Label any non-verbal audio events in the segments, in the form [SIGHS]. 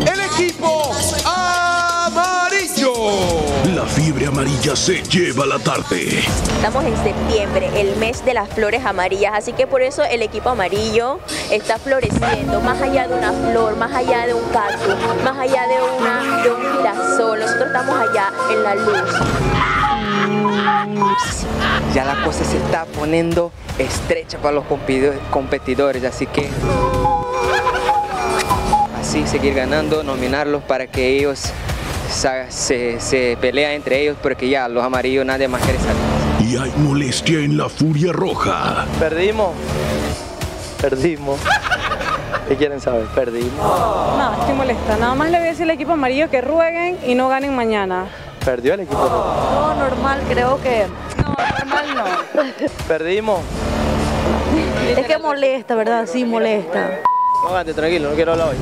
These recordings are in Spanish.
el equipo amarillo. La fiebre amarilla se lleva la tarde. Estamos en septiembre, el mes de las flores amarillas, así que por eso el equipo amarillo está floreciendo, más allá de una flor, más allá de un cactus, más allá de, una, de un girasol. Nosotros estamos allá en la luz. Ya la cosa se está poniendo estrecha para los competidores, así que así seguir ganando, nominarlos para que ellos se, se peleen entre ellos, porque ya los amarillos nadie más quiere salir. Y hay molestia en la furia roja. Perdimos. Perdimos. ¿Qué quieren saber? Perdimos. No, estoy molesta. Nada más le voy a decir al equipo amarillo que rueguen y no ganen mañana. Perdió el equipo rojo. No, normal, creo que. No, normal no. Perdimos. Es que molesta, ¿verdad? Sí, molesta. Tranquilo, no quiero hablar hoy.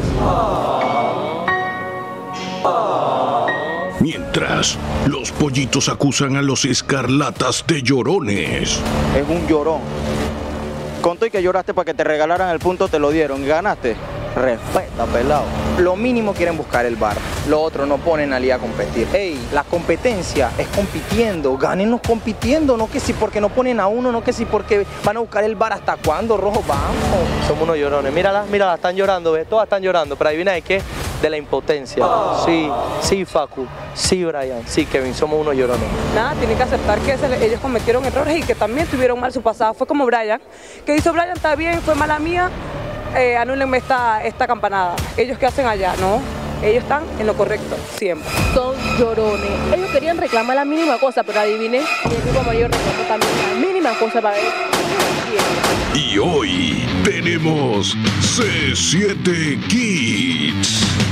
Mientras, los pollitos acusan a los escarlatas de llorones. es un llorón. Con todo y que lloraste para que te regalaran el punto, te lo dieron ganaste. Respeta, pelado. Lo mínimo quieren buscar el bar, lo otro no ponen a a competir. Ey, la competencia es compitiendo, gánenos compitiendo, no que si porque no ponen a uno, no que si porque van a buscar el bar hasta cuándo, rojo, vamos. Somos unos llorones. Míralas, míralas, están llorando, ¿ves? Todas están llorando. Pero adivina de qué? De la impotencia. Sí, sí, Facu. Sí, Brian. Sí, Kevin, somos unos llorones. Nada, tienen que aceptar que se ellos cometieron errores y que también tuvieron mal su pasado. Fue como Brian, que hizo Brian, está bien, fue mala mía, eh, anúlenme esta, esta campanada. Ellos qué hacen allá, ¿no? Ellos están en lo correcto, siempre. son llorones. Ellos querían reclamar la mínima cosa, pero adivinen, el equipo amarillo reclamó también la mínima cosa para ver. Y hoy tenemos C7 Kids.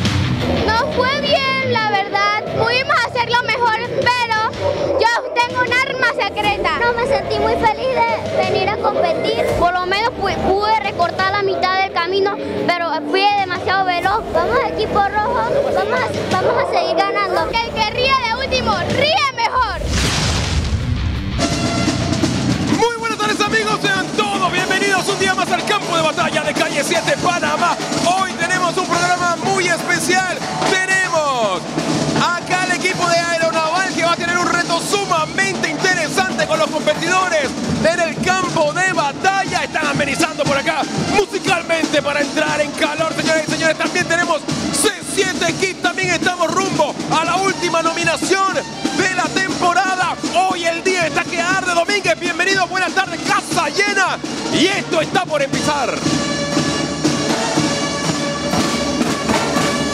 Nos fue bien, la verdad. Pudimos hacerlo mejor, pero yo tengo un arma secreta. No, me sentí muy feliz de venir a competir. Por lo menos pu- pude recortar la mitad del camino, pero fui demasiado veloz. Vamos, equipo rojo, vamos a, vamos a seguir ganando. El que ríe de último, ríe mejor. Muy buenas tardes amigos, sean todos bienvenidos un día más al campo de batalla de calle 7 Panamá. Hoy especial. Tenemos acá el equipo de Aeronaval que va a tener un reto sumamente interesante con los competidores en el campo de batalla. Están amenizando por acá musicalmente para entrar en calor, señoras y señores. También tenemos C7 Kid, también estamos rumbo a la última nominación de la temporada. Hoy el día está que arde Domínguez. Bienvenido, buenas tardes, casa llena. Y esto está por empezar.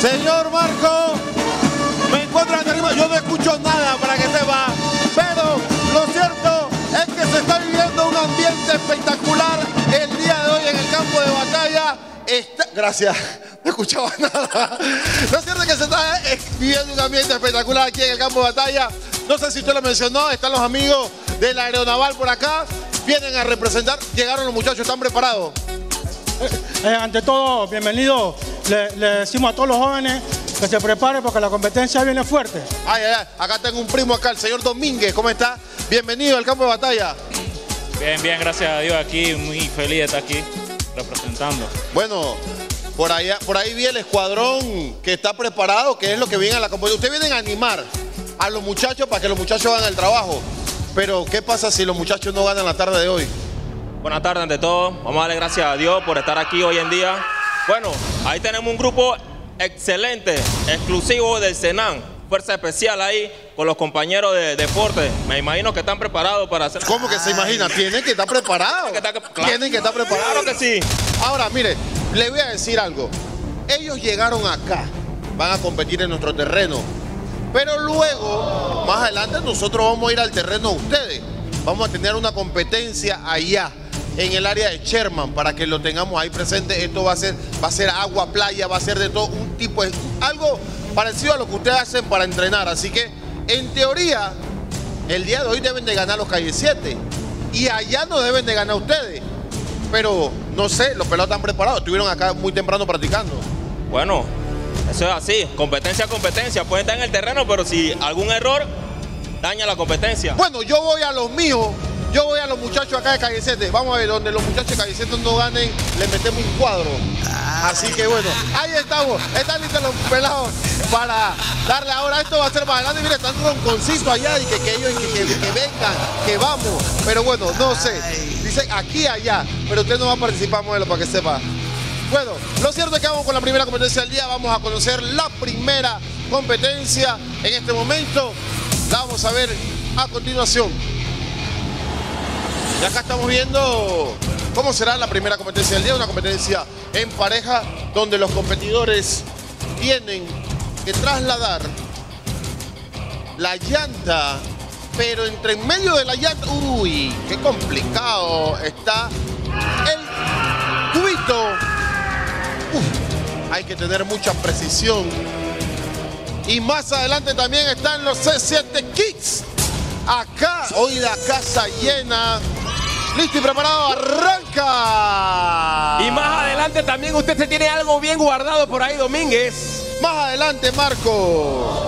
Señor Marco, me encuentro ante arriba. Yo no escucho nada para que sepa, pero lo cierto es que se está viviendo un ambiente espectacular el día de hoy en el campo de batalla. Gracias, no escuchaba [LAUGHS] nada. Lo cierto es que se está eh, viviendo un ambiente espectacular aquí en el campo de batalla. No sé si usted lo mencionó, están los amigos de la aeronaval por acá. Vienen a representar, llegaron los muchachos, están preparados. Eh, ante todo, bienvenido. Le, le decimos a todos los jóvenes que se preparen porque la competencia viene fuerte. Ay, ay, ay, acá tengo un primo acá, el señor Domínguez, ¿cómo está? Bienvenido al campo de batalla. Bien, bien, gracias a Dios aquí, muy feliz de estar aquí representando. Bueno, por, allá, por ahí vi el escuadrón que está preparado, que es lo que viene a la competencia. Ustedes vienen a animar a los muchachos para que los muchachos hagan el trabajo. Pero, ¿qué pasa si los muchachos no ganan la tarde de hoy? Buenas tardes ante todo, vamos a darle gracias a Dios por estar aquí hoy en día. Bueno, ahí tenemos un grupo excelente, exclusivo del Senan, Fuerza Especial ahí, con los compañeros de deporte. Me imagino que están preparados para hacer... ¿Cómo que se imagina? Tienen que estar preparados. Tienen que estar preparados. Claro que sí. Ahora, mire, le voy a decir algo. Ellos llegaron acá, van a competir en nuestro terreno. Pero luego, más adelante, nosotros vamos a ir al terreno de ustedes. Vamos a tener una competencia allá, en el área de Sherman, para que lo tengamos ahí presente. Esto va a ser, va a ser agua, playa, va a ser de todo un tipo de. algo parecido a lo que ustedes hacen para entrenar. Así que, en teoría, el día de hoy deben de ganar los Calle 7. Y allá no deben de ganar ustedes. Pero no sé, los pelados están preparados. Estuvieron acá muy temprano practicando. Bueno, eso es así, competencia, competencia. Pueden estar en el terreno, pero si algún error daña la competencia. Bueno, yo voy a los míos Yo voy a los muchachos acá de Calle 7. Vamos a ver, donde los muchachos de Calle 7 no ganen, le metemos un cuadro. Así que bueno, ahí estamos. Están listos los pelados para darle ahora. Esto va a ser más adelante. Mira, están ronconcitos allá y que, que ellos que vengan, que vamos. Pero bueno, no sé. Dicen aquí, allá. Pero usted no va a participar, modelo, para que sepa. Bueno, lo cierto es que vamos con la primera competencia del día. Vamos a conocer la primera competencia en este momento. La vamos a ver a continuación. Y acá estamos viendo cómo será la primera competencia del día. Una competencia en pareja donde los competidores tienen que trasladar la llanta, pero entre en medio de la llanta, uy, qué complicado está el cubito. Hay que tener mucha precisión. Y más adelante también están los C7 Kicks. Acá, hoy la casa llena. Listo y preparado, arranca. Y más adelante también usted se tiene algo bien guardado por ahí, Domínguez. Más adelante, Marco.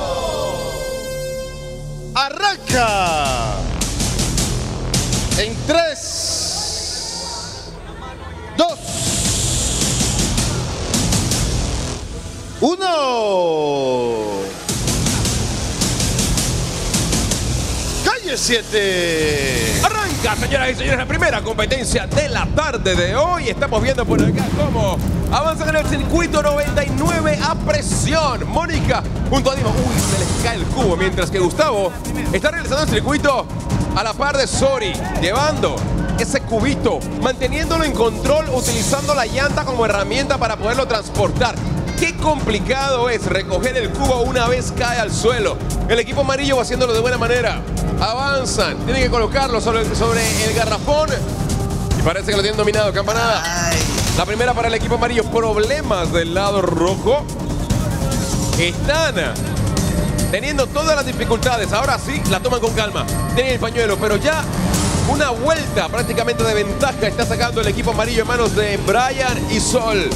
Arranca. En 3, 2, 1. Calle 7. Arranca, señoras y señores, la primera competencia de la tarde de hoy. Estamos viendo por acá cómo avanzan en el circuito 99 a presión. Mónica junto a Dima. Uy, se les cae el cubo. Mientras que Gustavo está realizando el circuito a la par de Sori, llevando ese cubito, manteniéndolo en control, utilizando la llanta como herramienta para poderlo transportar. Qué complicado es recoger el cubo una vez cae al suelo. El equipo amarillo va haciéndolo de buena manera. Avanzan, tienen que colocarlo sobre, sobre el garrafón. Y parece que lo tienen dominado, campanada. La primera para el equipo amarillo, problemas del lado rojo. Están teniendo todas las dificultades. Ahora sí, la toman con calma. Tienen el pañuelo, pero ya una vuelta prácticamente de ventaja está sacando el equipo amarillo en manos de Brian y Sol.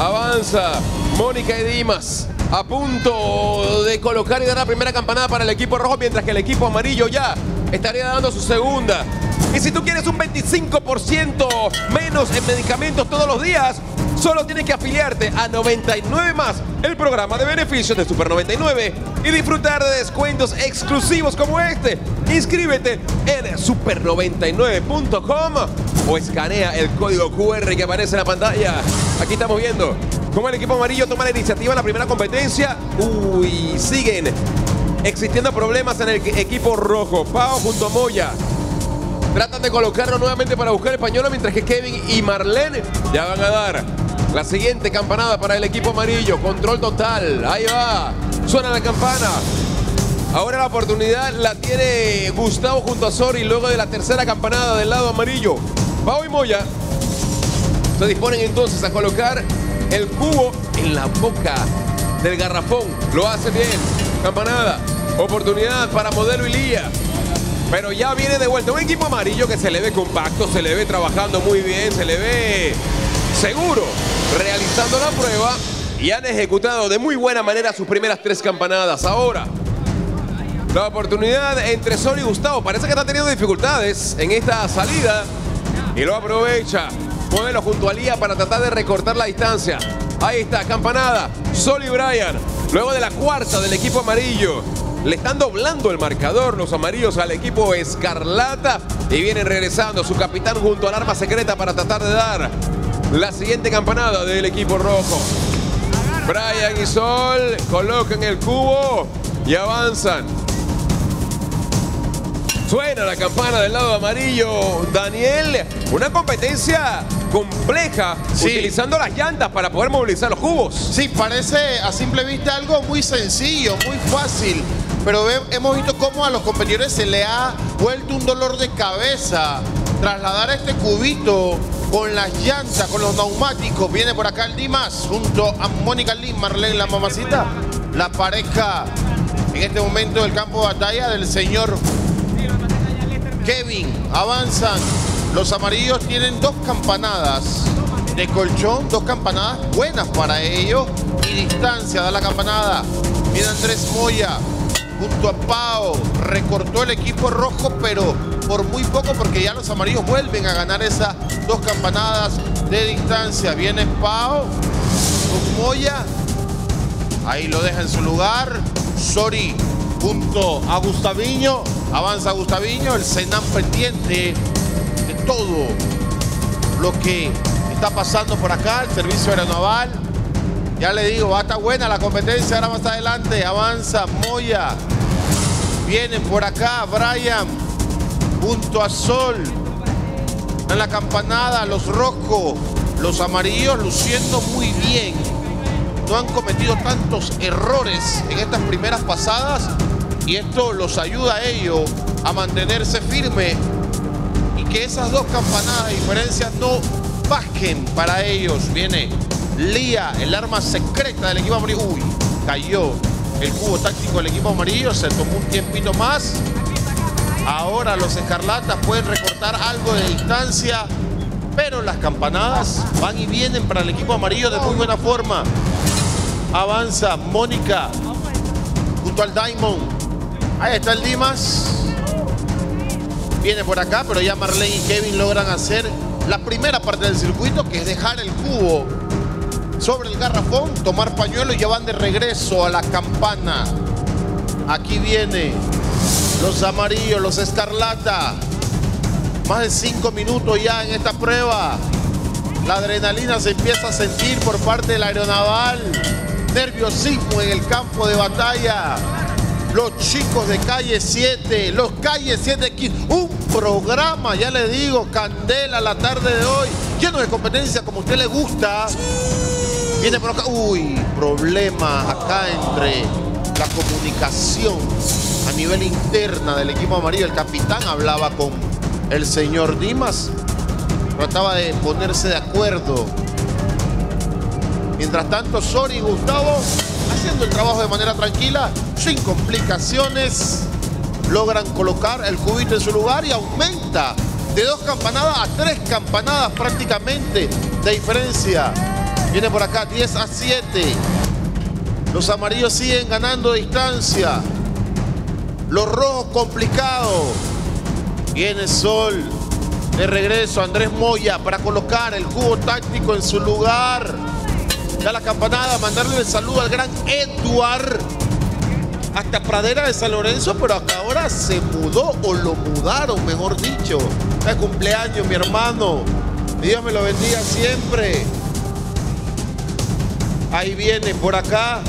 Avanza Mónica y Dimas a punto de colocar y dar la primera campanada para el equipo rojo, mientras que el equipo amarillo ya estaría dando su segunda. Y si tú quieres un 25% menos en medicamentos todos los días, solo tienes que afiliarte a 99 más, el programa de beneficios de Super 99 y disfrutar de descuentos exclusivos como este. Inscríbete en super99.com o escanea el código QR que aparece en la pantalla. Aquí estamos viendo cómo el equipo amarillo toma la iniciativa en la primera competencia. Uy, siguen existiendo problemas en el equipo rojo. Pau junto a Moya. Tratan de colocarlo nuevamente para buscar el pañuelo, mientras que Kevin y Marlene ya van a dar la siguiente campanada para el equipo amarillo. Control total. Ahí va. Suena la campana. Ahora la oportunidad la tiene Gustavo junto a Sori luego de la tercera campanada del lado amarillo. Pau y Moya se disponen entonces a colocar el cubo en la boca del garrafón. Lo hace bien. Campanada. Oportunidad para Modelo y Lía. Pero ya viene de vuelta un equipo amarillo que se le ve compacto, se le ve trabajando muy bien, se le ve seguro realizando la prueba y han ejecutado de muy buena manera sus primeras tres campanadas. Ahora, la oportunidad entre Sol y Gustavo. Parece que está teniendo dificultades en esta salida y lo aprovecha. Modelo junto a Lía para tratar de recortar la distancia. Ahí está, campanada. Sol y Brian. Luego de la cuarta del equipo amarillo. Le están doblando el marcador los amarillos al equipo Escarlata y vienen regresando su capitán junto al arma secreta para tratar de dar la siguiente campanada del equipo rojo. Brian y Sol colocan el cubo y avanzan. Suena la campana del lado amarillo. Daniel, una competencia compleja utilizando las llantas para poder movilizar los cubos. Sí, parece a simple vista algo muy sencillo, muy fácil. Pero hemos visto cómo a los competidores se le ha vuelto un dolor de cabeza trasladar este cubito con las llantas, con los neumáticos. Viene por acá el Dimas junto a Mónica Lin, Marlene, la mamacita. La pareja en este momento del campo de batalla del señor Kevin. Avanzan. Los amarillos tienen dos campanadas de colchón, dos campanadas buenas para ellos. Y distancia da la campanada. Viene Andrés Moya junto a Pau. Recortó el equipo rojo, pero por muy poco porque ya los amarillos vuelven a ganar esas dos campanadas de distancia. Viene Pau con Moya. Ahí lo deja en su lugar. Sori junto a Gustaviño. Avanza Gustaviño. El Senan pendiente de todo lo que está pasando por acá. El servicio aeronaval. Ya le digo, va a estar buena la competencia. Ahora más adelante avanza Moya. Vienen por acá Brian junto a Sol. En la campanada, los rojos, los amarillos luciendo muy bien. No han cometido tantos errores en estas primeras pasadas y esto los ayuda a ellos a mantenerse firme y que esas dos campanadas de diferencia no bajen para ellos. Viene Lía, el arma secreta del equipo amarillo. Uy, cayó el cubo táctico del equipo amarillo, se tomó un tiempito más. Ahora los escarlatas pueden recortar algo de distancia, pero las campanadas van y vienen para el equipo amarillo de muy buena forma. Avanza Mónica junto al Diamond. Ahí está el Dimas. Viene por acá, pero ya Marlene y Kevin logran hacer la primera parte del circuito, que es dejar el cubo sobre el garrafón, tomar pañuelo y ya van de regreso a la campana. Aquí viene los amarillos, los escarlata. Más de cinco minutos ya en esta prueba. La adrenalina se empieza a sentir por parte de la aeronaval. Nerviosismo en el campo de batalla. Los chicos de calle 7, los calle 7 un programa, ya le digo, candela la tarde de hoy, lleno de competencia como a usted le gusta. Viene por acá, uy, problema acá entre la comunicación nivel interna del equipo amarillo. El capitán hablaba con el señor Dimas, trataba de ponerse de acuerdo. Mientras tanto, Sori y Gustavo haciendo el trabajo de manera tranquila, sin complicaciones, logran colocar el cubito en su lugar y aumenta de dos campanadas a tres campanadas prácticamente de diferencia. Viene por acá 10 a 7. Los amarillos siguen ganando distancia. Los rojos complicados. Viene Sol. De regreso Andrés Moya para colocar el cubo táctico en su lugar. Da la campanada, mandarle el saludo al gran Eduard. Hasta Pradera de San Lorenzo, pero acá ahora se mudó o lo mudaron, mejor dicho. Es cumpleaños, mi hermano. Dios me lo bendiga siempre. Ahí viene por acá.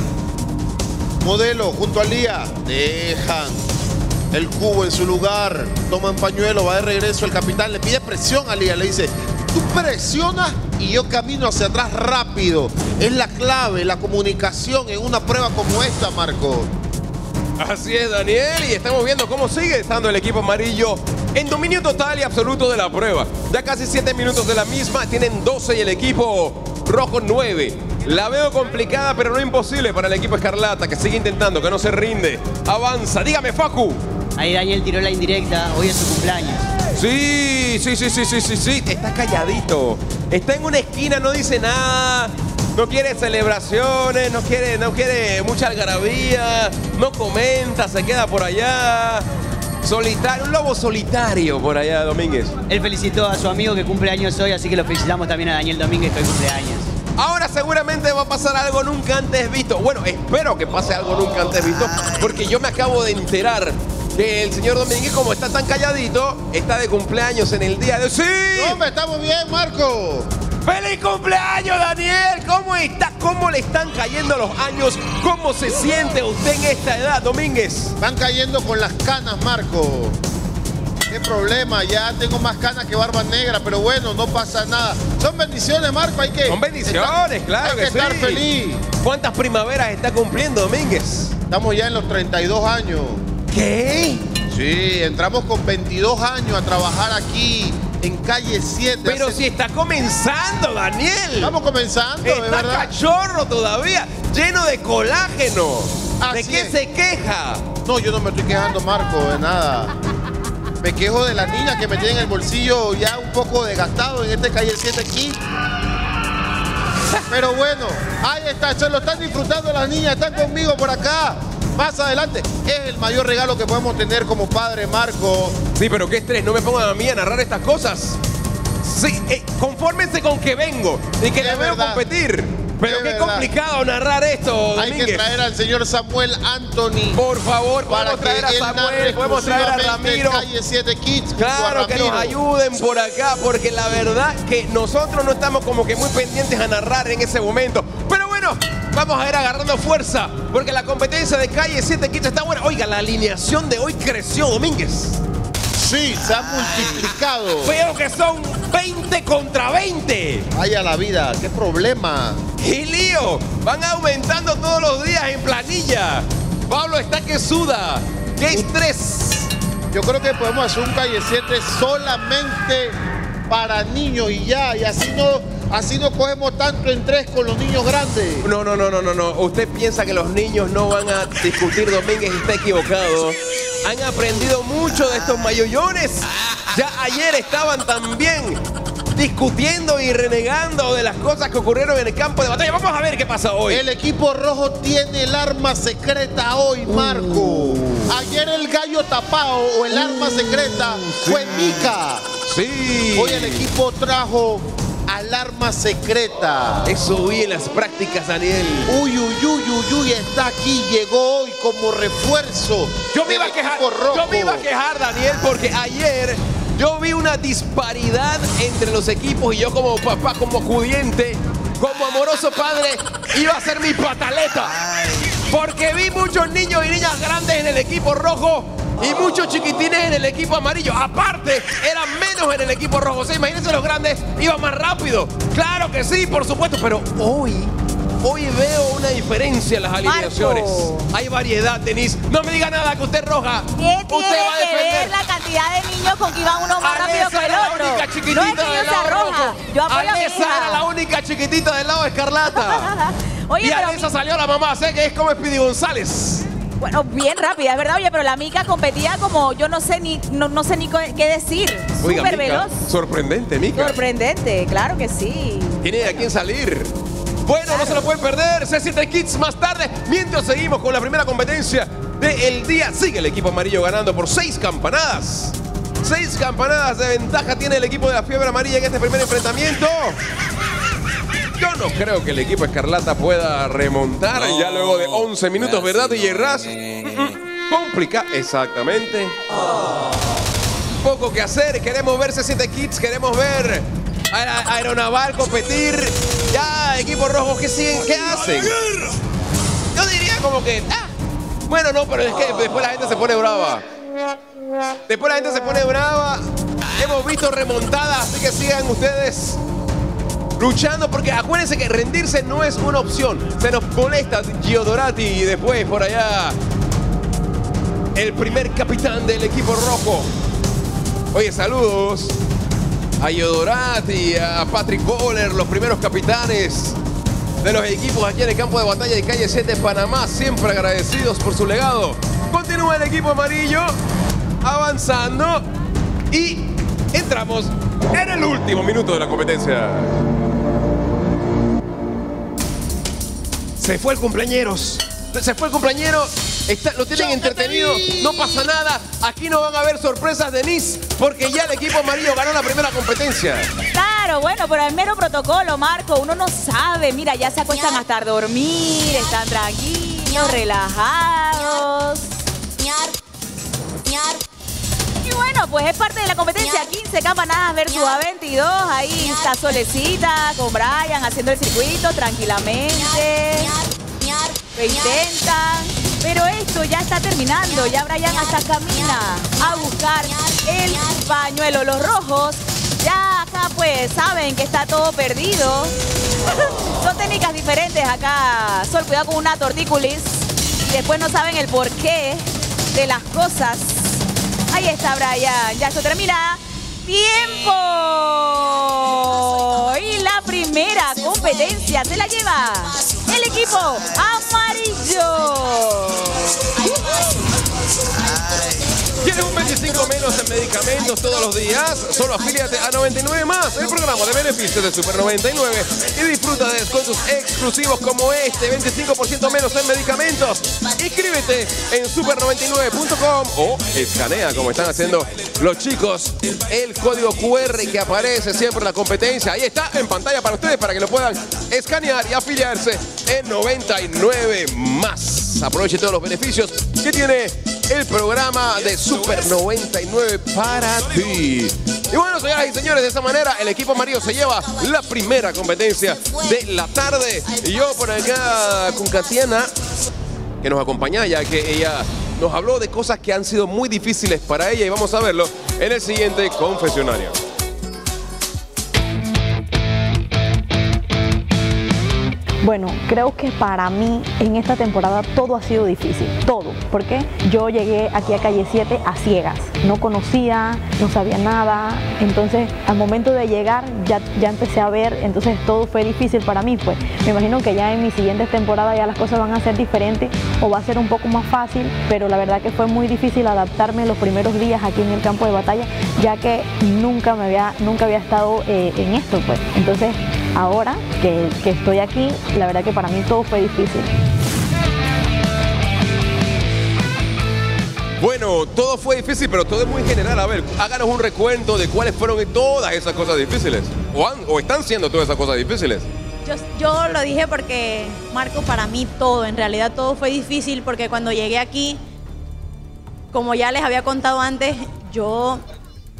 Modelo junto a Lía. Dejan el cubo en su lugar. Toman pañuelo, va de regreso el capitán. Le pide presión a Lía. Le dice, tú presionas y yo camino hacia atrás rápido. Es la clave, la comunicación en una prueba como esta, Marco. Así es, Daniel, y estamos viendo cómo sigue estando el equipo amarillo en dominio total y absoluto de la prueba. Ya casi 7 minutos de la misma, tienen 12 y el equipo rojo 9. La veo complicada, pero no imposible para el equipo escarlata, que sigue intentando, que no se rinde. Avanza, dígame, Facu. Ahí Daniel tiró la indirecta, hoy es su cumpleaños. Sí, sí, sí, sí, sí, sí, sí. Está calladito. Está en una esquina, no dice nada. No quiere celebraciones, no quiere, no quiere mucha algarabía, no comenta, se queda por allá. Solitario, un lobo solitario por allá, Domínguez. Él felicitó a su amigo que cumple años hoy, así que lo felicitamos también a Daniel Domínguez que hoy cumple años. Ahora seguramente va a pasar algo nunca antes visto. Bueno, espero que pase algo nunca antes visto, porque yo me acabo de enterar que el señor Domínguez, como está tan calladito, está de cumpleaños en el día de hoy. ¡Sí! ¡Hombre, estamos bien, Marco! ¡Feliz cumpleaños, Daniel! ¿Cómo está? ¿Cómo le están cayendo los años? ¿Cómo se siente usted en esta edad, Domínguez? Van cayendo con las canas, Marco. ¿Qué problema? Ya tengo más canas que barba negra, pero bueno, no pasa nada. Son bendiciones, Marco, hay que... Son bendiciones, claro hay que, que estar sí. feliz. ¿Cuántas primaveras está cumpliendo, Domínguez? Estamos ya en los 32 años. ¿Qué? Sí, entramos con 22 años a trabajar aquí en calle 7. Pero Hace- si está comenzando, Daniel. Estamos comenzando, de Está verdad. cachorro todavía, lleno de colágeno. ¿De qué es. se queja? No, yo no me estoy quejando, Marco, de nada. Me quejo de la niña que me tiene en el bolsillo ya un poco desgastado en este calle 7 aquí. Pero bueno, ahí está, se lo están disfrutando las niñas, están conmigo por acá. Más adelante. Es el mayor regalo que podemos tener como padre, Marco. Sí, pero qué estrés, no me pongan a mí a narrar estas cosas. Sí, eh, confórmense con que vengo y que le veo verdad. competir. Pero Es qué verdad. complicado narrar esto, Hay que Domínguez. traer al señor Samuel Anthony. Por favor, para podemos que traer a Samuel, podemos traer a Ramiro. Calle 7 Kids. Claro, que nos ayuden por acá, porque la verdad que nosotros no estamos como que muy pendientes a narrar en ese momento. Pero bueno, vamos a ir agarrando fuerza, porque la competencia de calle 7 Kids está buena. Oiga, la alineación de hoy creció, Domínguez. Sí, se ha multiplicado. Veo que son 20 contra 20. Vaya la vida, qué problema. ¡Y lío! Van aumentando todos los días en planilla. Pablo está que suda. ¡Qué estrés! Yo creo que podemos hacer un calle 7 solamente para niños y ya, y así no, así no cogemos tanto en tres con los niños grandes. No, no, no, no, no, no. Usted piensa que los niños no van a discutir Domínguez y está equivocado. Han aprendido mucho de estos mayoyones. Ya ayer estaban también discutiendo y renegando de las cosas que ocurrieron en el campo de batalla. Vamos a ver qué pasa hoy. El equipo rojo tiene el arma secreta hoy, Marco. Ayer el gallo tapado o el arma secreta fue Mica. Sí. Hoy el equipo trajo al arma secreta. Eso vi en las prácticas, Daniel. Uy, uy, uy, uy, uy, está aquí, llegó hoy como refuerzo. Yo me iba a quejar, rojo. yo me iba a quejar, Daniel, porque ayer yo vi una disparidad entre los equipos y yo como papá, como acudiente, como amoroso padre, iba a ser mi pataleta. Porque vi muchos niños y niñas grandes en el equipo rojo y muchos chiquitines en el equipo amarillo. Aparte, eran menos en el equipo rojo. O sea, imagínense los grandes, iban más rápido. Claro que sí, por supuesto, pero hoy Hoy veo una diferencia en las alineaciones. Hay variedad, Denise. No me diga nada que usted es roja. ¿Qué usted tiene va a que ver defender. la cantidad de niños con que iba uno más rápido Alesa que el era la otro? única No chiquitita es que del lado roja, rojo. yo apoyo a mi Alesa era hija. la única chiquitita del lado escarlata. [LAUGHS] Oye, y pero Alesa salió la mamá, sé que es como Speedy González. Bueno, bien rápida, es verdad, oye, pero la mica competía como yo no sé ni no, no sé ni qué decir. Oiga, Súper Mica, veloz. Sorprendente, Mica. Sorprendente, claro que sí. Tiene a quién salir. Bueno, no se lo pueden perder. C7 Kids más tarde. Mientras seguimos con la primera competencia del día. Sigue el equipo amarillo ganando por seis campanadas. Seis campanadas de ventaja tiene el equipo de la fiebre amarilla en este primer enfrentamiento. Yo no creo que el equipo escarlata pueda remontar ya luego de 11 minutos, ¿verdad, DJ Raz? Complica, exactamente. Poco que hacer, queremos ver C7 Kids, queremos ver a Aeronaval competir. Ya, equipo rojo, ¿qué siguen? ¿Qué hacen? Yo diría como que, ah, bueno, no, pero es que después la gente se pone brava. Después la gente se pone brava. Hemos visto remontadas, así que sigan ustedes luchando, porque acuérdense que rendirse no es una opción. Se nos molesta Giodorati y después por allá el primer capitán del equipo rojo. Oye, saludos a Giodorati, a Patrick Bowler, los primeros capitanes de los equipos aquí en el campo de batalla de calle 7 de Panamá, siempre agradecidos por su legado. Continúa el equipo amarillo avanzando y entramos en el último minuto de la competencia. Se fue el cumpleañeros. Se fue el cumpleañero. Está- lo tienen entretenido. No pasa nada. Aquí no van a haber sorpresas, Denise, porque ya el equipo amarillo ganó la primera competencia. Claro, bueno, pero el mero protocolo, Marco, uno no sabe. Mira, ya se acuestan hasta a dormir, están tranquilos, relajados. Y bueno, pues es parte de la competencia. 15 campanadas versus a 22. Ahí está Solecita con Brian haciendo el circuito tranquilamente. Lo intentan. Pero esto ya está terminando. Ya Brian hasta camina a buscar el pañuelo. Los rojos ya acá pues saben que está todo perdido. [LAUGHS] Son técnicas diferentes acá. Sol, cuidado con una tortícolis. Y después no saben el porqué de las cosas. Ahí está Brian. Ya esto termina. ¡Tiempo! Y la primera competencia se la lleva el equipo amarillo. ¿Quieres un 25 menos en medicamentos todos los días? Solo afíliate a 99 más, el programa de beneficios de Super 99 y disfruta de descuentos exclusivos como este, 25% menos en medicamentos. Inscríbete en super99.com o escanea como están haciendo los chicos el código QR que aparece siempre en la competencia. Ahí está en pantalla para ustedes para que lo puedan escanear y afiliarse en 99 más. Aproveche todos los beneficios que tiene el programa de Super 99 para ti. Y bueno, señoras y señores, de esta manera el equipo amarillo se lleva la primera competencia de la tarde. Y yo por acá con Katiana, que nos acompaña, ya que ella nos habló de cosas que han sido muy difíciles para ella y vamos a verlo en el siguiente confesionario. Bueno, creo que para mí en esta temporada todo ha sido difícil, todo, porque yo llegué aquí a Calle 7 a ciegas, no conocía, no sabía nada, entonces al momento de llegar ya, ya empecé a ver, entonces todo fue difícil para mí, pues. Me imagino que ya en mis siguientes temporadas ya las cosas van a ser diferentes o va a ser un poco más fácil, pero la verdad que fue muy difícil adaptarme los primeros días aquí en el campo de batalla, ya que nunca me había, nunca había estado eh, en esto, pues, entonces ahora que, que estoy aquí, la verdad que para mí todo fue difícil. Bueno, todo fue difícil, pero todo es muy general. A ver, háganos un recuento de cuáles fueron todas esas cosas difíciles. O, han- o están siendo todas esas cosas difíciles. Yo, yo lo dije porque, Marco, para mí todo, en realidad todo fue difícil porque cuando llegué aquí, como ya les había contado antes, yo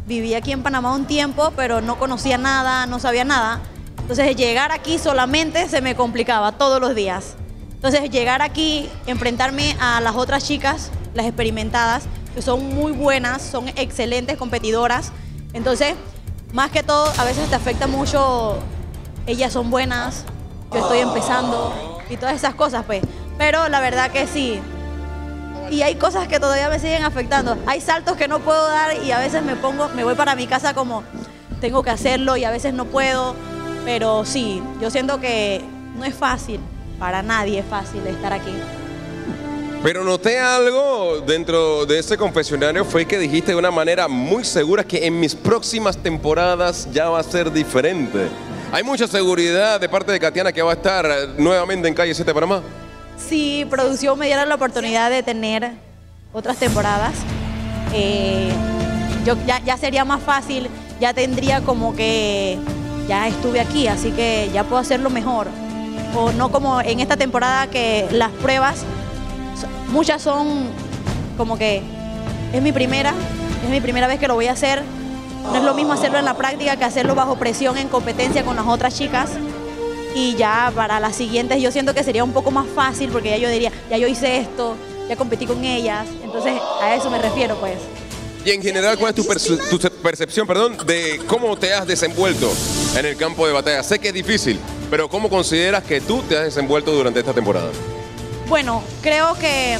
viví aquí en Panamá un tiempo, pero no conocía nada, no sabía nada. Entonces llegar aquí solamente se me complicaba todos los días. Entonces llegar aquí, enfrentarme a las otras chicas, las experimentadas, que son muy buenas, son excelentes competidoras. Entonces, más que todo, a veces te afecta mucho, ellas son buenas, yo estoy empezando y todas esas cosas, pues. Pero la verdad que sí. Y hay cosas que todavía me siguen afectando. Hay saltos que no puedo dar y a veces me pongo, me voy para mi casa como tengo que hacerlo y a veces no puedo. Pero sí, yo siento que no es fácil, para nadie es fácil estar aquí. Pero noté algo dentro de ese confesionario fue que dijiste de una manera muy segura que en mis próximas temporadas ya va a ser diferente. Hay mucha seguridad de parte de Katiana que va a estar nuevamente en Calle 7 Panamá. Si producción me diera la oportunidad de tener otras temporadas, eh, yo ya, ya sería más fácil, ya tendría como que ya estuve aquí, así que ya puedo hacerlo mejor. O no como en esta temporada que las pruebas, muchas son como que es mi primera, es mi primera vez que lo voy a hacer. No es lo mismo hacerlo en la práctica que hacerlo bajo presión en competencia con las otras chicas. Y ya para las siguientes yo siento que sería un poco más fácil porque ya yo diría, ya yo hice esto, ya competí con ellas. Entonces a eso me refiero pues. Y en general, ¿cuál es tu, perce- tu percepción perdón, de cómo te has desenvuelto en el campo de batalla? Sé que es difícil, pero ¿cómo consideras que tú te has desenvuelto durante esta temporada? Bueno, creo que,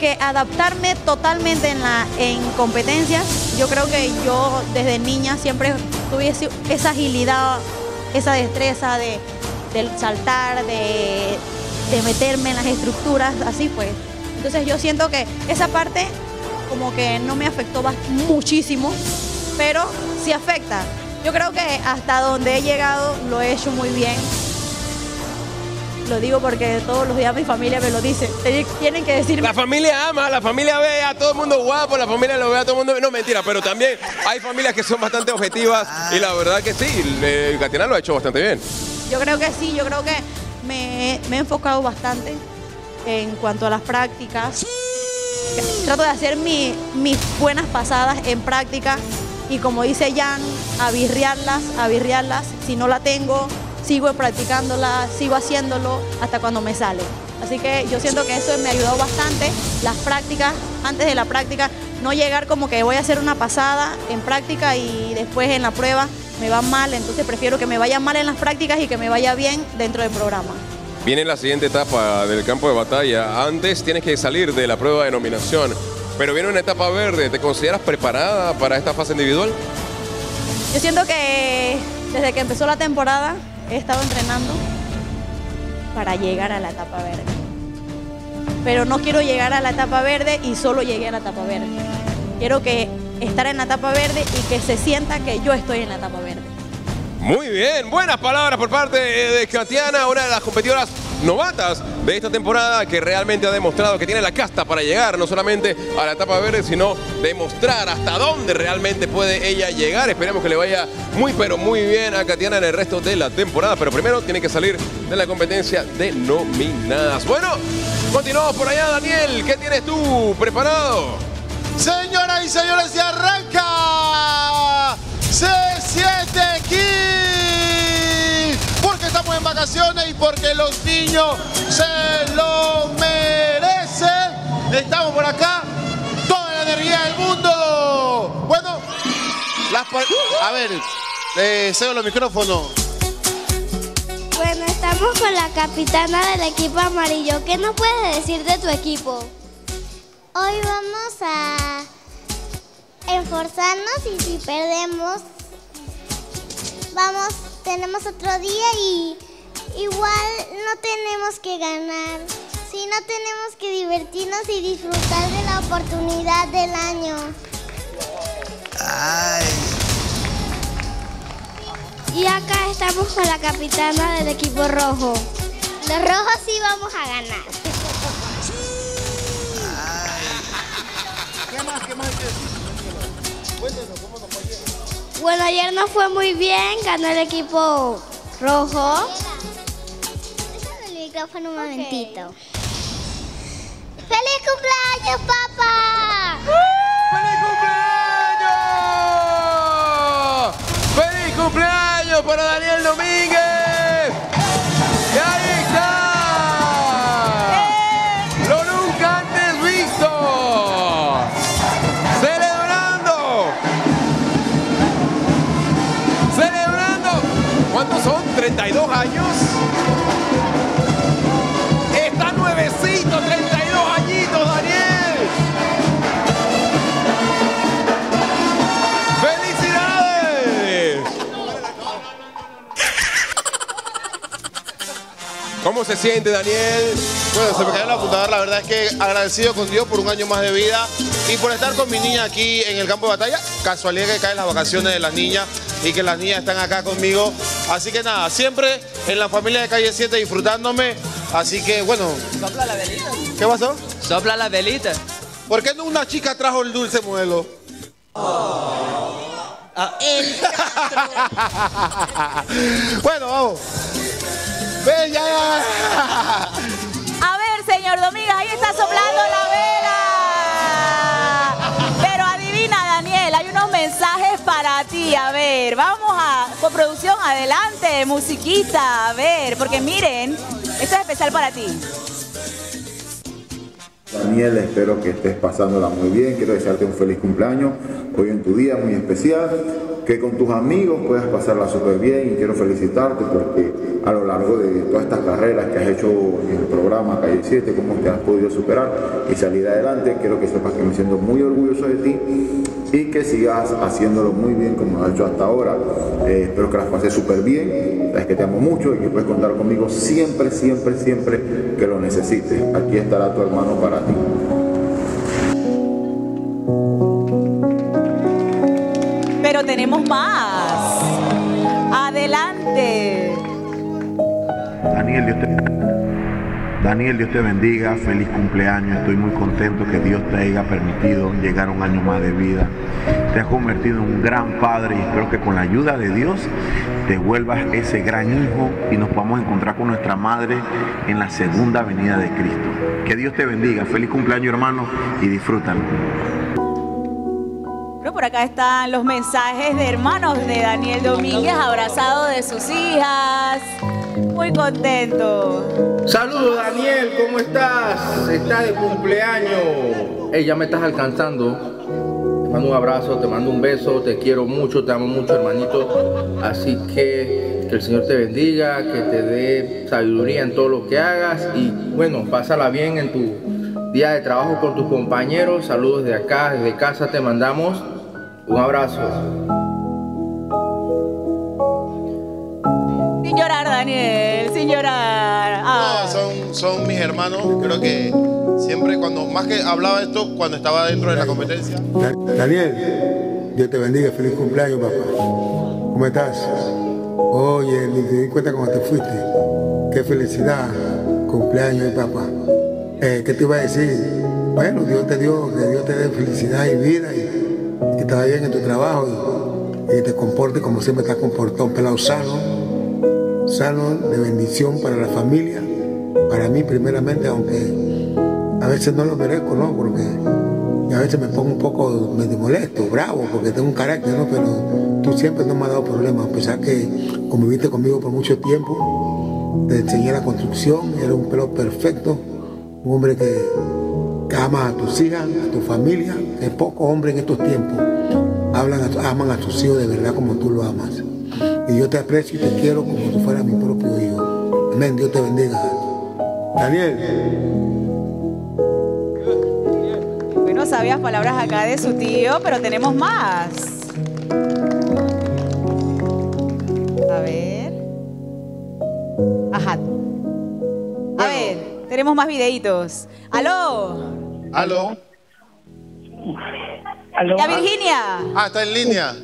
que adaptarme totalmente en, la, en competencias, yo creo que yo desde niña siempre tuve esa agilidad, esa destreza de, del saltar, de, de meterme en las estructuras, así pues. Entonces yo siento que esa parte como que no me afectó muchísimo, pero sí afecta. Yo creo que hasta donde he llegado lo he hecho muy bien. Lo digo porque todos los días mi familia me lo dice. Tienen que decirme. La familia ama, la familia ve a todo el mundo guapo, la familia lo ve a todo el mundo. No, mentira, pero también hay familias que son bastante objetivas y la verdad que sí, eh, lo ha hecho bastante bien. Yo creo que sí, yo creo que me, me he enfocado bastante en cuanto a las prácticas. Trato de hacer mi- mis buenas pasadas en práctica y como dice Jan, avirrearlas, avirrearlas. Si no la tengo, sigo practicándola, sigo haciéndolo hasta cuando me sale. Así que yo siento que eso me ayudado bastante. Las prácticas, antes de la práctica, no llegar como que voy a hacer una pasada en práctica y después en la prueba me va mal. Entonces prefiero que me vaya mal en las prácticas y que me vaya bien dentro del programa. Viene la siguiente etapa del campo de batalla. Antes tienes que salir de la prueba de nominación, pero viene una etapa verde. ¿Te consideras preparada para esta fase individual? Yo siento que desde que empezó la temporada he estado entrenando para llegar a la etapa verde. pero no quiero llegar a la etapa verde y solo llegué a la etapa verde. Quiero que estar en la etapa verde y que se sienta que yo estoy en la etapa verde. Muy bien, buenas palabras por parte de Katiana, una de las competidoras novatas de esta temporada que realmente ha demostrado que tiene la casta para llegar no solamente a la etapa verde, sino demostrar hasta dónde realmente puede ella llegar. Esperemos que le vaya muy pero muy bien a Katiana en el resto de la temporada, pero primero tiene que salir de la competencia de nominadas. Bueno, continuamos por allá, Daniel, ¿qué tienes tú preparado? Señoras y señores, se arranca C7 Kids. Porque estamos en vacaciones y porque los niños se lo merecen. Estamos por acá, toda la energía del mundo. Bueno, las a ver, eh, cedo los micrófonos. Bueno, estamos con la capitana del equipo amarillo. ¿Qué nos puedes decir de tu equipo? Hoy vamos a esforzarnos y si perdemos, vamos, tenemos otro día y igual no tenemos que ganar, sino tenemos que divertirnos y disfrutar de la oportunidad del año. Y acá estamos con la capitana del equipo rojo. Los rojos sí vamos a ganar. ¿Qué más? ¿Qué más cómo nos fue ayer. Bueno, ayer nos fue muy bien, ganó el equipo rojo. Déjame el micrófono un momentito. ¡Feliz cumpleaños, papá! ¡Feliz cumpleaños para Daniel Domínguez! ¿32 años? ¡Está nuevecito! ¡32 añitos, Daniel! ¡Felicidades! ¿Cómo se siente, Daniel? Bueno, se me cayó la apuntadora. La verdad es que agradecido con Dios por un año más de vida y por estar con mi niña aquí en el campo de batalla. Casualidad que caen las vacaciones de las niñas y que las niñas están acá conmigo. Así que nada, siempre en la familia de Calle 7 disfrutándome. Así que bueno. Sopla la velita. ¿Qué pasó? Sopla la velita. ¿Por qué no una chica trajo el dulce modelo? [LAUGHS] bueno, vamos. Ven, ya, ya. A ver, señor Domínguez, ahí está soplando la A ver, vamos a, con producción, adelante, musiquita, a ver, porque miren, esto es especial para ti. Daniel, espero que estés pasándola muy bien. Quiero desearte un feliz cumpleaños hoy en tu día muy especial. Que con tus amigos puedas pasarla súper bien y quiero felicitarte porque a lo largo de todas estas carreras que has hecho en el programa Calle 7, cómo te has podido superar y salir adelante. Quiero que sepas que me siento muy orgulloso de ti y que sigas haciéndolo muy bien como lo has hecho hasta ahora. Eh, espero que las pases súper bien. Sabes que te amo mucho y que puedes contar conmigo siempre, siempre, siempre que lo necesites. Aquí estará tu hermano para ti. Pero tenemos más. Adelante. Daniel, Dios te, Daniel, Dios te bendiga, feliz cumpleaños, estoy muy contento que Dios te haya permitido llegar a un año más de vida. Te has convertido en un gran padre y espero que con la ayuda de Dios te vuelvas ese gran hijo y nos podamos encontrar con nuestra madre en la segunda venida de Cristo. Que Dios te bendiga, feliz cumpleaños hermano y disfrútalo. Por acá están los mensajes de hermanos de Daniel Domínguez, abrazado de sus hijas. Muy contento. Saludos Daniel, ¿cómo estás? Estás de cumpleaños. Ey, ya me estás alcanzando. Te mando un abrazo, te mando un beso, te quiero mucho, te amo mucho, hermanito. Así que que el Señor te bendiga, que te dé sabiduría en todo lo que hagas y bueno, pásala bien en tu día de trabajo con tus compañeros. Saludos de acá, desde casa te mandamos un abrazo. Llorar, Daniel, sin llorar. Ah. No, son, son mis hermanos. Creo que siempre cuando, más que hablaba esto, cuando estaba dentro de la competencia. Da- Daniel, Dios te bendiga, feliz cumpleaños, papá. ¿Cómo estás? Oye, ni te di cuenta cuando te fuiste. Qué felicidad, cumpleaños, papá. Eh, ¿Qué te iba a decir? Bueno, Dios te dio, que Dios te dé felicidad y vida y que te vaya bien en tu trabajo y, y te comporte como siempre te has comportado, un pelado sano, sano, de bendición para la familia, para mí primeramente, aunque a veces no lo merezco, ¿no? Porque a veces me pongo un poco medio molesto, bravo, porque tengo un carácter, ¿no? Pero tú siempre no me has dado problemas, a pesar que conviviste conmigo por mucho tiempo, te enseñé la construcción, eres un pelo perfecto, un hombre que, ama a tus hijas, a tu familia, que pocos hombres en estos tiempos hablan aman a tus hijos de verdad como tú lo amas. Y yo te aprecio y te quiero como si fuera mi propio hijo. Amén, Dios te bendiga. Daniel. Bueno, sabias palabras acá de su tío, pero tenemos más. A ver. Ajá. A ver, tenemos más videitos. ¡Aló! ¿Aló? ¡Ya Virginia! Ah, está en línea.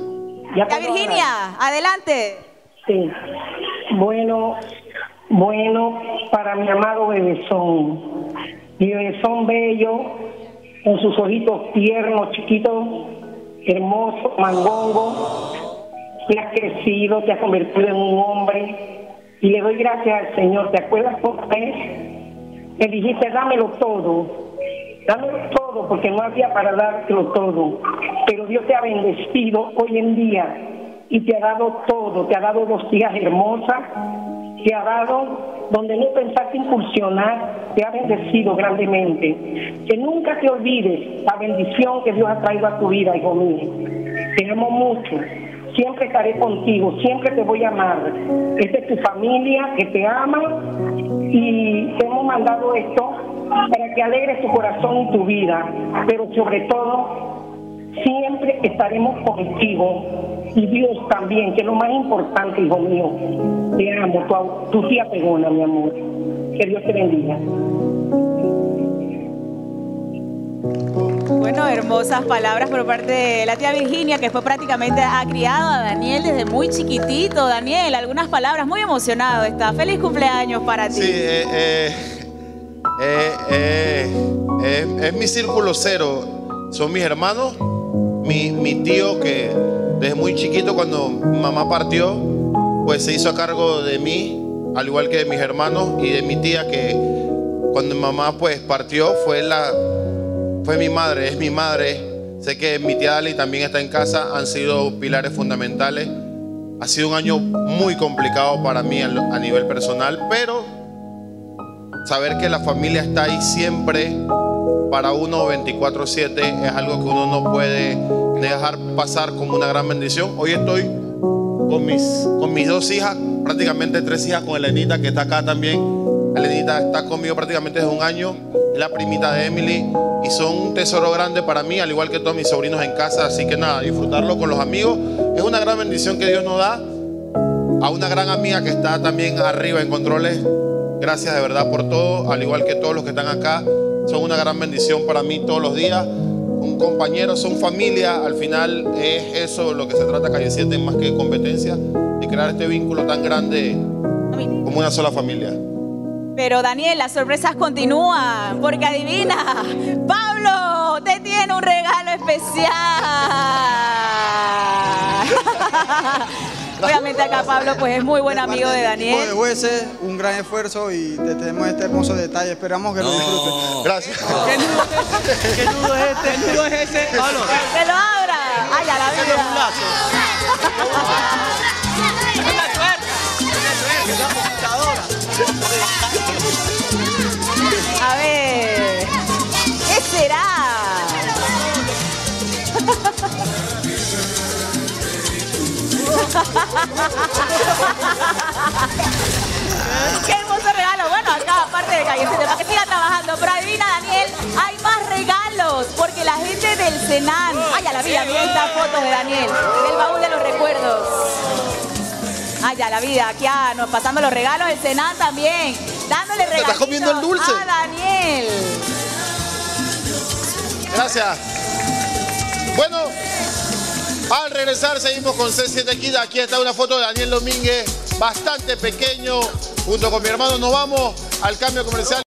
¡Ya Virginia! ¡Adelante! Sí. Bueno, bueno, para mi amado bebezón. Mi bebezón bello, con sus ojitos tiernos, chiquitos, hermoso, mangongo. Te has crecido, te has convertido en un hombre. Y le doy gracias al Señor. ¿Te acuerdas por vez? Me dijiste, dámelo todo. Dámelo todo, porque no había para dártelo todo. Pero Dios te ha bendecido hoy en día y te ha dado todo. Te ha dado dos hijas hermosas. Te ha dado donde no pensaste incursionar. Te ha bendecido grandemente. Que nunca te olvides la bendición que Dios ha traído a tu vida, hijo mío. Te amo mucho. Siempre estaré contigo, siempre te voy a amar. Esta es tu familia que te ama y te hemos mandado esto para que alegres tu corazón y tu vida, pero sobre todo siempre estaremos contigo y Dios también, que es lo más importante, hijo mío. Te amo, tu, tu tía Pegona, mi amor. Que Dios te bendiga. Bueno, hermosas palabras por parte de la tía Virginia, que fue prácticamente ha criado a Daniel desde muy chiquitito. Daniel, algunas palabras, muy emocionado está. Feliz cumpleaños para ti. Sí, eh, eh, eh, es mi círculo cero. Son mis hermanos, mi, tío que desde muy chiquito cuando mamá partió, pues se hizo a cargo de mí, al igual que de mis hermanos y de mi tía que cuando mamá pues partió fue la fue mi madre, es mi madre. Sé que mi tía Dali también está en casa, han sido pilares fundamentales. Ha sido un año muy complicado para mí a nivel personal, pero saber que la familia está ahí siempre para uno 24/7 es algo que uno no puede dejar pasar como una gran bendición. Hoy estoy con mis, con mis dos hijas, prácticamente tres hijas, con Elenita que está acá también. Elenita está conmigo prácticamente desde un año, es la primita de Emily y son un tesoro grande para mí, al igual que todos mis sobrinos en casa. Así que nada, disfrutarlo con los amigos es una gran bendición que Dios nos da. A una gran amiga que está también arriba en controles, gracias de verdad por todo, al igual que todos los que están acá, son una gran bendición para mí todos los días. Un compañero, son familia, al final es eso lo que se trata Calle 7, más que competencia, de crear este vínculo tan grande como una sola familia. Pero Daniel, las sorpresas continúan, porque adivina, Pablo te tiene un regalo especial. Obviamente acá Pablo pues es muy buen amigo de Daniel. de jueces, un gran esfuerzo y te tenemos este hermoso detalle. Esperamos que lo disfruten. Gracias. ¿Qué nudo es este? ¿Qué nudo es este? ¿Qué nudo es ese? Pablo. ¡Que lo abra! ¡Ay, a la vida! [LAUGHS] ¿qué será? [LAUGHS] ¡Qué hermoso regalo! Bueno, acá aparte de callecita, para que siga trabajando. Pero adivina, Daniel, hay más regalos, porque la gente del Senan... ¡Ay, la vida! Miren estas fotos de Daniel, del baúl de los recuerdos. Ay, a la vida, aquí ah, nos pasando los regalos, el Senan también. Dándole regalitos estás comiendo el dulce. Daniel. Gracias. Bueno, al regresar seguimos con C7 Kid. Aquí está una foto de Daniel Domínguez, bastante pequeño. Junto con mi hermano nos vamos al cambio comercial.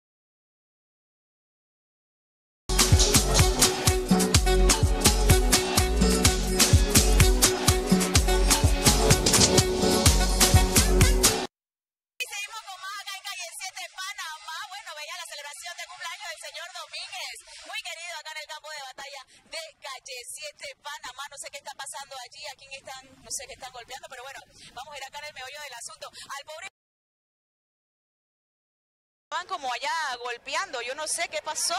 Sé qué están golpeando, pero bueno, vamos a ir acá en el meollo del asunto. Al pobre van como allá golpeando, yo no sé qué pasó,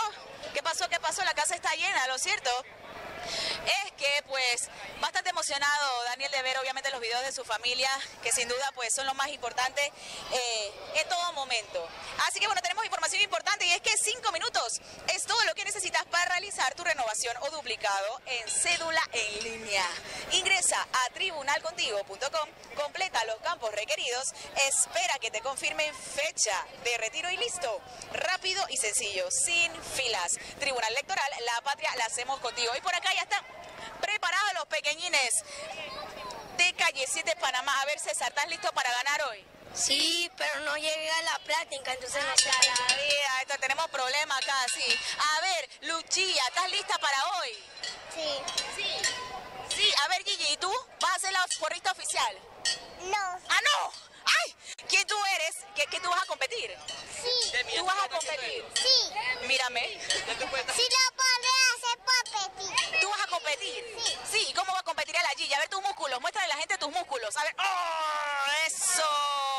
qué pasó, qué pasó, la casa está llena, ¿lo cierto? Es que pues bastante emocionado Daniel de ver obviamente los videos de su familia, que sin duda pues son lo más importante eh, en todo momento. Así que bueno, tenemos información importante y es que cinco minutos es todo lo que necesitas para realizar tu renovación o duplicado en cédula en línea. Ingresa a tribunalcontigo.com, completa los campos requeridos, espera que te confirmen fecha de retiro y listo. Rápido y sencillo, sin filas. Tribunal Electoral, la patria la hacemos contigo. Y por acá ya están preparados los pequeñines de Calle 7 Panamá. A ver, César, ¿estás listo para ganar hoy? Sí, pero no llegué a la práctica, entonces no sé. La vida, esto tenemos problemas acá, sí. A ver, Luchilla, ¿estás lista para hoy? Sí. Sí. Sí, a ver, Gigi, ¿y tú vas a ser la porrista oficial? No. ¡Ah, no! ¡Ay! ¿Quién tú eres? ¿Qué, qué tú vas a competir? Sí. ¿Tú vas a competir? Sí. Mírame. Si lo podré hacer competir. ¿Tú vas a competir? Sí. Sí, ¿y cómo va a competir a la Gigi? A ver tus músculos, muéstrale a la gente tus músculos. A ver, ¡oh! ¡Eso!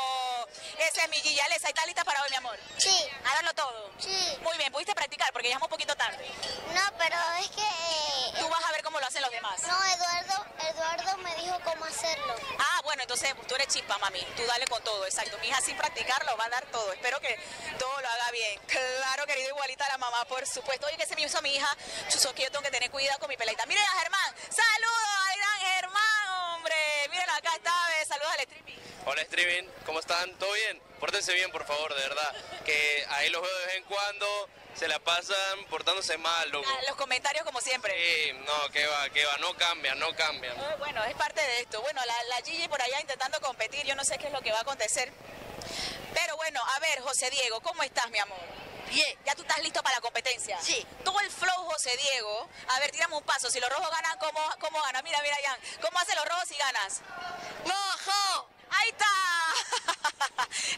Esa es mi. Alesa, ¿estás lista para hoy, mi amor? Sí. A darlo todo. Sí. Muy bien, ¿pudiste practicar? Porque ya es un poquito tarde. No, pero es que... eh, Tú vas a ver cómo lo hacen los demás. No, Eduardo, Eduardo me dijo cómo hacerlo. Ah, bueno, entonces tú eres chispa, mami. Tú dale con todo, exacto. Mi hija sin practicarlo va a dar todo. Espero que todo lo haga bien. Claro, querido, igualita a la mamá, por supuesto. Oye, que se me hizo mi hija. Chuso, que yo tengo que tener cuidado con mi peladita. Miren a Germán. Saludos al gran Germán, hombre. Miren, acá está. Saludos al streaming. Hola streaming, ¿cómo están? ¿Todo bien? Pórtense bien, por favor, de verdad. Que ahí los veo de vez en cuando, se la pasan portándose mal, loco. Ah, Los comentarios, como siempre. Sí, no, que va, que va, no cambian, no cambian. Eh, Bueno, es parte de esto. Bueno, la, la Gigi por allá intentando competir, yo no sé qué es lo que va a acontecer. Pero bueno, a ver, José Diego, ¿cómo estás, mi amor? Bien. ¿Ya tú estás listo para la competencia? Sí. Todo el flow, José Diego. A ver, tirame un paso. Si los rojos ganan, ¿cómo, cómo ganan? Mira, mira, Jan. ¿Cómo hacen los rojos si ganas? ¡Rojo! ¡Ahí está!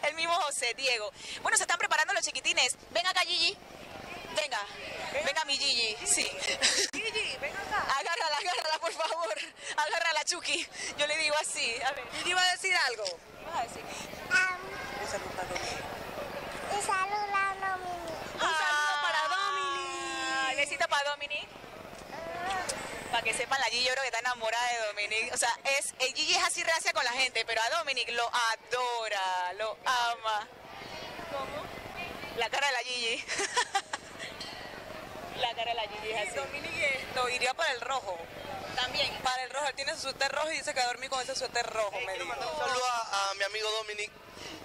[LAUGHS] el mismo José Diego. Bueno, se están preparando los chiquitines. Ven acá, Gigi. Venga, venga mi Gigi, sí. Gigi, ven acá. Agárrala, agárrala, por favor. Agárrala, Chucky. Yo le digo así. A ver. Gigi va a decir algo. ¿Qué vas a decir? Y saluda a Dominic. Un saludo para Dominic. Besito para Dominic. Para que sepan, la Gigi yo creo que está enamorada de Dominic. O sea, es, el Gigi es así reacia con la gente, pero a Dominic lo adora, lo ama. ¿Cómo? La cara de la Gigi. [LAUGHS] la cara de la Gigi es así. Dominic esto iría para el rojo. También. Para el rojo, él tiene su suéter rojo y dice que dormí con ese suéter rojo, me dijo. Un saludo a, a mi amigo Dominic,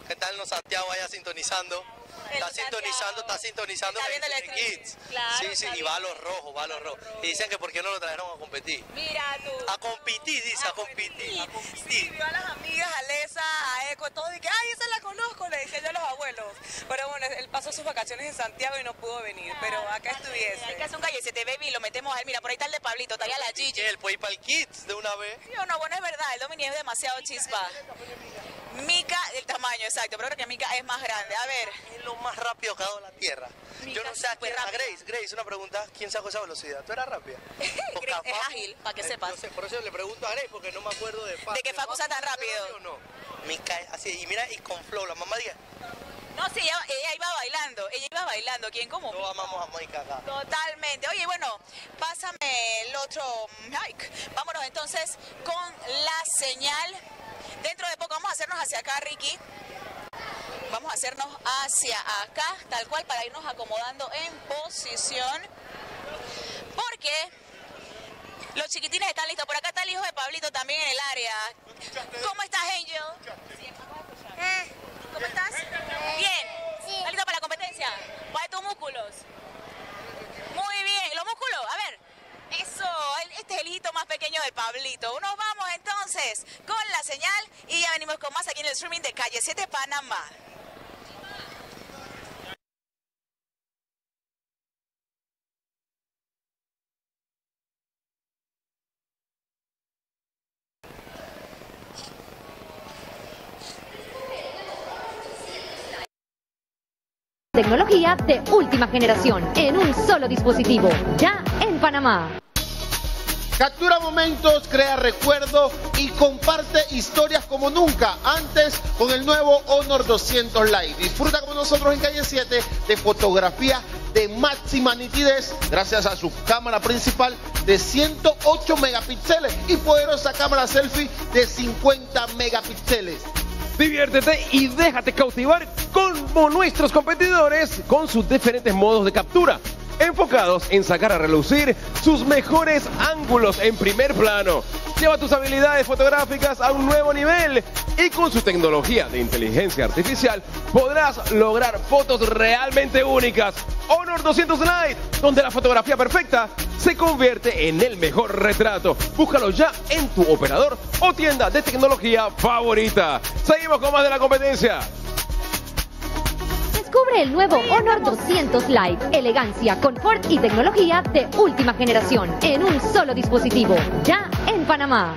que está en los Santiago allá sintonizando. Está sintonizando, está sintonizando Está viendo el. Kids. Claro, sí, sí, y va a los rojos, va a los rojos. Y dicen que por qué no lo trajeron a competir. Mira tú. A competir, dice, a competir. A competir. Vio a las amigas, a Lesa, a Eco, todo, y que, ay, esa la conozco, le decía yo a los abuelos. Pero bueno, él pasó sus vacaciones en Santiago y no pudo venir, pero acá estuviese. Hay que hacer un calle 7 baby y lo metemos a él. Mira, por ahí está el de Pablito, está allá la Gigi. Él puede ir para el Kids de una vez. Sí no, bueno, es verdad, el Dominic es demasiado chispa. Mica, el tamaño, exacto, pero creo que Mica es más grande. A ver. Es lo más rápido que ha dado la Tierra. Yo no sé a quién, a Grace, Grace, una pregunta, ¿quién sacó esa velocidad? ¿Tú eras rápida? [LAUGHS] A es ágil, para que Eh, sepas. no sé, por eso le pregunto a Grace, porque no me acuerdo de Facu. De que Facu sea tan rápido. ¿O no? Mica, es así, y mira, y con flow, la mamá diga, No, sí, ella, ella iba bailando, ella iba bailando. ¿Quién como? todos amamos a Mónica acá. Totalmente. Oye, bueno, pásame el otro mic. Vámonos entonces con la señal. Dentro de poco vamos a hacernos hacia acá, Ricky. Vamos a hacernos hacia acá, tal cual, para irnos acomodando en posición. Porque los chiquitines están listos. Por acá está el hijo de Pablito también en el área. ¿Cómo estás, Angel? ¿Cómo estás? Bien. competencia. Para tus músculos. Muy bien. ¿Los músculos? A ver. Eso, este es el hijito más pequeño del Pablito. Nos vamos entonces con la señal y ya venimos con más aquí en el streaming de Calle 7 Panamá. Tecnología de última generación en un solo dispositivo, ya en Panamá. Captura momentos, crea recuerdos y comparte historias como nunca antes con el nuevo Honor 200 Lite. Disfruta con nosotros en calle 7 de fotografía de máxima nitidez gracias a su cámara principal de 108 megapíxeles y poderosa cámara selfie de 50 megapíxeles. Diviértete y déjate cautivar como nuestros competidores con sus diferentes modos de captura, enfocados en sacar a relucir sus mejores ángulos en primer plano. Lleva tus habilidades fotográficas a un nuevo nivel y con su tecnología de inteligencia artificial podrás lograr fotos realmente únicas. Honor 200 Lite, donde la fotografía perfecta se convierte en el mejor retrato. Búscalo ya en tu operador o tienda de tecnología favorita. Seguimos con más de la competencia. Descubre el nuevo Honor 200 Lite, elegancia, confort y tecnología de última generación en un solo dispositivo, ya en Panamá.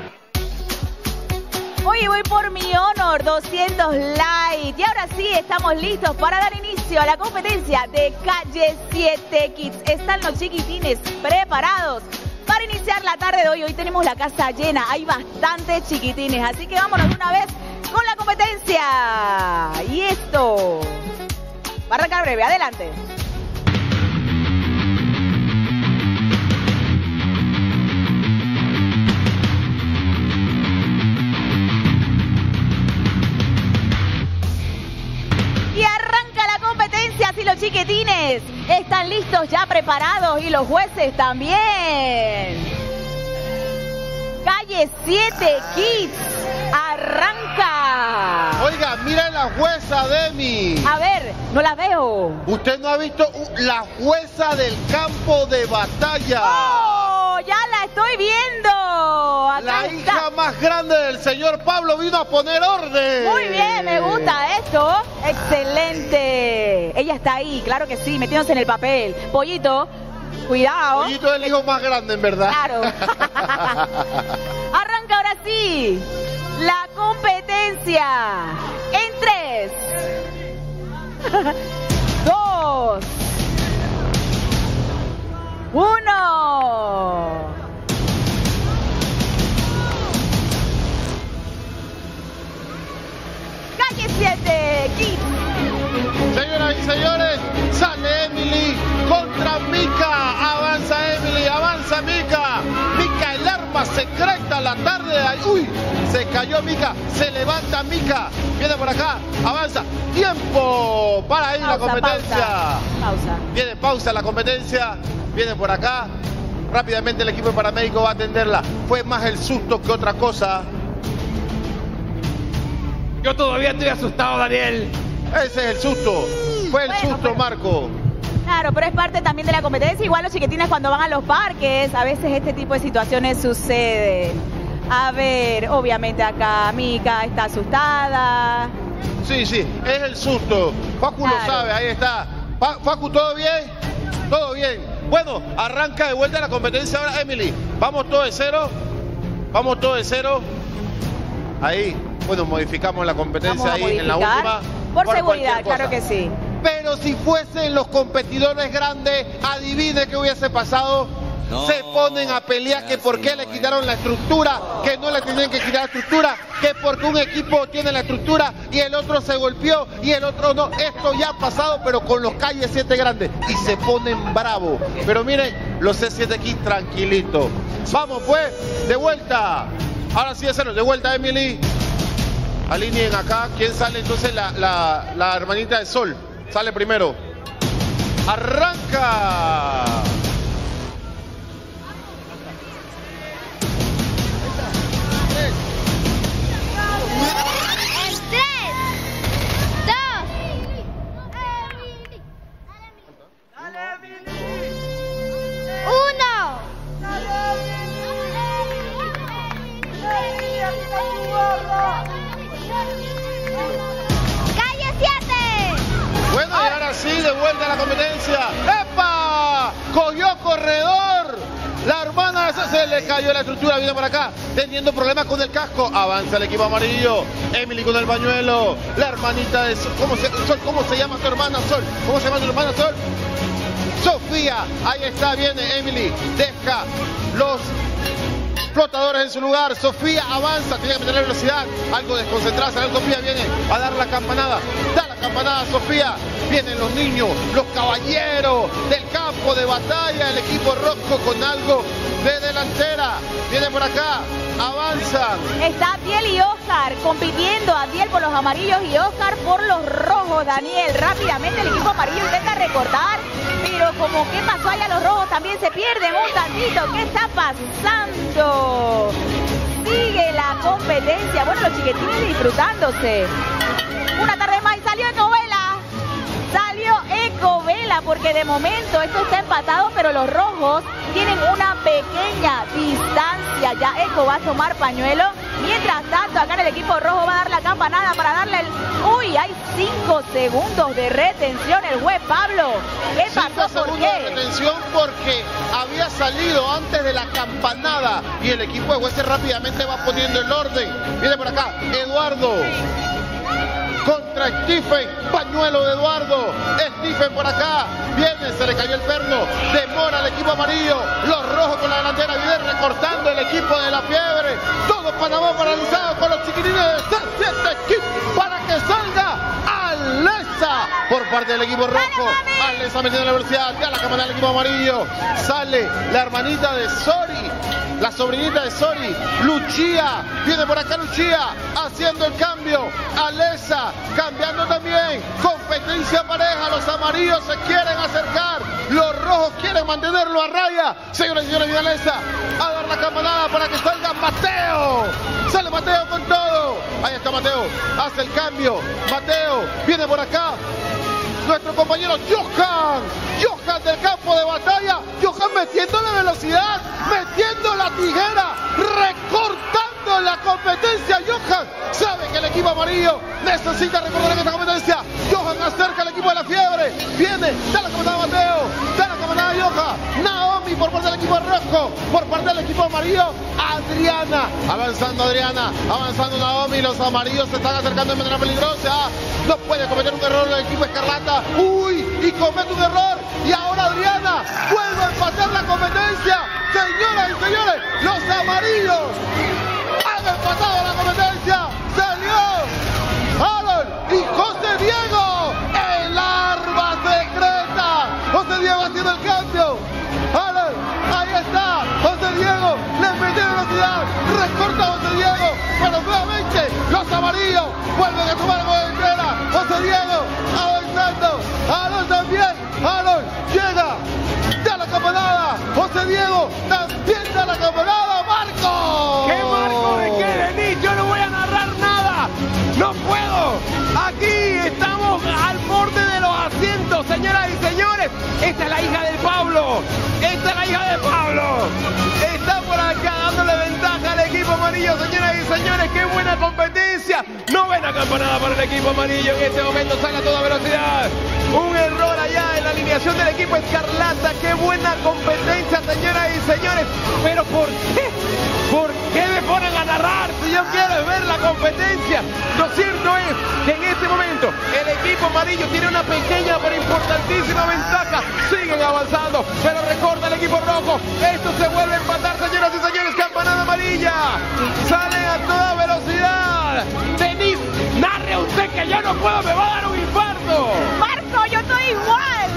Hoy voy por mi Honor 200 Lite. Y ahora sí, estamos listos para dar inicio a la competencia de Calle 7 Kids. Están los chiquitines preparados para iniciar la tarde de hoy. Hoy tenemos la casa llena. Hay bastantes chiquitines. Así que vámonos una vez con la competencia. Y esto va a arrancar breve. Adelante. Y arranca la competencia si los chiquitines están listos, ya preparados y los jueces también. Calle 7 Kids arranca. Oiga, mira la jueza Demi. A ver, no la veo. Usted no ha visto la jueza del campo de batalla. ¡Oh! Ya la estoy viendo. Acá La está. hija más grande del señor Pablo vino a poner orden. Muy bien, me gusta esto. Excelente. Ella está ahí, claro que sí, metiéndose en el papel. Pollito, cuidado. Pollito es el hijo más grande, en verdad. Claro. [LAUGHS] [LAUGHS] Arranca ahora sí la competencia en tres, [LAUGHS] dos, uno. Calle 7, Kids. Señoras y señores, sale Emily contra Mika. Avanza Emily, avanza Mika. Arma secreta la tarde de ahí. Uy, se cayó Mika. Se levanta Mika. Viene por acá, avanza. Tiempo para ir la competencia. pausa, pausa. Viene pausa la competencia. Viene por acá. Rápidamente el equipo paramédico va a atenderla. Fue más el susto que otra cosa. Yo todavía estoy asustado, Daniel. Ese es el susto. Fue el Bueno, susto, pero- Marco. Claro, pero es parte también de la competencia. Igual los chiquitines cuando van a los parques, a veces este tipo de situaciones suceden. A ver, obviamente acá Mica está asustada. Sí, sí, es el susto. Facu lo sabe, ahí está. Fa- Facu, ¿todo bien? Todo bien. Bueno, arranca de vuelta la competencia ahora, Emily. Vamos todo de cero. Vamos todo de cero. Ahí. Bueno, modificamos la competencia Vamos a ahí en la última. Por seguridad, claro que sí. Pero si fuesen los competidores grandes, adivine qué hubiese pasado. Se ponen a pelear que por qué le quitaron la estructura, que no le tenían que quitar la estructura, que porque un equipo tiene la estructura y el otro se golpeó y el otro no. Esto ya ha pasado, pero con los calles 7 grandes y se ponen bravos. Pero miren, los C7 aquí tranquilitos. Vamos pues, de vuelta. Ahora sí, hacerlo, de vuelta, Emily. Alineen acá. ¿Quién sale entonces? La, la, la hermanita de Sol. Sale primero. ¡Arranca! En tres, dos, Uno. Calle 7. Bueno, y ahora sí, de vuelta a la competencia. ¡Epa! Cogió corredor. La hermana esa se le cayó la estructura, viene por acá, teniendo problemas con el casco. Avanza el equipo amarillo. Emily con el pañuelo. La hermanita de Sol. ¿Cómo se, Sol, ¿cómo se llama tu hermana Sol? ¿Cómo se llama tu hermana Sol? Sofía, ahí está, viene Emily, deja los flotadores en su lugar, Sofía avanza, tiene que la velocidad, algo desconcentrada, Sofía viene a dar la campanada, da la campanada Sofía, vienen los niños, los caballeros del campo de batalla, el equipo rojo con algo de delantera, viene por acá, avanzan, Está Adiel y Oscar compitiendo. Adiel por los amarillos y Oscar por los rojos. Daniel, rápidamente el equipo amarillo intenta recortar. Pero como que pasó allá, los rojos también se pierden un tantito. ¿Qué está pasando? Sigue la competencia. Bueno, los chiquitines disfrutándose. Una tarde más y salió. Salió Ecovela porque de momento esto está empatado, pero los rojos tienen una pequeña distancia. Ya Eco va a tomar pañuelo. Mientras tanto, acá en el equipo rojo va a dar la campanada para darle el... Uy, hay cinco segundos de retención el juez Pablo. ¿Qué Cinco pasó? ¿Por segundos de qué? retención porque había salido antes de la campanada y el equipo de jueces rápidamente va poniendo el orden. Viene por acá, Eduardo. Contra Stephen, pañuelo de Eduardo. Stephen por acá, viene, se le cayó el perno. Demora el equipo amarillo. Los rojos con la delantera, viene recortando el equipo de la fiebre. Todo Panamá paralizado con los chiquitines de C7 Kid para que salga Alesa por parte del equipo rojo. Alesa metiendo la velocidad, ya la cámara del equipo amarillo. Sale la hermanita de Sori, la sobrinita de Sori, Luchía. Viene por acá Luchía haciendo el cambio. Alesa cambiando también. Competencia pareja. Los amarillos se quieren acercar. Los rojos quieren mantenerlo a raya. Señoras y señores, Alesa a dar la campanada para que salga Mateo. Sale Mateo con todo. Ahí está Mateo. Hace el cambio. Mateo viene por acá. Nuestro compañero Johan. Johan del campo de batalla. Johan metiendo la velocidad. Metiendo la tijera. Recortando la competencia. Johan sabe que el equipo amarillo necesita recordar esta competencia. Johan acerca al equipo de la fiebre. Viene. Da la campanada a Mateo. Da la campanada a Johan. Naomi por parte del equipo rojo. Por parte del equipo amarillo. Adriana. Avanzando Adriana. Avanzando Naomi. Los amarillos se están acercando de manera peligrosa. No puede cometer un error el equipo escarlata. Uy, y comete un error. Y ahora Adriana vuelve a empatar la competencia. Señoras y señores, los amarillos han empatado la competencia. Salió Harold y José Diego. El arma secreta. José Diego haciendo el cambio. Harold, ahí está. José Diego le mete velocidad. Recorta a José Diego. Pero nuevamente los amarillos vuelven a tomar la delantera. José Diego avanzando. Harold también. Harold llega. Da la campanada. José Diego también da la campanada. Marco. ¿Qué marco Aquí estamos al borde de los asientos, señoras y señores. Esta es la hija del Pablo. Esta es la hija de Pablo. Está por acá dándole ventaja al equipo amarillo, señoras y señores. Qué buena competencia. Novena campanada para el equipo amarillo. En este momento sale a toda velocidad. Un error allá en la alineación del equipo escarlata. Qué buena competencia, señoras y señores. Pero ¿por qué? ¿Por qué me ponen a narrar si yo quiero ver la competencia? Lo cierto es que en este momento el equipo amarillo tiene una pequeña pero importantísima ventaja. Siguen avanzando, pero recorta el equipo rojo. Esto se vuelve a Salen a toda velocidad. Denis, narre usted que yo no puedo, me va a dar un infarto. Marco, yo estoy igual.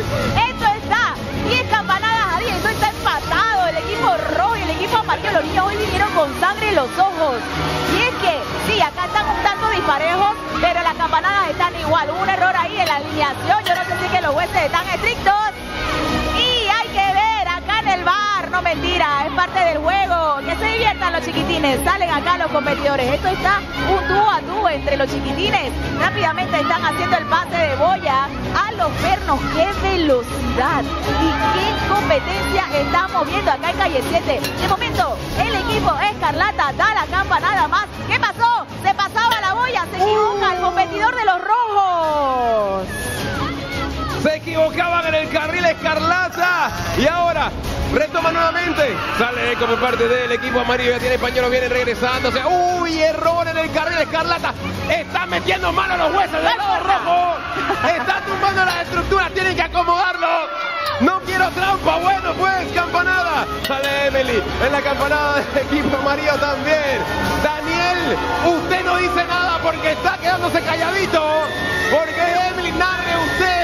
Esto está 10 campanadas a 10. Esto está empatado. El equipo rojo y el equipo amarillo. Los niños hoy vinieron con sangre en los ojos. Y es que, sí, acá están un tanto disparejos, pero las campanadas están igual. Hubo un error ahí en la alineación. Yo no sé si que los jueces están estrictos. No mentira, es parte del juego. Que se diviertan los chiquitines. Salen acá los competidores. Esto está un dúo a dúo entre los chiquitines. Rápidamente están haciendo el pase de boya a los pernos. ¡Qué velocidad! ¿Y qué competencia estamos viendo acá en Calle 7? De momento, el equipo Escarlata da la campa nada más. ¿Qué pasó? Se pasaba la boya. Se equivoca el competidor de los rojos. Se equivocaban en el carril Escarlata. Y ahora retoma nuevamente. Sale eco por parte del equipo amarillo. Ya tiene español, viene regresándose. Uy, error en el carril Escarlata. Está metiendo mano los huesos del lado rojo. Está tumbando la estructura. Tienen que acomodarlo. No quiero trampa. Bueno, pues campanada. Sale Emily en la campanada del equipo amarillo también. Daniel, usted no dice nada porque está quedándose calladito. Porque Emily, narre usted.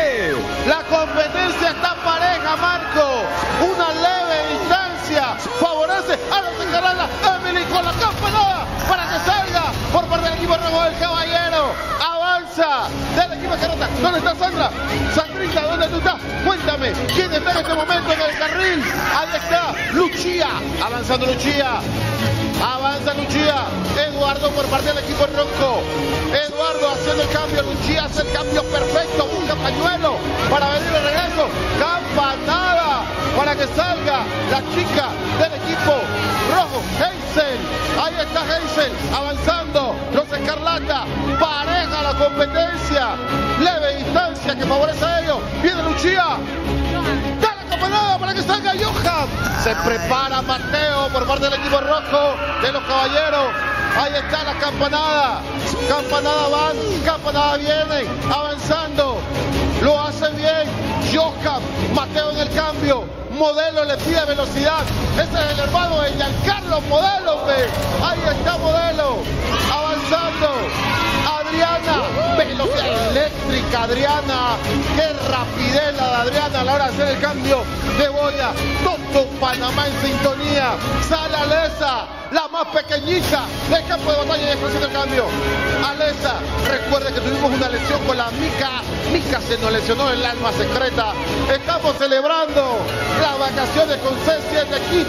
La competencia está pareja, Marco. Una leve distancia favorece a los Carrala. Emily con la campanada para que salga por parte del equipo rojo del caballero. Avanza del equipo Carrota. ¿Dónde está Sandra? Sandrita, ¿dónde tú estás? Cuéntame, ¿quién está en este momento en el carril? Ahí está, Luchía. Avanzando Luchía. Avanza Luchía. Eduardo por parte del equipo rojo. Eduardo haciendo el cambio. Luchía hace el cambio perfecto. Busca pañuelo para venir de regreso. Campanada para que salga la chica del equipo rojo. Heisen. Ahí está Heisen avanzando. Los Escarlata. Pareja la competencia. Leve distancia que favorece a ellos. Viene Luchía. Da la campanada para que salga Johan. Se prepara Mateo por parte del equipo rojo de los caballeros. Ahí está la campanada. Campanada van, campanada vienen, avanzando. Lo hace bien. Johan, Mateo en el cambio. Modelo le pide velocidad. Ese es el hermano de Giancarlo Modelo. Ahí está Modelo. Avanzando. Adriana, velocidad eléctrica, Adriana. Qué rapidez la de Adriana a la hora de hacer el cambio de boya. Todo Panamá en sintonía. Sale Alesa, la más pequeñita del campo de batalla y haciendo el cambio. Alesa, recuerde que tuvimos una lesión con la Mica. Mica se nos lesionó el alma secreta. Estamos celebrando las vacaciones con C7 Kit.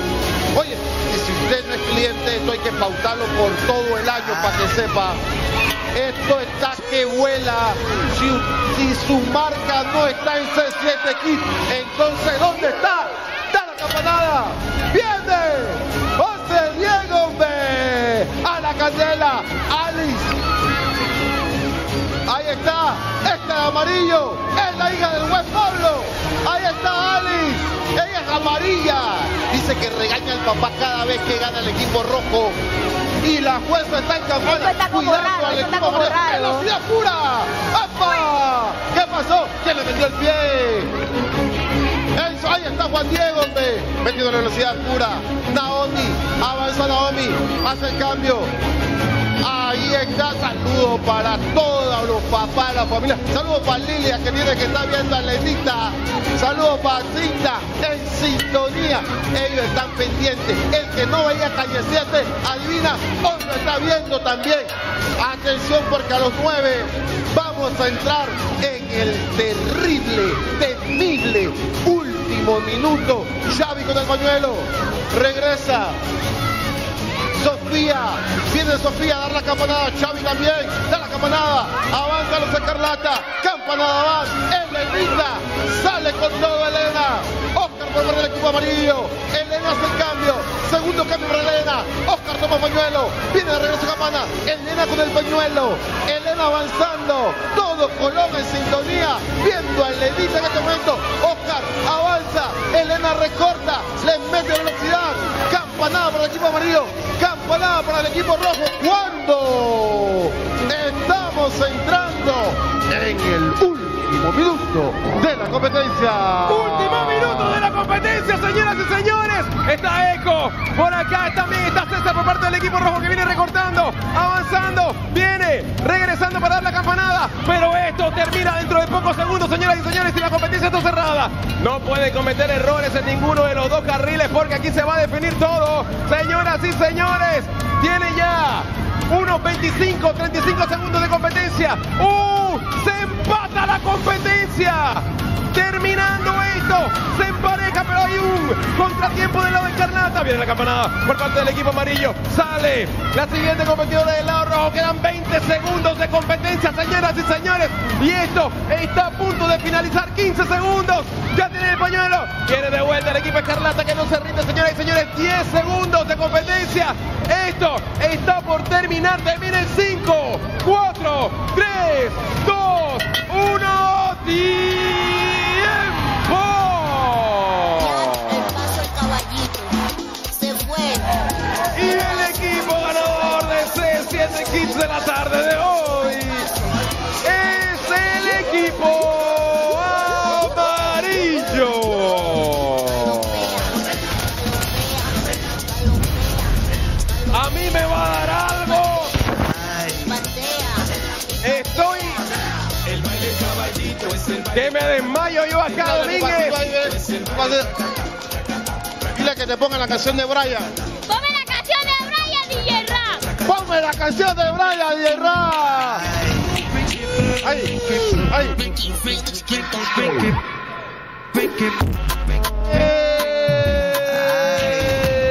Oye, y si usted no es cliente, esto hay que pautarlo por todo el año para que sepa. Esto está que vuela. Si, si su marca no está en C7 Kit, entonces ¿dónde está? ¡Da la campanada! ¡Viene! ¡José Diego, hombre! ¡A la candela! ¡Alice! Ahí está, este de amarillo, es la hija del juez Pablo. Ahí está Alice, ella es amarilla. Dice que regaña al papá cada vez que gana el equipo rojo. Y la jueza está en campana. Esto está como cuidando raro, al equipo amarillo. ¡Velocidad pura! ¡Apa! ¿Qué pasó? ¿Quién le metió el pie? Eso, ahí está Juan Diego, hombre, metiendo la velocidad pura. Naomi, avanza Naomi, hace el cambio. Ahí está, saludo para todos los papás, la familia. Saludos para Lilia que tiene que estar viendo a Lenita. Saludos para Cinta en sintonía. Ellos están pendientes. El que no veía calle 7, adivina, hoy lo está viendo también. Atención porque a los 9 vamos a entrar en el terrible, temible último minuto. Xavi con el pañuelo. Regresa. Sofía, viene Sofía a dar la campanada, Xavi también, da la campanada, avanza los Escarlata, campanada van, Elenita, sale con todo Elena, Oscar por del equipo amarillo, Elena hace el cambio, segundo cambio para Elena, Oscar toma pañuelo, viene de regreso campana, Elena con el pañuelo, Elena avanzando, todo Colón en sintonía, viendo a Elenita en este momento, Oscar avanza, Elena recorta, le mete velocidad, campanada para el equipo amarillo, campanada para el equipo rojo, cuando estamos entrando en el último minuto de la competencia. Último minuto de la competencia, señoras y señores. Está Eco. Por acá también está César por parte del equipo rojo que viene recortando, avanzando, viene regresando para dar la campanada. Pero termina dentro de pocos segundos, señoras y señores, y la competencia está cerrada. No puede cometer errores en ninguno de los dos carriles porque aquí se va a definir todo. Señoras y señores, tiene ya unos 25, 35 segundos de competencia. ¡Uh! ¡Se empata la competencia! Terminando esto, se pero hay un contratiempo del lado de Carnata. Viene la campanada por parte del equipo amarillo. Sale la siguiente competidora del lado rojo. Quedan 20 segundos de competencia, señoras y señores. Y esto está a punto de finalizar. 15 segundos. Ya tiene el pañuelo. Viene de vuelta el equipo Escarlata que no se rinde, señoras y señores. 10 segundos de competencia. Esto está por terminar. Termina en 5, 4, 3, 2, 1. 10. De la tarde de hoy es el equipo amarillo. A mí me va a dar algo. Estoy que me desmayo yo acá, Domínguez. Dile que te pongan la canción de Brian. Ponme la canción de Brian DJ Ra. Ay, ay.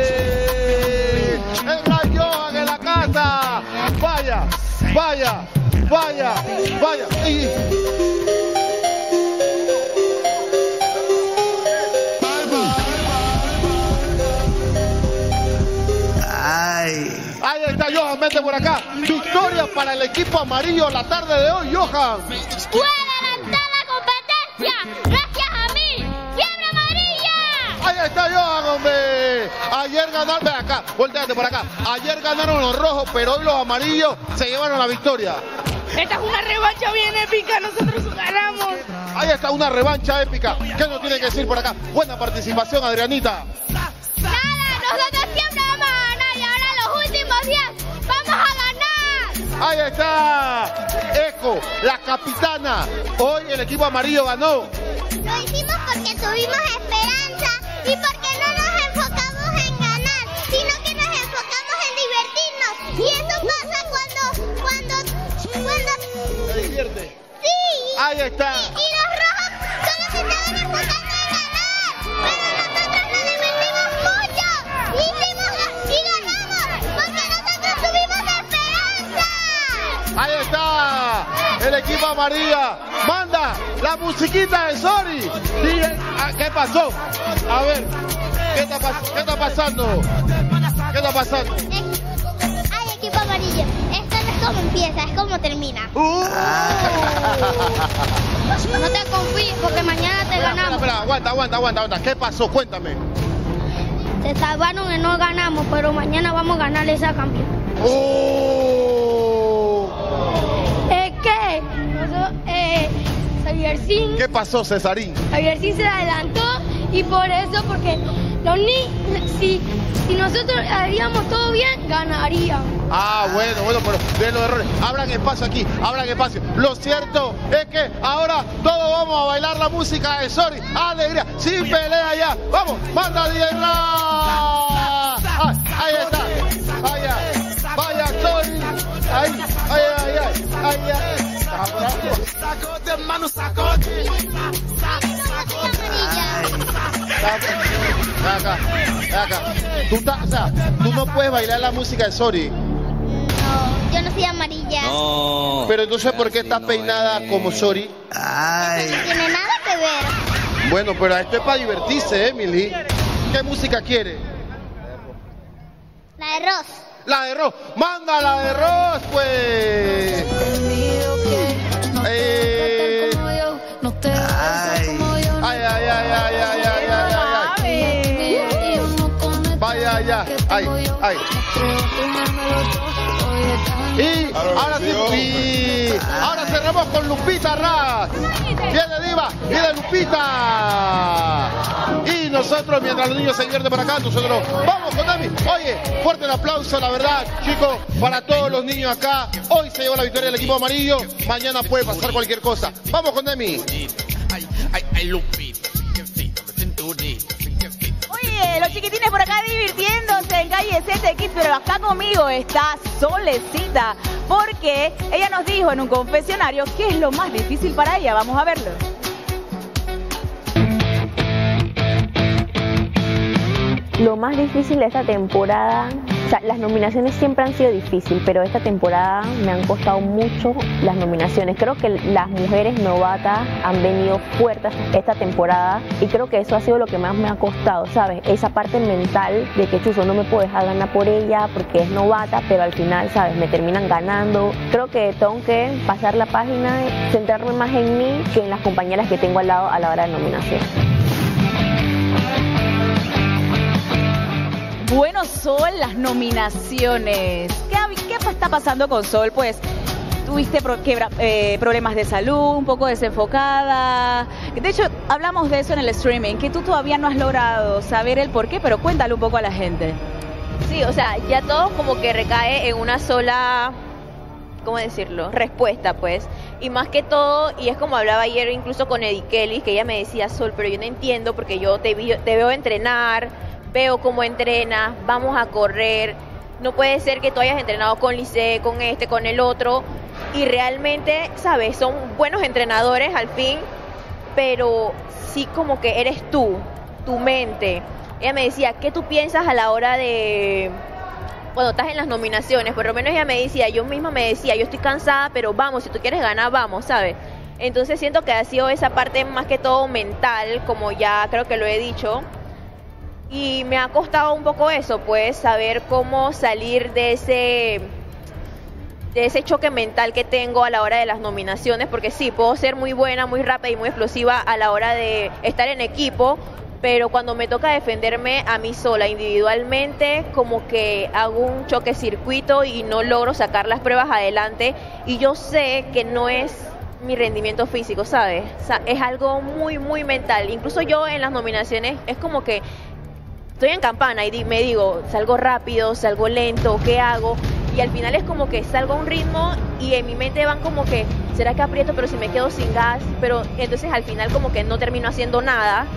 ¡Eh! El Brian Johan en la casa. Vaya, vaya, vaya, vaya. Y- está Johan, vete por acá. Victoria para el equipo amarillo la tarde de hoy, Johan. Pude adelantar la competencia gracias a mí. ¡Fiebre amarilla! Ahí está Johan, hombre. Ayer ganaron, ven acá, volteate por acá. Ayer ganaron los rojos, pero hoy los amarillos se llevaron la victoria. Esta es una revancha bien épica, nosotros ganamos. Ahí está una revancha épica. ¿Qué nos tiene que decir por acá? Buena participación, Adrianita. Nada, nosotros siempre vamos a ganar y ahora los últimos 10 vamos a ganar. Ahí está Eco, la capitana. Hoy el equipo amarillo ganó. Lo hicimos porque tuvimos esperanza y porque no nos enfocamos en ganar, sino que nos enfocamos en divertirnos. Y eso pasa cuando, cuando, cuando... ¿Se divierte? Sí. Ahí está. Y, y los rojos solo se estaban enfocando Ahí está el equipo amarilla. Manda la musiquita de Sori. Ah, ¿Qué pasó? A ver, ¿qué está, pas- qué está pasando? ¿Qué está pasando? Ay, equipo amarillo. Esto no es como empieza, es como termina. Uh. No te confíes porque mañana te Espera, ganamos. espera, aguanta, aguanta, aguanta, aguanta. ¿Qué pasó? Cuéntame. Se salvaron y no ganamos, pero mañana vamos a ganar esa campeón. Oh. Que nosotros, eh, Javiercín, ¿Qué pasó, Cesarín? Javiercín se adelantó y por eso, porque los ni si, si nosotros haríamos todo bien, ganaríamos. Ah, bueno, bueno, pero de los errores. Abran espacio aquí, abran espacio. Lo cierto es que ahora todos vamos a bailar la música de Sori. Alegría, sin pelea ya. Vamos, manda. Ah, ahí está. Vaya, vaya, Sori. Ahí, ay, ay, ay, ay, ay. Ven acá, acá. Tú, o sea, tú no puedes bailar la música de Sori. No, yo no soy amarilla. Pero entonces, ¿por qué estás peinada como Sori? Eso no tiene nada que ver. Bueno, pero esto es para divertirse, Emily. ¿Qué música quiere? La de Ross. La de Ross. Manda la de Ross, pues. Ay, ay. Y ahora sí, ahora cerramos con Lupita Raz. Viene Diva, viene Lupita. Y nosotros, mientras los niños se divierten por acá, nosotros vamos con Dami. Oye, fuerte el aplauso, la verdad, chicos, para todos los niños acá. Hoy se llevó la victoria del equipo amarillo. Mañana puede pasar cualquier cosa. Vamos con Demi. Oye, los chiquitines por acá divirtiéndose en calle 7 Kids, pero acá conmigo está Solecita, porque ella nos dijo en un confesionario qué es lo más difícil para ella. Vamos a verlo. Lo más difícil de esta temporada, o sea, las nominaciones siempre han sido difíciles, pero esta temporada me han costado mucho las nominaciones. Creo que las mujeres novatas han venido fuertes esta temporada y creo que eso ha sido lo que más me ha costado, ¿sabes? Esa parte mental de que chuzo no me puedo dejar ganar por ella porque es novata, pero al final, ¿sabes? Me terminan ganando. Creo que tengo que pasar la página, centrarme más en mí que en las compañeras que tengo al lado a la hora de nominación. Bueno, Sol, las nominaciones. ¿Qué, está pasando con Sol? Pues tuviste pro- quebra- eh, problemas de salud, un poco desenfocada. De hecho, hablamos de eso en el streaming, que tú todavía no has logrado saber el por qué, pero cuéntale un poco a la gente. Sí, o sea, ya todo como que recae en una sola, ¿cómo decirlo? Respuesta, pues. Y más que todo, y es como hablaba ayer incluso con Eddie Kelly, que ella me decía, Sol, pero yo no entiendo porque yo te veo entrenar, veo cómo entrenas, vamos a correr. No puede ser que tú hayas entrenado con Lice, con este, con el otro. Y realmente, ¿sabes? Son buenos entrenadores al fin, pero sí como que eres tú, tu mente. Ella me decía, ¿qué tú piensas a la hora de cuando estás en las nominaciones? Por lo menos ella me decía, yo misma me decía, yo estoy cansada, pero vamos, si tú quieres ganar, vamos, ¿sabes? Entonces siento que ha sido esa parte más que todo mental, como ya creo que lo he dicho. Y me ha costado un poco eso, pues, saber cómo salir de ese de ese choque mental que tengo a la hora de las nominaciones, porque sí, puedo ser muy buena, muy rápida y muy explosiva a la hora de estar en equipo, pero cuando me toca defenderme a mí sola individualmente, como que hago un choque circuito y no logro sacar las pruebas adelante y yo sé que no es mi rendimiento físico, ¿sabes? Es algo muy, muy mental. Incluso yo en las nominaciones es como que estoy en campana y me digo, salgo rápido, salgo lento, ¿qué hago? Y al final es como que salgo a un ritmo y en mi mente van como que, ¿será que aprieto pero si me quedo sin gas? Pero entonces al final como que no termino haciendo nada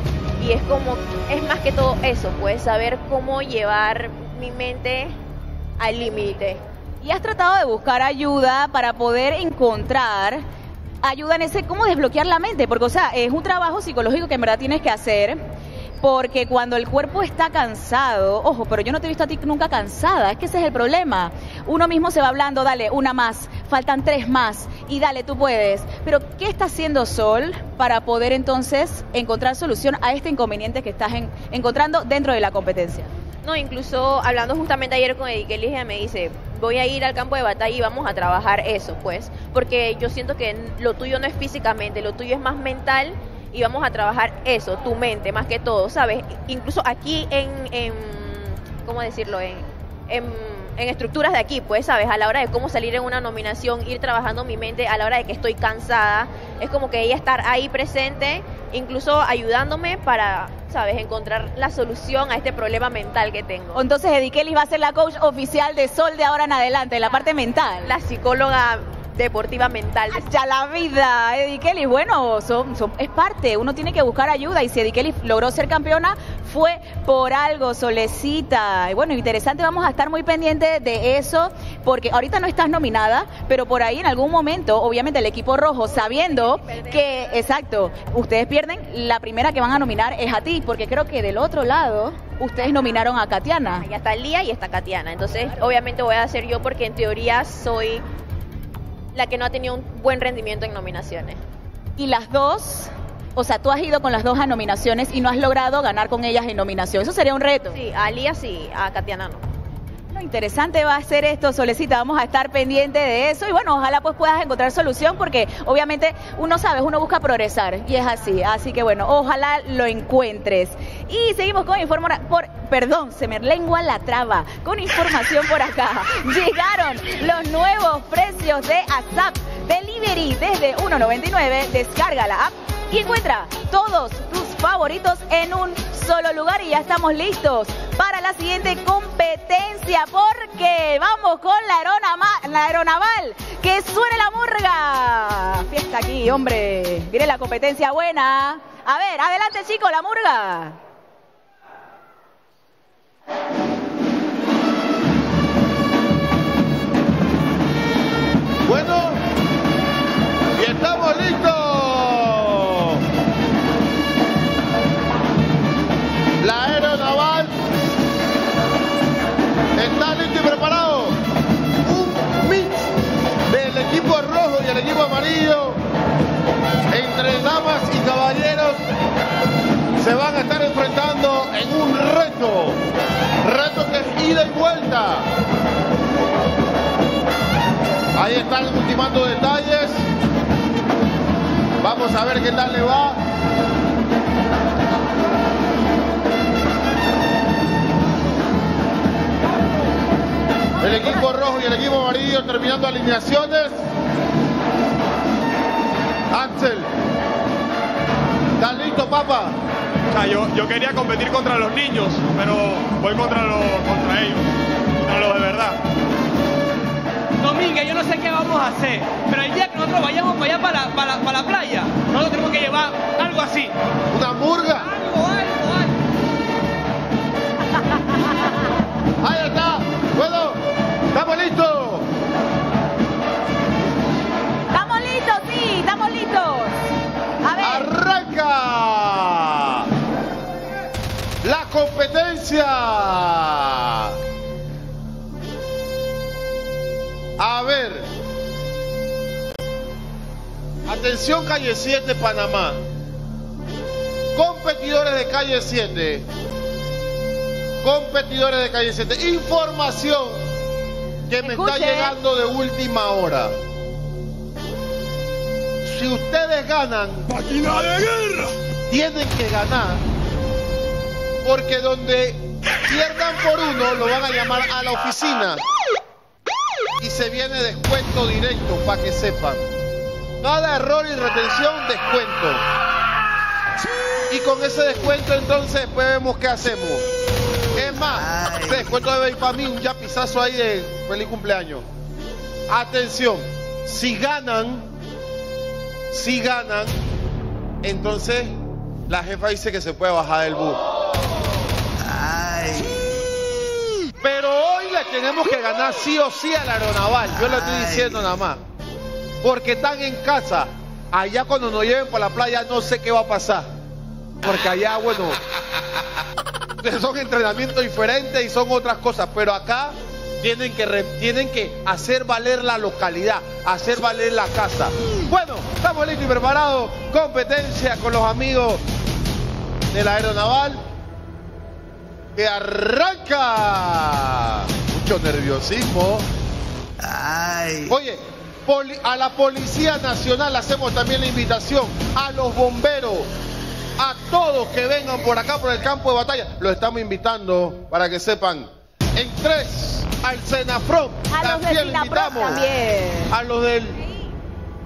y es como, es más que todo eso, pues saber cómo llevar mi mente al límite. Y has tratado de buscar ayuda para poder encontrar ayuda en ese cómo desbloquear la mente, porque o sea, es un trabajo psicológico que en verdad tienes que hacer. Porque cuando el cuerpo está cansado, ojo, pero yo no te he visto a ti nunca cansada, es que ese es el problema. Uno mismo se va hablando, dale, una más, faltan tres más, y dale, tú puedes. Pero, ¿qué está haciendo Sol para poder entonces encontrar solución a este inconveniente que estás en- encontrando dentro de la competencia? No, incluso hablando justamente ayer con Eddie Kelly, ella me dice, voy a ir al campo de batalla y vamos a trabajar eso, pues, porque yo siento que lo tuyo no es físicamente, lo tuyo es más mental y vamos a trabajar eso, tu mente más que todo, ¿sabes? Incluso aquí en, en ¿cómo decirlo? En, en, en estructuras de aquí, pues, ¿sabes? A la hora de cómo salir en una nominación, ir trabajando mi mente a la hora de que estoy cansada, es como que ella estar ahí presente, incluso ayudándome para, ¿sabes? Encontrar la solución a este problema mental que tengo. Entonces, Eddie Kelly va a ser la coach oficial de Sol de ahora en adelante, en la parte mental. La psicóloga deportiva mental. Ya la vida, Eddie Kelly. Bueno, son, son- es parte, uno tiene que buscar ayuda y si Eddie Kelly logró ser campeona fue por algo, Solecita. Y bueno, interesante, vamos a estar muy pendientes de eso porque ahorita no estás nominada, pero por ahí en algún momento, obviamente el equipo rojo, sabiendo que, exacto, ustedes pierden, la primera que van a nominar es a ti, porque creo que del otro lado ustedes nominaron a Katiana. Ya está Lía y está Katiana. Entonces, obviamente voy a hacer yo porque en teoría soy la que no ha tenido un buen rendimiento en nominaciones. Y las dos, o sea, tú has ido con las dos a nominaciones y no has logrado ganar con ellas en nominación. Eso sería un reto. Sí, a Lía sí, a Katiana no. Interesante va a ser esto, Solecita, vamos a estar pendientes de eso. Y bueno, ojalá pues puedas encontrar solución porque obviamente uno sabe, uno busca progresar. Y es así, así que bueno, ojalá lo encuentres. Y seguimos con información por, perdón, se me lengua la traba, con información por acá. [LAUGHS] Llegaron los nuevos precios de ASAP Delivery desde 1.99, descarga la app y encuentra todos tus favoritos en un solo lugar y ya estamos listos para la siguiente competencia porque vamos con la, la aeronaval. Que suene la murga. Fiesta aquí, hombre. Viene la competencia buena. A ver, adelante chicos, la murga. Bueno, y estamos listos. La aeronaval. ¿Está listo y preparado? Un mix del equipo rojo y el equipo amarillo. Entre damas y caballeros se van a estar enfrentando en un reto. Reto que es ida y vuelta. Ahí están ultimando detalles. Vamos a ver qué tal le va. El equipo rojo y el equipo amarillo terminando alineaciones. Axel. ¿Estás listo, papá? yo, yo quería competir contra los niños, pero voy contra, los, contra ellos, contra los de verdad. Domínguez, yo no sé qué vamos a hacer, pero el día que nosotros vayamos para allá, para, para, para la playa, nosotros tenemos que llevar algo así. ¿Una murga? Algo, algo, algo. A ver. Atención, calle 7, Panamá. Competidores de calle 7. Competidores de calle 7. Información que me está Escuche. llegando de última hora. Si ustedes ganan, ¡Máquina de guerra! tienen que ganar. Porque donde pierdan por uno, lo van a llamar a la oficina. Y se viene descuento directo, para que sepan. Cada error y retención, descuento. Y con ese descuento, entonces, después vemos qué hacemos. Es más, ese descuento debe ir para mí un yapizazo ahí de feliz cumpleaños. Atención, si ganan, si ganan, entonces la jefa dice que se puede bajar del bus. Pero hoy le tenemos que ganar sí o sí a la aeronaval. Yo lo estoy diciendo nada más. Porque están en casa. Allá cuando nos lleven para la playa no sé qué va a pasar. Porque allá, bueno, [LAUGHS] son entrenamientos diferentes y son otras cosas. Pero acá tienen que, re- tienen que hacer valer la localidad, hacer valer la casa. Bueno, estamos listos y preparados. Competencia con los amigos de la aeronaval. Que arranca. Mucho nerviosismo. Oye, poli- a la Policía Nacional hacemos también la invitación. A los bomberos. A todos que vengan por acá, por el campo de batalla. Los estamos invitando para que sepan. En tres, al. A los de también invitamos. también. A los del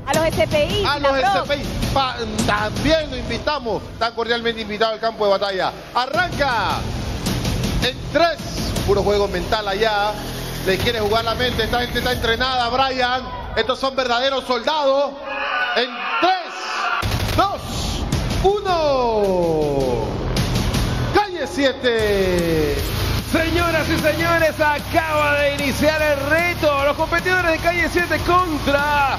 A los SPI. a los. SPI pa- también lo invitamos, tan cordialmente invitado al campo de batalla. Arranca en tres, puro juego mental allá. Le quiere jugar la mente, esta gente está entrenada, Brian. Estos son verdaderos soldados. En tres, dos, uno. Calle 7. Señoras y señores, acaba de iniciar el reto. Los competidores de calle 7 contra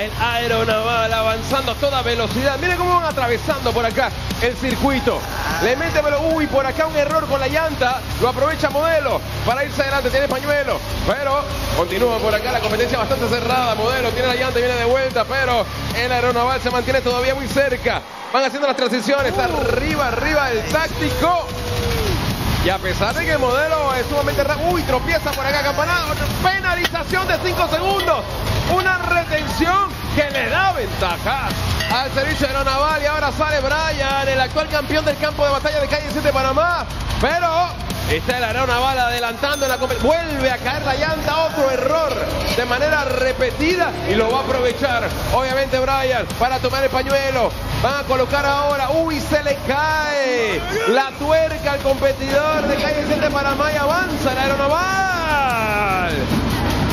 el aeronaval avanzando a toda velocidad. Miren cómo van atravesando por acá el circuito. Le mete velo. Uy, por acá un error con la llanta. Lo aprovecha Modelo para irse adelante. Tiene pañuelo. Pero continúa por acá la competencia bastante cerrada. Modelo tiene la llanta y viene de vuelta. Pero el aeronaval se mantiene todavía muy cerca. Van haciendo las transiciones. Arriba, arriba el táctico. Y a pesar de que el modelo es sumamente rápido, uy, tropieza por acá, campanado, penalización de 5 segundos, una retención que le da ventaja al servicio aeronaval y ahora sale Brian, el actual campeón del campo de batalla de calle 7 de Panamá, pero está el aeronaval adelantando en la competencia, vuelve a caer la llanta, otro error de manera repetida y lo va a aprovechar, obviamente Brian, para tomar el pañuelo, van a colocar ahora, uy, se le cae la tuerca al competidor de calle 7 de Panamá y avanza el aeronaval.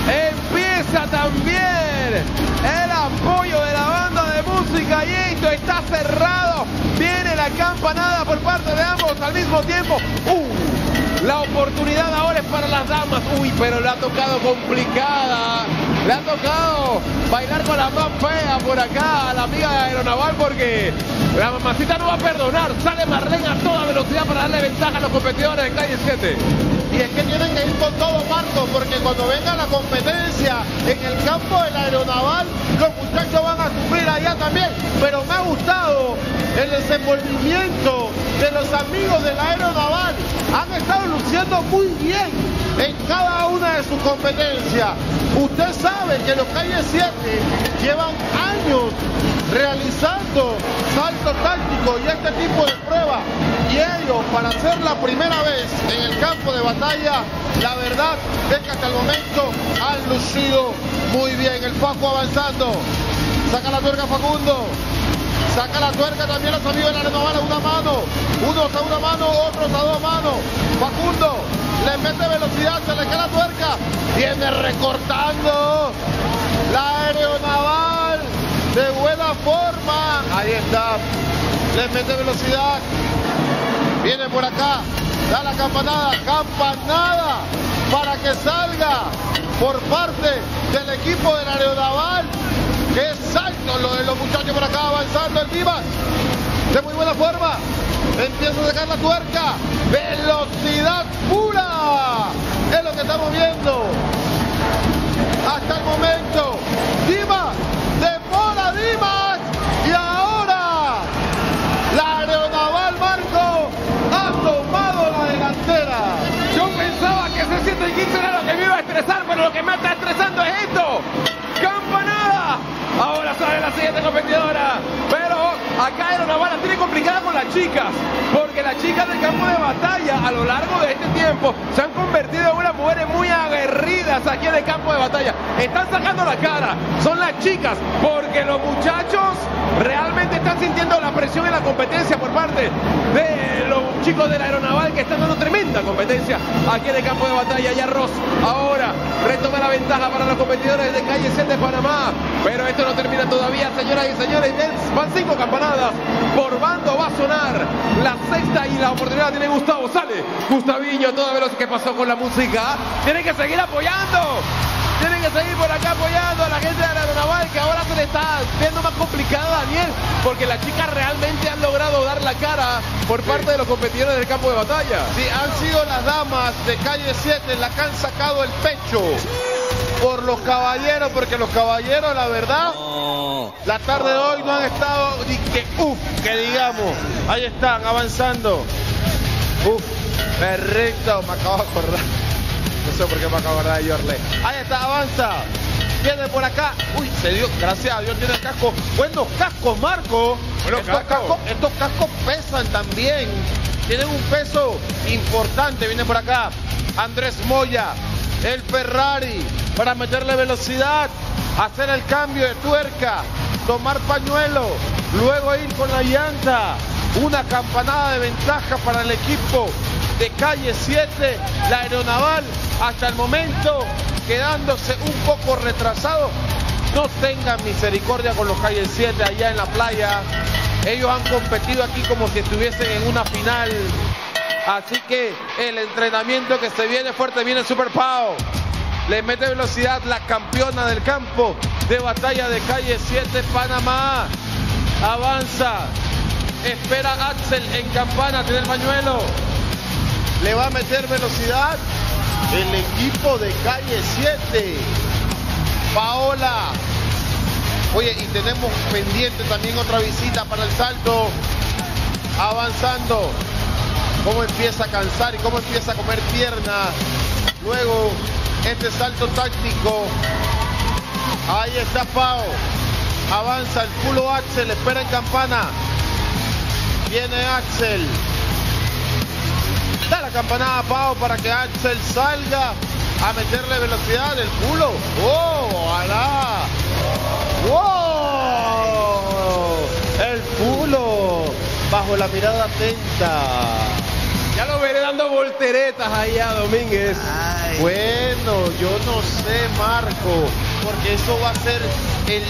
Empieza también el apoyo de la banda de música y esto está cerrado. Viene la campanada por parte de ambos al mismo tiempo. Uh, la oportunidad ahora es para las damas. Uy, pero le ha tocado complicada. Le ha tocado bailar con la más fea por acá a la amiga de Aeronaval porque la mamacita no va a perdonar. Sale Marlene a toda velocidad para darle ventaja a los competidores de calle 7. Y es que tienen que ir con todo, Marcos, porque cuando venga la competencia en el campo del aeronaval, los muchachos van a sufrir allá también. Pero me ha gustado el desenvolvimiento de los amigos del aeronaval han estado luciendo muy bien en cada una de sus competencias. Usted sabe que los Calle 7 llevan años realizando salto táctico y este tipo de pruebas. Y ellos, para ser la primera vez en el campo de batalla, la verdad es que hasta el momento han lucido muy bien. El Facu avanzando. Saca la tuerca Facundo. Saca la tuerca también los amigos de la Renovala, una mano. Unos a una mano, otros a dos manos. Facundo le mete velocidad, se le cae la tuerca. Viene recortando la aeronaval de buena forma. Ahí está. Le mete velocidad. Viene por acá. Da la campanada. Campanada para que salga por parte del equipo del aeronaval. Qué salto lo de los muchachos por acá avanzando el Divas. De muy buena forma. Empieza a sacar la tuerca. Velocidad pura. Es lo que estamos viendo. Hasta el momento. Dimas. Demora Dimas. Y ahora. La aeronaval Marco ha tomado la delantera. Yo pensaba que ese 115 era lo que me iba a estresar, pero lo que me está estresando es esto. Ahora sale la siguiente competidora. Pero acá Aeronaval la tiene complicada con las chicas. Porque las chicas del campo de batalla a lo largo de este tiempo se han convertido en unas mujeres muy aguerridas aquí en el campo de batalla. Están sacando la cara. Son las chicas. Porque los muchachos realmente están sintiendo la presión en la competencia por parte de los chicos de la aeronaval que están dando tremenda competencia aquí en el campo de batalla. Y Arroz ahora retoma la ventaja para los competidores de calle 7 de Panamá. Pero esto no termina todavía, señoras y señores. Van cinco campanadas. Por bando va a sonar la sexta y la oportunidad tiene Gustavo. Sale Gustaviño, toda velocidad. ¿Qué pasó con la música? Tienen que seguir apoyando. Tienen que seguir por acá apoyando a la gente de la aeronaval que ahora se le está viendo más complicado a Daniel porque las chicas realmente han logrado dar la cara por parte de los competidores del campo de batalla. Sí, han sido las damas de calle 7 las que han sacado el pecho por los caballeros, porque los caballeros, la verdad, la tarde de hoy no han estado ni que uff, que digamos. Ahí están, avanzando. Uf, perfecto, me acabo de acordar. No sé por qué me acabo de Yorle. Ahí está, avanza. Viene por acá. Uy, se dio, gracias a Dios tiene el casco. Buenos cascos, Marco. Buenos estos, cascos. cascos, estos cascos pesan también. Tienen un peso importante. Viene por acá Andrés Moya, el Ferrari, para meterle velocidad, hacer el cambio de tuerca, tomar pañuelo, luego ir con la llanta. Una campanada de ventaja para el equipo de calle 7, la aeronaval, hasta el momento quedándose un poco retrasado. No tengan misericordia con los calle 7 allá en la playa. Ellos han competido aquí como si estuviesen en una final. Así que el entrenamiento que se viene fuerte viene Super Pau. Le mete velocidad la campeona del campo de batalla de calle 7 Panamá. Avanza. Espera Axel en campana, tiene el pañuelo. Le va a meter velocidad el equipo de calle 7. Paola. Oye, y tenemos pendiente también otra visita para el salto. Avanzando. Cómo empieza a cansar y cómo empieza a comer pierna. Luego, este salto táctico. Ahí está Pau. Avanza el culo Axel, espera en campana. Viene Axel. Da la campanada a Pau para que Axel salga a meterle velocidad del culo. ¡Oh! ¡Alá! ¡Wow! El culo bajo la mirada atenta. Ya lo veré dando volteretas ahí a Domínguez. Bueno, yo no sé, Marco, porque eso va a ser el.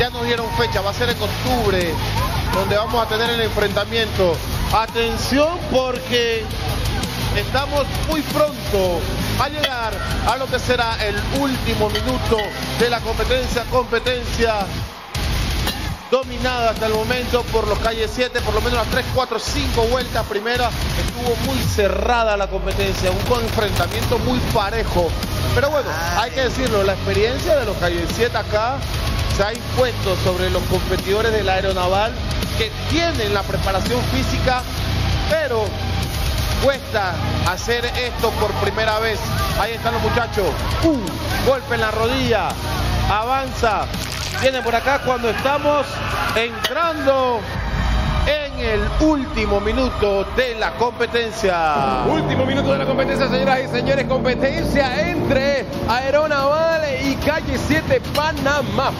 Ya nos dieron fecha, va a ser en octubre, donde vamos a tener el enfrentamiento. Atención, porque estamos muy pronto a llegar a lo que será el último minuto de la competencia, competencia dominada hasta el momento por los calles 7, por lo menos las 3, 4, 5 vueltas primera. Estuvo muy cerrada la competencia, un enfrentamiento muy parejo. Pero bueno, hay que decirlo, la experiencia de los calles 7 acá se ha impuesto sobre los competidores de la aeronaval que tienen la preparación física pero cuesta hacer esto por primera vez. Ahí están los muchachos. Un golpe en la rodilla. Avanza. Viene por acá cuando estamos entrando en el último minuto de la competencia. Último minuto de la competencia, señoras y señores. Competencia entre Aeronaval y Calle 7 Panamá.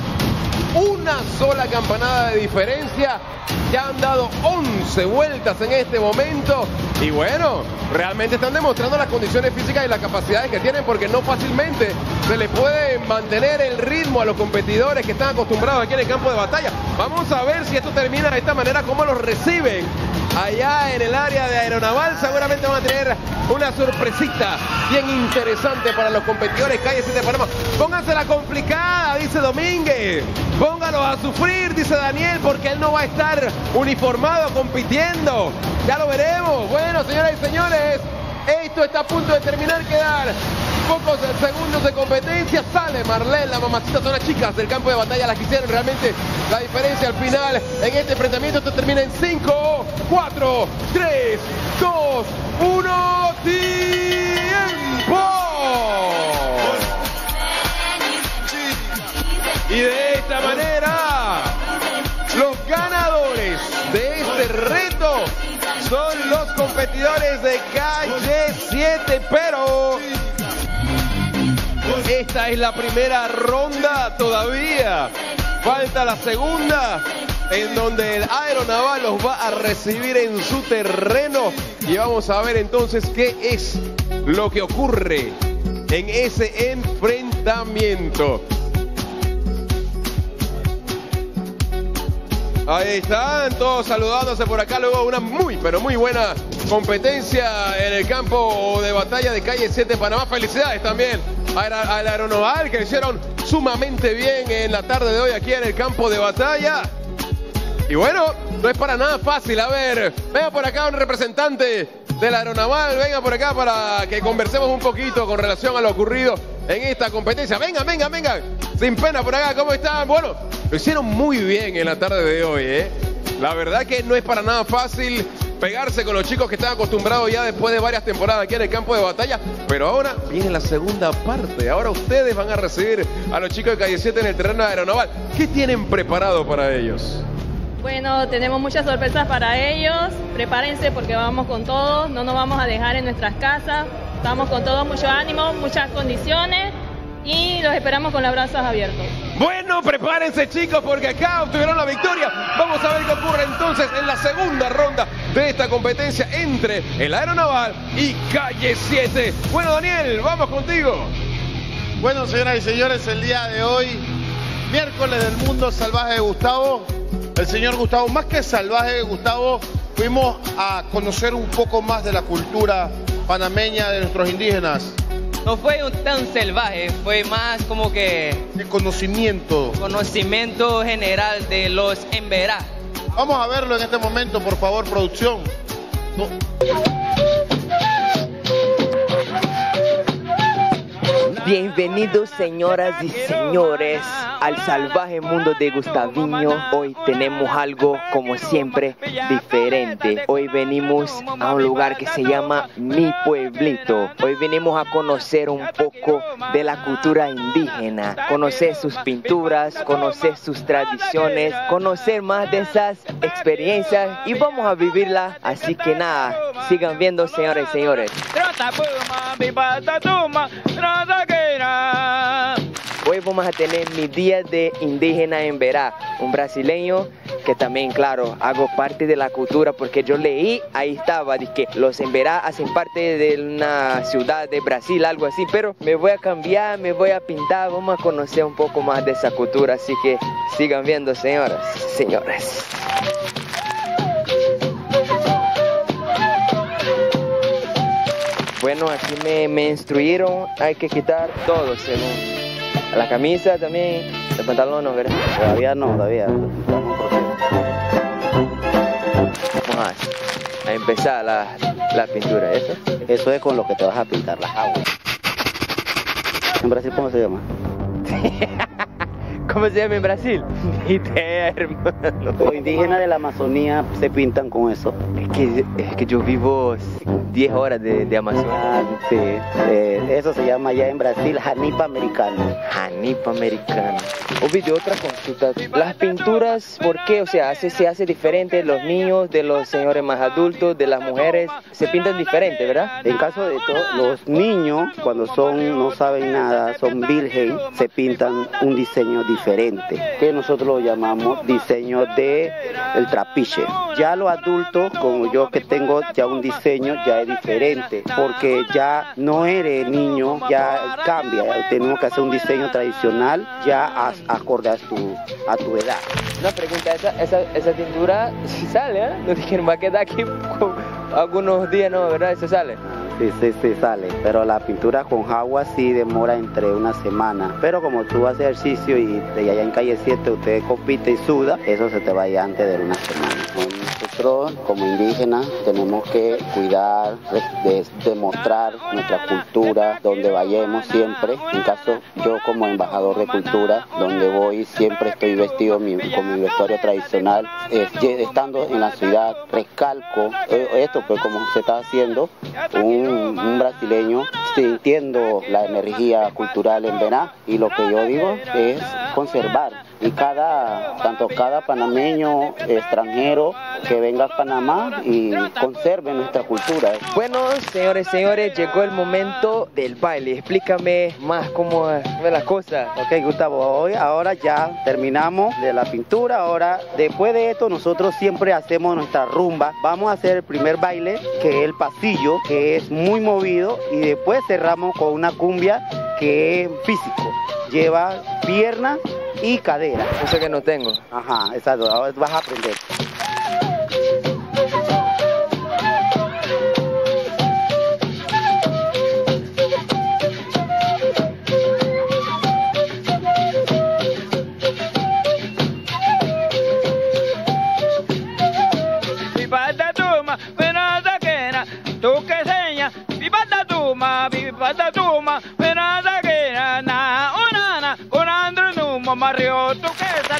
Una sola campanada de diferencia. Ya han dado 11 vueltas en este momento. Y bueno, realmente están demostrando las condiciones físicas y las capacidades que tienen porque no fácilmente se le puede mantener el ritmo a los competidores que están acostumbrados aquí en el campo de batalla. Vamos a ver si esto termina de esta manera, cómo los reciben allá en el área de aeronaval. Seguramente van a tener una sorpresita bien interesante para los competidores. Calle 7 de Panamá. Pónganse la complicada, dice Domínguez. Póngalos a sufrir, dice Daniel, porque él no va a estar uniformado compitiendo. Ya lo veremos. Bueno, señoras y señores, esto está a punto de terminar. Quedar pocos segundos de competencia. Sale Marlene, la mamacita, son las chicas del campo de batalla las que hicieron realmente la diferencia al final en este enfrentamiento. Esto termina en 5, 4, 3, 2, 1. ¡Tiempo! Y de esta manera, los ganadores de este reto son los competidores de calle 7, pero esta es la primera ronda todavía. Falta la segunda, en donde el aeronaval los va a recibir en su terreno. Y vamos a ver entonces qué es lo que ocurre en ese enfrentamiento. Ahí están todos saludándose por acá. Luego una muy, pero muy buena competencia en el campo de batalla de calle 7 Panamá. Felicidades también al aeronaval que lo hicieron sumamente bien en la tarde de hoy aquí en el campo de batalla. Y bueno, no es para nada fácil. A ver, venga por acá un representante del aeronaval. Venga por acá para que conversemos un poquito con relación a lo ocurrido en esta competencia. Venga, venga, venga. Sin pena por acá, ¿cómo están? Bueno, lo hicieron muy bien en la tarde de hoy, ¿eh? La verdad que no es para nada fácil pegarse con los chicos que están acostumbrados ya después de varias temporadas aquí en el campo de batalla. Pero ahora viene la segunda parte. Ahora ustedes van a recibir a los chicos de Calle 7 en el terreno aeronaval. ¿Qué tienen preparado para ellos? Bueno, tenemos muchas sorpresas para ellos. Prepárense porque vamos con todo. No nos vamos a dejar en nuestras casas. Estamos con todo, mucho ánimo, muchas condiciones y los esperamos con los brazos abiertos. Bueno, prepárense chicos porque acá obtuvieron la victoria. Vamos a ver qué ocurre entonces en la segunda ronda de esta competencia entre el Aeronaval y Calle 7. Bueno, Daniel, vamos contigo. Bueno, señoras y señores, el día de hoy, miércoles del mundo salvaje de Gustavo, el señor Gustavo, más que salvaje Gustavo, fuimos a conocer un poco más de la cultura panameña de nuestros indígenas. No fue un tan salvaje, fue más como que... Conocimiento. Conocimiento general de los Emberá. Vamos a verlo en este momento, por favor, producción. No. Bienvenidos señoras y señores al salvaje mundo de Gustaviño. Hoy tenemos algo como siempre diferente. Hoy venimos a un lugar que se llama Mi Pueblito. Hoy venimos a conocer un poco de la cultura indígena, conocer sus pinturas, conocer sus tradiciones, conocer más de esas experiencias y vamos a vivirla. Así que nada, sigan viendo señores y señores. Hoy vamos a tener mi día de indígena en Verá, un brasileño que también, claro, hago parte de la cultura porque yo leí, ahí estaba, de que los en Verá hacen parte de una ciudad de Brasil, algo así, pero me voy a cambiar, me voy a pintar, vamos a conocer un poco más de esa cultura, así que sigan viendo, señoras, señores. Bueno, aquí me, me instruyeron, hay que quitar todo según. La camisa también, el pantalón no, ¿verdad? Todavía no, todavía. Vamos a, a empezar la, la pintura, ¿eso? Eso es con lo que te vas a pintar las aguas. ¿En Brasil cómo se llama? [LAUGHS] ¿Cómo se llama en Brasil? Hermano. Los indígenas de la Amazonía se pintan con eso. Es que, es que yo vivo 10 horas de, de. Ah, sí. Eh, eso se llama ya en Brasil janipa americano. Janipa americano. Ovidio, otra consulta. Las pinturas, ¿por qué? O sea, ¿se, se hace diferente los niños, de los señores más adultos, de las mujeres? Se pintan diferente, ¿verdad? En caso de todos los niños, cuando son no saben nada, son virgen, se pintan un diseño diferente, que nosotros lo llamamos diseño de el trapiche. Ya los adultos, como yo que tengo ya un diseño, ya es diferente, porque ya no eres niño, ya cambia, ya tenemos que hacer un diseño tradicional ya acorde a tu, a tu edad. Una pregunta, esa, esa, esa tintura sí sale, ¿eh? No dijeron, va a quedar aquí algunos días, ¿no? ¿Verdad? Eso sale. Sí, sí, sí, sale. Pero la pintura con agua sí demora entre una semana. Pero como tú haces ejercicio y de allá en calle 7 usted compite y suda, eso se te va a ir antes de una semana. Nosotros como indígenas tenemos que cuidar, de, de- demostrar nuestra cultura donde vayamos siempre. En caso yo como embajador de cultura, donde voy siempre estoy vestido con mi vestuario tradicional. Estando en la ciudad recalco eh, esto, pues como se está haciendo, un brasileño sintiendo la energía cultural en Bená y lo que yo digo es conservar y cada tanto cada panameño extranjero que venga a Panamá y conserve nuestra cultura. Bueno, señores, señores, llegó el momento del baile. Explícame más cómo es la cosa. Ok, Gustavo, hoy ahora ya terminamos de la pintura. Ahora, después de esto, nosotros siempre hacemos nuestra rumba. Vamos a hacer el primer baile, que es el pasillo, que es muy movido, y después cerramos con una cumbia que es físico. Lleva pierna y cadera. Eso que no tengo. Ajá, exacto. Ahora vas a aprender.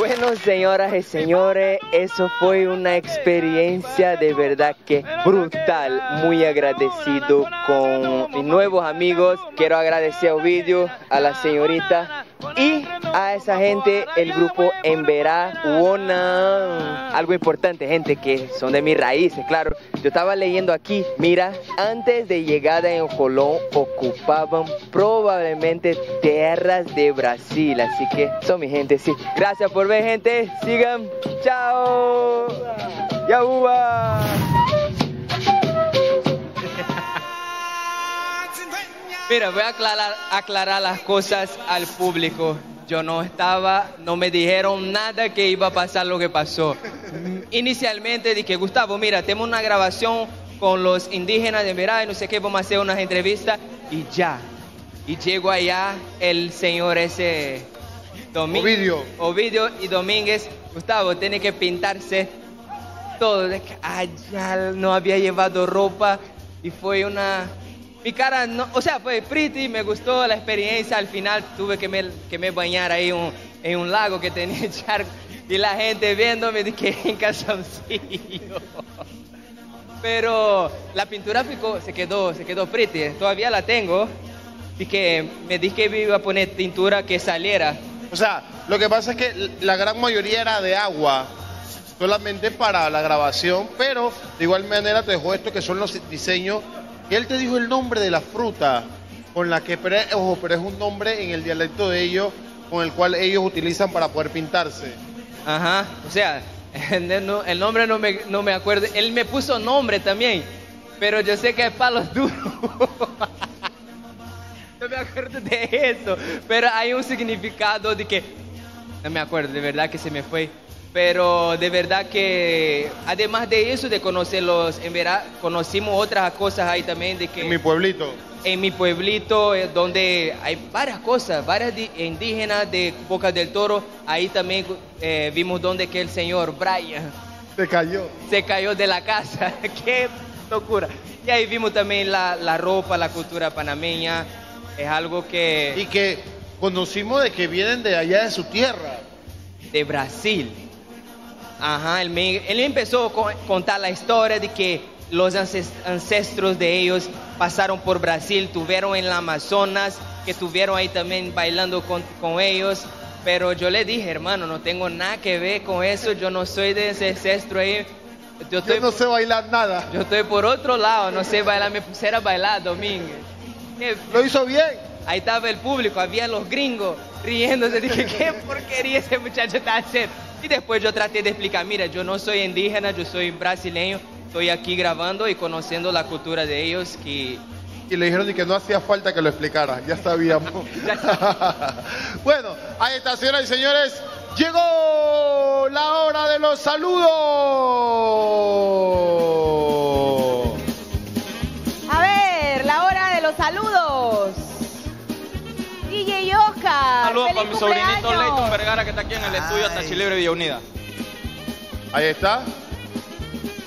bueno, señoras y señores, eso fue una experiencia de verdad que brutal. Muy agradecido con mis nuevos amigos. Quiero agradecer a Ovidio, a la señorita y a esa gente, el grupo Emberá. Algo importante, gente que son de mis raíces, claro. Yo estaba leyendo aquí, mira, antes de llegada en Colón ocupaban probablemente tierras de Brasil, así que son mi gente, sí. Gracias por gente. Sigan. Chao. Yahuba. Mira, voy a aclarar, las cosas al público. Yo no estaba, no me dijeron nada que iba a pasar lo que pasó. Inicialmente dije, Gustavo, mira, tenemos una grabación con los indígenas de y no sé qué, vamos a hacer unas entrevistas y ya. Y llego allá el señor ese Domínguez. Ovidio. Ovidio y Domínguez. Gustavo, tiene que pintarse todo. De que, ay, ya no había llevado ropa y fue una... Mi cara, no, o sea, fue pretty, me gustó la experiencia. Al final tuve que me, que me bañar ahí un- en un lago que tenía [LAUGHS] charco y la gente viéndome de que [LAUGHS] en calzoncillo. Pero la pintura ficó- se quedó, se quedó pretty, todavía la tengo. Y que me dije que iba a poner pintura que saliera. O sea, lo que pasa es que la gran mayoría era de agua, solamente para la grabación, pero de igual manera te dejó esto que son los diseños. Y él te dijo el nombre de la fruta con la que, ojo, pero es un nombre en el dialecto de ellos, con el cual ellos utilizan para poder pintarse. Ajá, o sea, el nombre no me, no me acuerdo. Él me puso nombre también, pero yo sé que es palos duros. [LAUGHS] no me acuerdo de eso, pero hay un significado de que... No me acuerdo, de verdad que se me fue. Pero de verdad que, además de eso, de conocerlos, en verdad, conocimos otras cosas ahí también. De que En mi pueblito. en mi pueblito, eh, donde hay varias cosas, varias indígenas de Boca del Toro, ahí también eh, vimos donde que el señor Brian Se cayó. se cayó de la casa. [LAUGHS] ¡Qué locura! Y ahí vimos también la, la ropa, la cultura panameña. Es algo que... Y que conocimos de que vienen de allá de su tierra. de Brasil. Ajá, él, me, él empezó a co- contar la historia de que los ances- ancestros de ellos pasaron por Brasil, tuvieron en la Amazonas, que estuvieron ahí también bailando con, con ellos. Pero yo le dije, hermano, no tengo nada que ver con eso, yo no soy de ese ancestro ahí. Yo, estoy, no sé bailar nada. Yo estoy por otro lado, no sé bailar, me pusiera a bailar, Domínguez. Lo hizo bien. Ahí estaba el público, había los gringos riéndose. Dije, qué porquería ese muchacho está haciendo. Y después yo traté de explicar, mira, yo no soy indígena, yo soy brasileño, estoy aquí grabando y conociendo la cultura de ellos que... Y le dijeron que no hacía falta que lo explicara, ya sabíamos. [LAUGHS] [LAUGHS] bueno, ahí está, señoras y señores. Llegó la hora de los saludos. Oscar. Saludos para mi sobrinito. Leighton Vergara que está aquí en el estudio hasta Chilibre Villa Unida. Ahí está.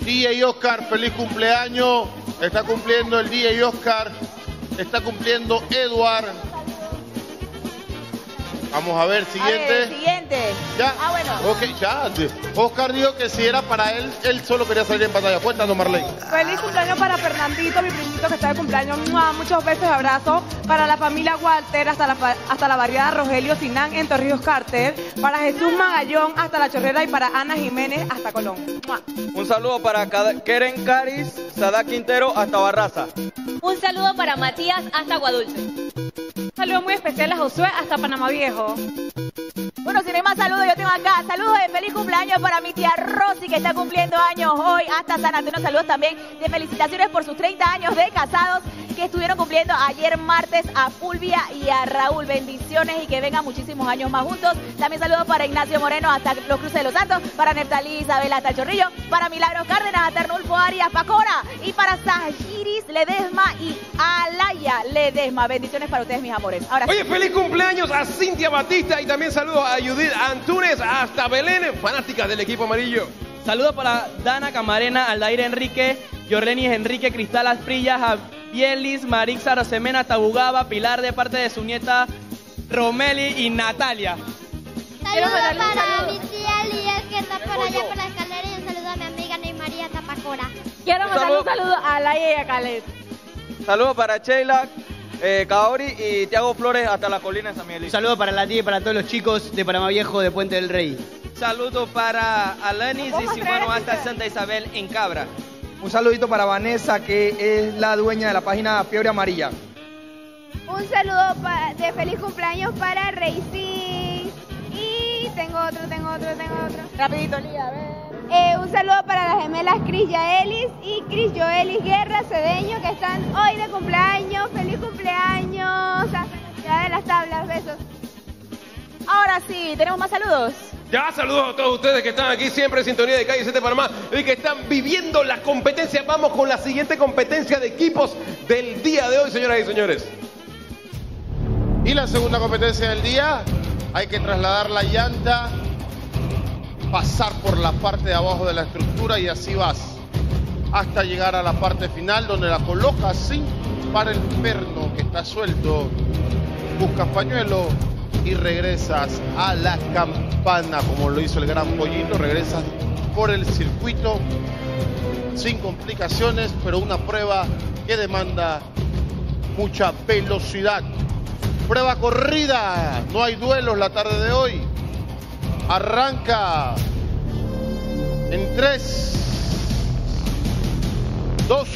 DJ Oscar, feliz cumpleaños. Está cumpliendo el DJ Oscar. Está cumpliendo Edward. Vamos a ver, A siguiente. ver, siguiente. Ya. Ah, bueno. Ok, ya. Oscar dijo que si era para él, él solo quería salir en pantalla. Cuéntanos, Marlene. Feliz cumpleaños para Fernandito, mi primito que está de cumpleaños. Muchos besos y abrazos. Para la familia Walter, hasta la, hasta la variedad Rogelio Sinán en Torrijos Carter. Para Jesús Magallón, hasta La Chorrera. Y para Ana Jiménez, hasta Colón. Un saludo para Keren Caris, Sada Quintero hasta Barraza. Un saludo para Matías hasta Aguadulce. Un saludo muy especial a Josué hasta Panamá Viejo. Bueno, si no hay más saludos, yo tengo acá. Saludos de feliz cumpleaños para mi tía Rosy, que está cumpliendo años hoy hasta San Antonio. Saludos también de felicitaciones por sus 30 años de casados que estuvieron cumpliendo ayer martes a Fulvia y a Raúl. Bendiciones y que vengan muchísimos años más juntos. También saludos para Ignacio Moreno hasta Los Cruces de los Santos, para Neftalí Isabel hasta Chorrillo, para Milagros Cárdenas hasta Arnulfo Arias Pacora y para Sajiris Ledesma y Alaya Ledesma. Bendiciones para ustedes, mis amores. Ahora sí. Oye, feliz cumpleaños a Cintia Batista y también saludos a Judith Antunes hasta Belén, fanática del equipo amarillo. Saludos para Dana Camarena, Aldair Enrique, Yorlenis Enrique, Cristal Asprilla, Javielis, Marixa Rosemena, Tabugaba, Pilar de parte de su nieta Romeli y Natalia. Saludos para mi tía Liel que está por allá por la escalera y un saludo a mi amiga Ney María Tapacora. Quiero mandar un saludo a Laia y a Calet. Saludos para Sheila, eh, Kaori y Tiago Flores hasta la colina de San Miguelito. Saludos para la tía y para todos los chicos de Panamá Viejo de Puente del Rey. Saludos para Alanis y Simano hasta Santa Isabel en Cabra. Un saludito para Vanessa, que es la dueña de la página Fiebre Amarilla. Un saludo de feliz cumpleaños para Racing. Y tengo otro, tengo otro, tengo otro. Rapidito, Lía, a ver. Eh, un saludo para las gemelas Cris Yaelis y Cris Joelis Guerra Cedeño que están hoy de cumpleaños. ¡Feliz cumpleaños! Hasta la ciudad de las tablas, besos. Ahora sí, tenemos más saludos. Ya saludos a todos ustedes que están aquí siempre en sintonía de Calle 7 Panamá y que están viviendo la competencia. Vamos con la siguiente competencia de equipos del día de hoy, señoras y señores. Y la segunda competencia del día, hay que trasladar la llanta, pasar por la parte de abajo de la estructura y así vas hasta llegar a la parte final donde la colocas así para el perno que está suelto, buscas pañuelo y regresas a la campana como lo hizo el gran pollito, regresas por el circuito sin complicaciones, pero una prueba que demanda mucha velocidad. Prueba corrida, no hay duelos la tarde de hoy. Arranca en 3, 2,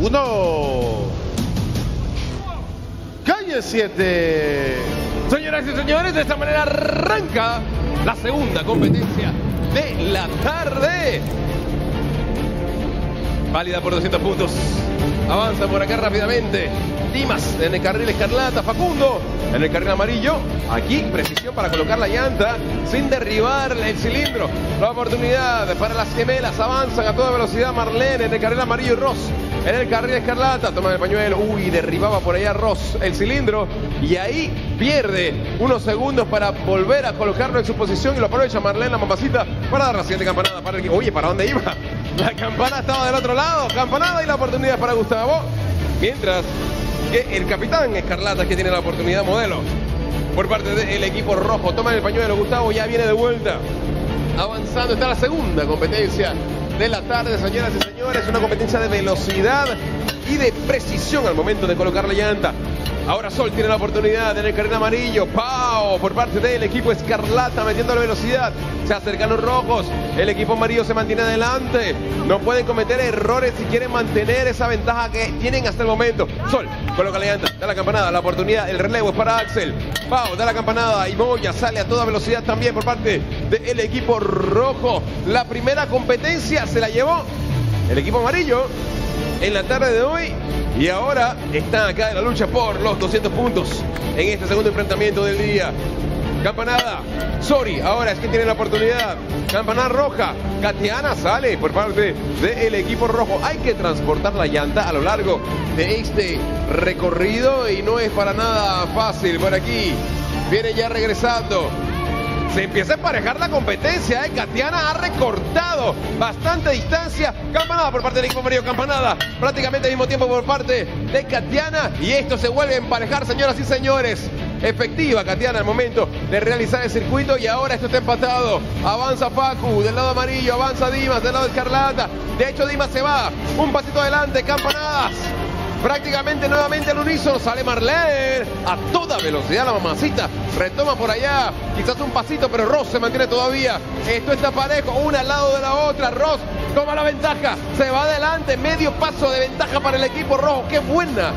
1. Calle 7. Señoras y señores, de esta manera arranca la segunda competencia de la tarde. Válida por 200 puntos. Avanza por acá rápidamente. Dimas en el carril escarlata. Facundo en el carril amarillo. Aquí precisión para colocar la llanta sin derribar el cilindro. La oportunidad para las gemelas. Avanzan a toda velocidad. Marlene en el carril amarillo y Ross en el carril escarlata. Toma el pañuelo. Uy, derribaba por allá Ross el cilindro. Y ahí pierde unos segundos para volver a colocarlo en su posición. Y lo aprovecha Marlene, la mamacita, para dar la siguiente campanada. Para el... Oye, ¿para dónde iba? [LAUGHS] La campana estaba del otro lado. Campanada y la oportunidad para Gustavo. Mientras que el capitán Escarlata que tiene la oportunidad modelo por parte del equipo rojo. Toma el pañuelo, Gustavo ya viene de vuelta. Avanzando, está la segunda competencia de la tarde, señoras y señores. Una competencia de velocidad y de precisión al momento de colocar la llanta. Ahora Sol tiene la oportunidad en el carril amarillo. Pau por parte del equipo Escarlata metiendo la velocidad. Se acercan los rojos. El equipo amarillo se mantiene adelante. No pueden cometer errores si quieren mantener esa ventaja que tienen hasta el momento. Sol coloca la llanta, da la campanada. La oportunidad, el relevo es para Axel. Pau da la campanada y Moya sale a toda velocidad también por parte del equipo rojo. La primera competencia se la llevó el equipo amarillo en la tarde de hoy y ahora están acá en la lucha por los 200 puntos en este segundo enfrentamiento del día. Campanada, Sori, ahora es que tiene la oportunidad. Campanada roja, Katiana sale por parte del equipo rojo. Hay que transportar la llanta a lo largo de este recorrido y no es para nada fácil. Por aquí viene ya regresando se empieza a emparejar la competencia. ¿eh? Katiana ha recortado bastante distancia. Campanada por parte del equipo Mario Campanada. Prácticamente al mismo tiempo por parte de Katiana. Y esto se vuelve a emparejar, señoras y señores. Efectiva Katiana al momento de realizar el circuito y ahora esto está empatado. Avanza Facu del lado amarillo, avanza Dimas del lado escarlata. De hecho Dimas se va un pasito adelante, campanadas. Prácticamente nuevamente al unísono sale Marlene a toda velocidad la mamacita. Retoma por allá, quizás un pasito, pero Ross se mantiene todavía. Esto está parejo, una al lado de la otra. Ross toma la ventaja, se va adelante, medio paso de ventaja para el equipo rojo. ¡Qué buena!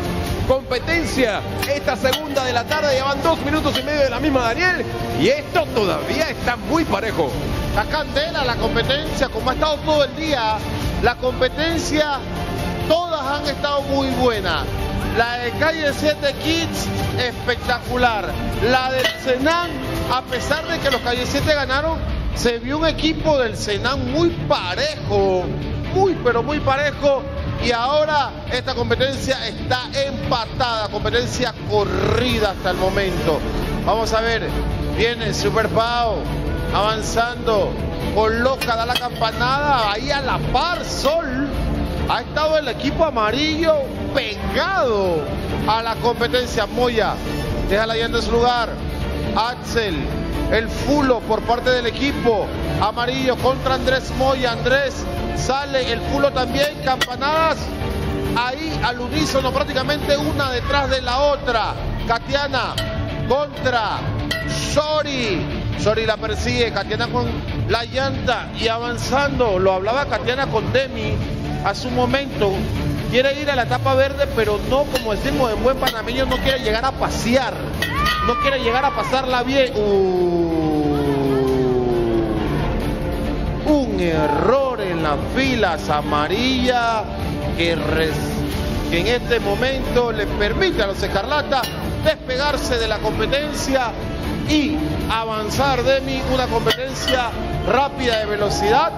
competencia esta segunda de la tarde. Ya van dos minutos y medio de la misma Daniel. Y esto todavía está muy parejo. La candela, la competencia, como ha estado todo el día, la competencia, todas han estado muy buenas. La de Calle 7 Kids, espectacular. La del Senan, a pesar de que los Calle 7 ganaron, se vio un equipo del Senan muy parejo. Muy, pero muy parejo. Y ahora esta competencia está empatada, competencia corrida hasta el momento. Vamos a ver, viene Super Pau avanzando, coloca, da la campanada, ahí a la par, Sol. Ha estado el equipo amarillo pegado a la competencia. Moya, deja la llanta en su lugar. Axel, el fulo por parte del equipo amarillo contra Andrés Moya. Andrés sale el fulo también, campanadas ahí al unísono prácticamente una detrás de la otra. Katiana contra Sori. Sori la persigue, Katiana con la llanta y avanzando. Lo hablaba Katiana con Demi a su momento. Quiere ir a la etapa verde, pero no, como decimos en buen panameño, no quiere llegar a pasear. No quiere llegar a pasarla bien. Uh. un error en las filas amarillas que, que en este momento le permite a los Escarlata despegarse de la competencia y avanzar de mí una competencia rápida de velocidad,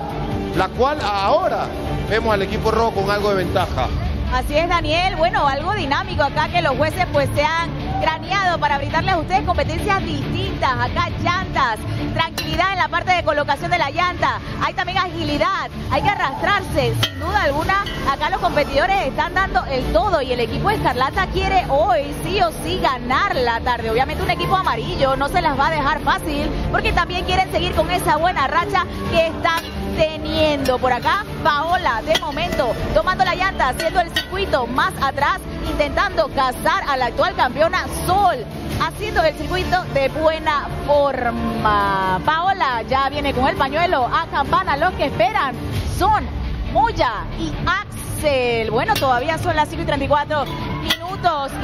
la cual ahora vemos al equipo rojo con algo de ventaja. Así es, Daniel. Bueno, algo dinámico acá que los jueces pues se han craneado para brindarles a ustedes competencias distintas. Acá llantas, tranquilidad en la parte de colocación de la llanta. Hay también agilidad, hay que arrastrarse. Sin duda alguna, acá los competidores están dando el todo y el equipo Escarlata quiere hoy sí o sí ganar la tarde. Obviamente un equipo amarillo no se las va a dejar fácil porque también quieren seguir con esa buena racha que están teniendo. Por acá, Paola, de momento, tomando la llanta, haciendo el circuito más atrás, intentando cazar a la actual campeona Sol, haciendo el circuito de buena forma. Paola ya viene con el pañuelo a campana. Los que esperan son Moya y Axel. Bueno, todavía son las 5 y 34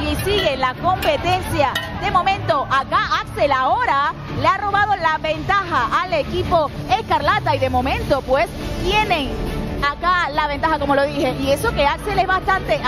y sigue la competencia. De momento, acá Axel ahora le ha robado la ventaja al equipo Escarlata y de momento pues tienen acá la ventaja como lo dije. Y eso que Axel es bastante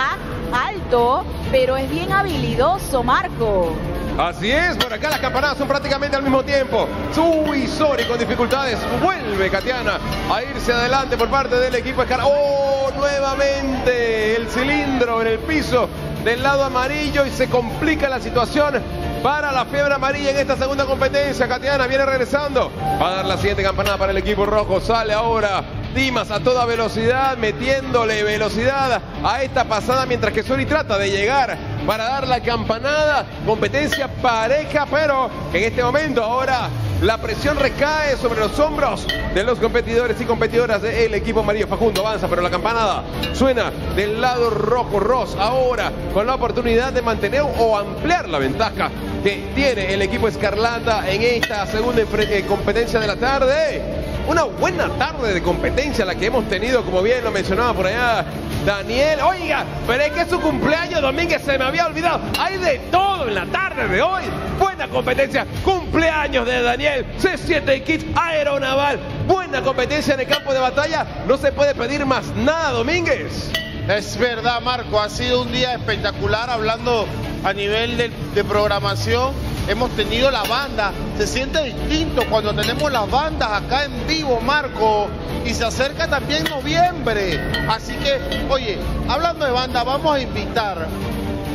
alto, pero es bien habilidoso, Marco. Así es, por acá las campanadas son prácticamente al mismo tiempo. Sui Sori con dificultades. Vuelve Katiana a irse adelante por parte del equipo Escar. ¡Oh! Nuevamente el cilindro en el piso del lado amarillo y se complica la situación para la fiebre amarilla en esta segunda competencia. Katiana viene regresando. Va a dar la siguiente campanada para el equipo rojo. Sale ahora Dimas a toda velocidad, metiéndole velocidad a esta pasada mientras que Soli trata de llegar para dar la campanada. Competencia pareja, pero en este momento ahora la presión recae sobre los hombros de los competidores y competidoras del equipo amarillo. Facundo avanza, pero la campanada suena del lado rojo. Ross ahora con la oportunidad de mantener o ampliar la ventaja que tiene el equipo Escarlata en esta segunda eh, competencia de la tarde. Una buena tarde de competencia la que hemos tenido, como bien lo mencionaba por allá Daniel. Oiga, pero es que es su cumpleaños Domínguez, se me había olvidado. Hay de todo en la tarde de hoy. Buena competencia, cumpleaños de Daniel, C7 Kids Aeronaval. Buena competencia en el campo de batalla. No se puede pedir más nada, Domínguez. Es verdad, Marco, ha sido un día espectacular hablando a nivel de, programación. Hemos tenido la banda, se siente distinto cuando tenemos las bandas acá en vivo, Marco, y se acerca también noviembre. Así que, oye, hablando de banda, vamos a invitar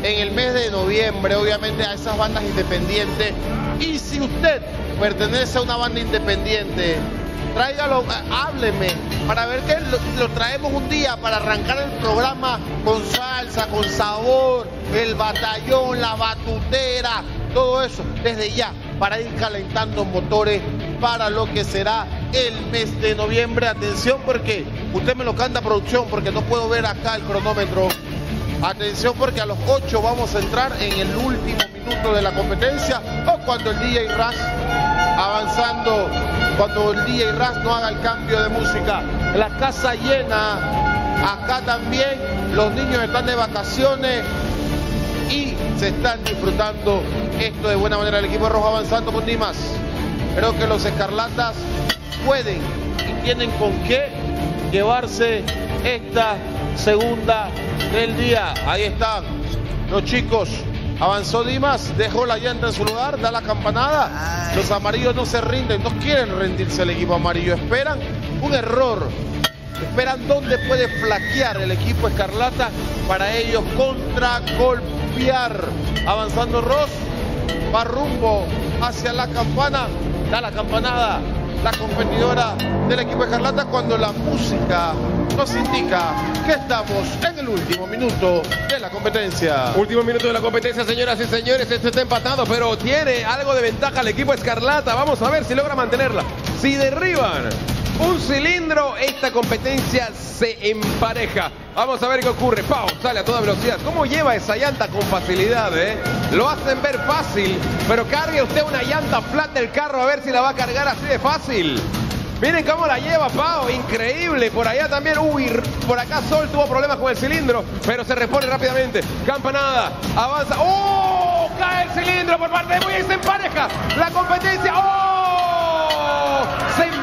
en el mes de noviembre, obviamente, a esas bandas independientes. Y si usted pertenece a una banda independiente, tráigalo, eh, hábleme para ver que lo, traemos un día para arrancar el programa con salsa, con sabor, el batallón, la batutera, todo eso desde ya para ir calentando motores para lo que será el mes de noviembre. Atención porque usted me lo canta producción porque no puedo ver acá el cronómetro. Atención porque a los 8 vamos a entrar en el último minuto de la competencia o cuando el DJ Rush avanzando, cuando el DJ Rush no haga el cambio de música. La casa llena, acá también los niños están de vacaciones y se están disfrutando esto de buena manera. El equipo rojo avanzando con Dimas. Creo que los escarlatas pueden y tienen con qué llevarse esta segunda del día. Ahí están los chicos. Avanzó Dimas, dejó la llanta en su lugar, da la campanada. Los amarillos no se rinden, no quieren rendirse el equipo amarillo. Esperan un error. Esperan dónde puede flaquear el equipo escarlata para ellos contragolpear. Avanzando Ross, va rumbo hacia la campana, da la campanada la competidora del equipo escarlata cuando la música nos indica que estamos en el último minuto de la competencia. Último minuto de la competencia, señoras y señores. Esto está empatado, pero tiene algo de ventaja el equipo Escarlata. Vamos a ver si logra mantenerla. Si derriban un cilindro, esta competencia se empareja. Vamos a ver qué ocurre. Pau sale a toda velocidad. ¿Cómo lleva esa llanta con facilidad? eh? Lo hacen ver fácil, pero cargue usted una llanta flat del carro a ver si la va a cargar así de fácil. Miren cómo la lleva Pau, increíble. Por allá también, uy, por acá Sol tuvo problemas con el cilindro, pero se repone rápidamente. Campanada, avanza. ¡Oh! Cae el cilindro por parte de Muy se empareja. La competencia, ¡oh! Se emparejaba.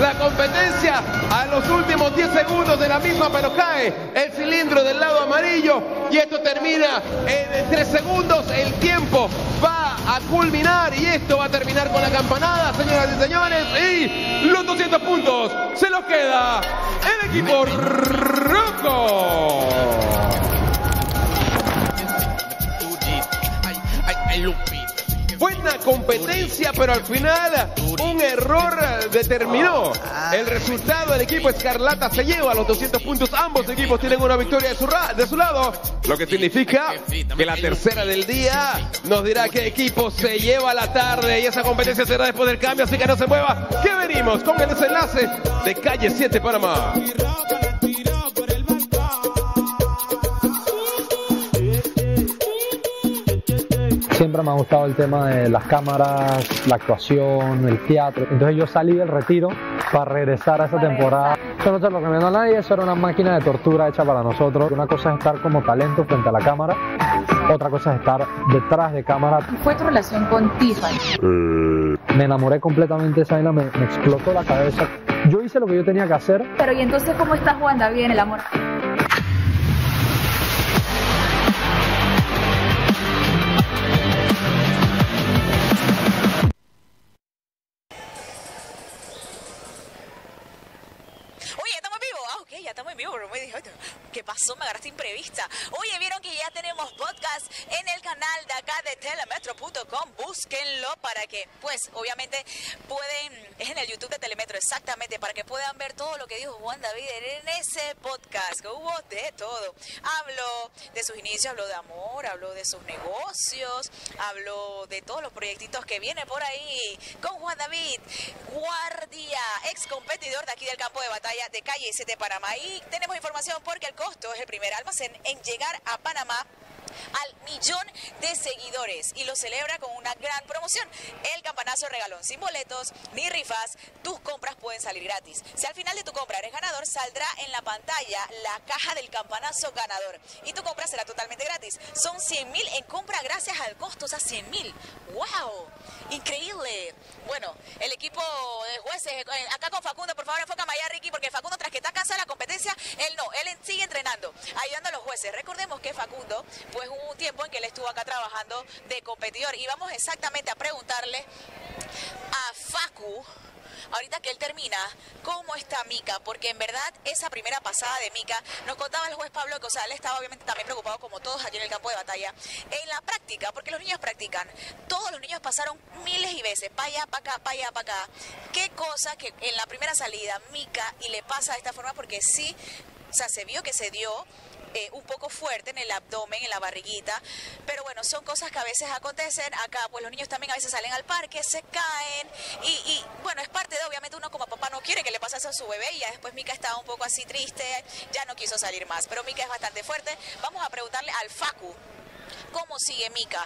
La competencia a los últimos 10 segundos de la misma, pero cae el cilindro del lado amarillo y esto termina en 3 segundos. El tiempo va a culminar y esto va a terminar con la campanada, señoras y señores. Y los 200 puntos se los queda el equipo rojo. Buena competencia, pero al final un error determinó el resultado. El equipo Escarlata se lleva los 200 puntos. Ambos equipos tienen una victoria de su, de su lado, lo que significa que la tercera del día nos dirá qué equipo se lleva la tarde y esa competencia será después del cambio, así que no se mueva. Que venimos con el desenlace de Calle 7 Panamá. Siempre me ha gustado el tema de las cámaras, la actuación, el teatro. Entonces yo salí del retiro para regresar a esa temporada. Eso no te lo recomiendo a nadie, eso era una máquina de tortura hecha para nosotros. Una cosa es estar como talento frente a la cámara, otra cosa es estar detrás de cámara. fue tu relación con Tiffany? Me enamoré completamente de esa vaina, me, me explotó la cabeza. Yo hice lo que yo tenía que hacer, Pero ¿y entonces cómo está Juan David en el amor? Ya estamos en vivo, pero me dije, "Oye, ¿qué pasó? Me agarraste imprevista. Oye, vieron que ya tenemos podcast en el canal de acá de telemetro.com. Búsquenlo para que, pues, obviamente pueden, es en el YouTube de Telemetro, exactamente, para que puedan ver todo lo que dijo Juan David en ese podcast, que hubo de todo. Habló de sus inicios, habló de amor, habló de sus negocios, habló de todos los proyectitos que viene por ahí con Juan David Guardia, ex competidor de aquí del campo de batalla de calle 7 Panamá. Y tenemos información porque el costo es el primer almacén en llegar a Panamá al millón de seguidores y lo celebra con una gran promoción. El campanazo regalón sin boletos ni rifas, tus compras pueden salir gratis. Si al final de tu compra eres ganador, saldrá en la pantalla la caja del campanazo ganador y tu compra será totalmente gratis. Son 100 mil en compra gracias al costo, o sea, 100 mil. ¡Wow! Increíble. Bueno, el equipo de jueces, eh, acá con Facundo, por favor, enfócame allá, Ricky, porque Facundo, tras que está casa de la competencia, él no, él sigue entrenando, ayudando a los jueces. Recordemos que Facundo, hubo un tiempo en que él estuvo acá trabajando de competidor y vamos exactamente a preguntarle a Facu. Ahorita que él termina, ¿cómo está Mica? Porque en verdad esa primera pasada de Mica, nos contaba el juez Pablo que, o sea, él estaba obviamente también preocupado como todos allí en el campo de batalla. En la práctica, porque los niños practican, todos los niños pasaron miles y veces, para allá, para acá, para allá, para acá. ¿Qué cosa que en la primera salida Mica y le pasa de esta forma? Porque sí, o sea, se vio que se dio eh, un poco fuerte en el abdomen, en la barriguita. Pero bueno, son cosas que a veces acontecen. Acá, pues los niños también a veces salen al parque, se caen. Y, y, bueno, es parte de, obviamente, uno como papá no quiere que le pase eso a su bebé. Y ya después Mica estaba un poco así triste, ya no quiso salir más. Pero Mica es bastante fuerte. Vamos a preguntarle al Facu cómo sigue Mica.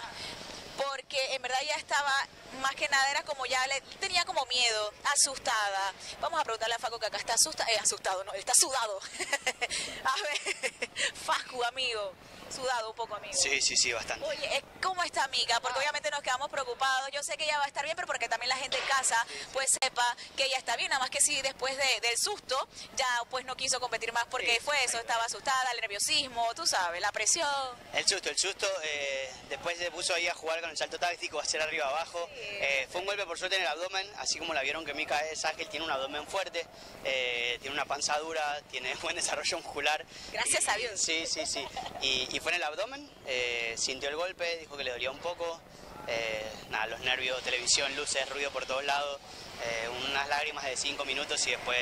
Porque en verdad ya estaba, más que nada era como ya le tenía como miedo, asustada. Vamos a preguntarle a Facu que acá está asusta, eh, asustado, no, está sudado. [LAUGHS] a ver, [LAUGHS] Facu, amigo, sudado un poco, amigo. Sí, sí, sí, bastante. Oye, eh, ¿cómo está Mica? Porque obviamente nos quedamos preocupados. Yo sé que ella va a estar bien, pero porque también la gente en casa pues sepa que ella está bien. Nada más que sí, después de- del susto, ya pues no quiso competir más porque fue eso, estaba asustada, el nerviosismo, tú sabes, la presión. El susto, el susto. eh, después se puso ahí a jugar con el salto táctico, a hacer arriba abajo. Eh, fue un golpe por suerte en el abdomen, así como la vieron que Mika es ágil, tiene un abdomen fuerte, eh, tiene una panza dura, tiene [LAUGHS] buen desarrollo muscular. Gracias a Dios. Sí, sí, sí. Y, y fue en el abdomen, eh, sintió el golpe, dijo que le dolía un poco. eh, nada, los nervios, televisión, luces, ruido por todos lados. eh, unas lágrimas de cinco minutos y después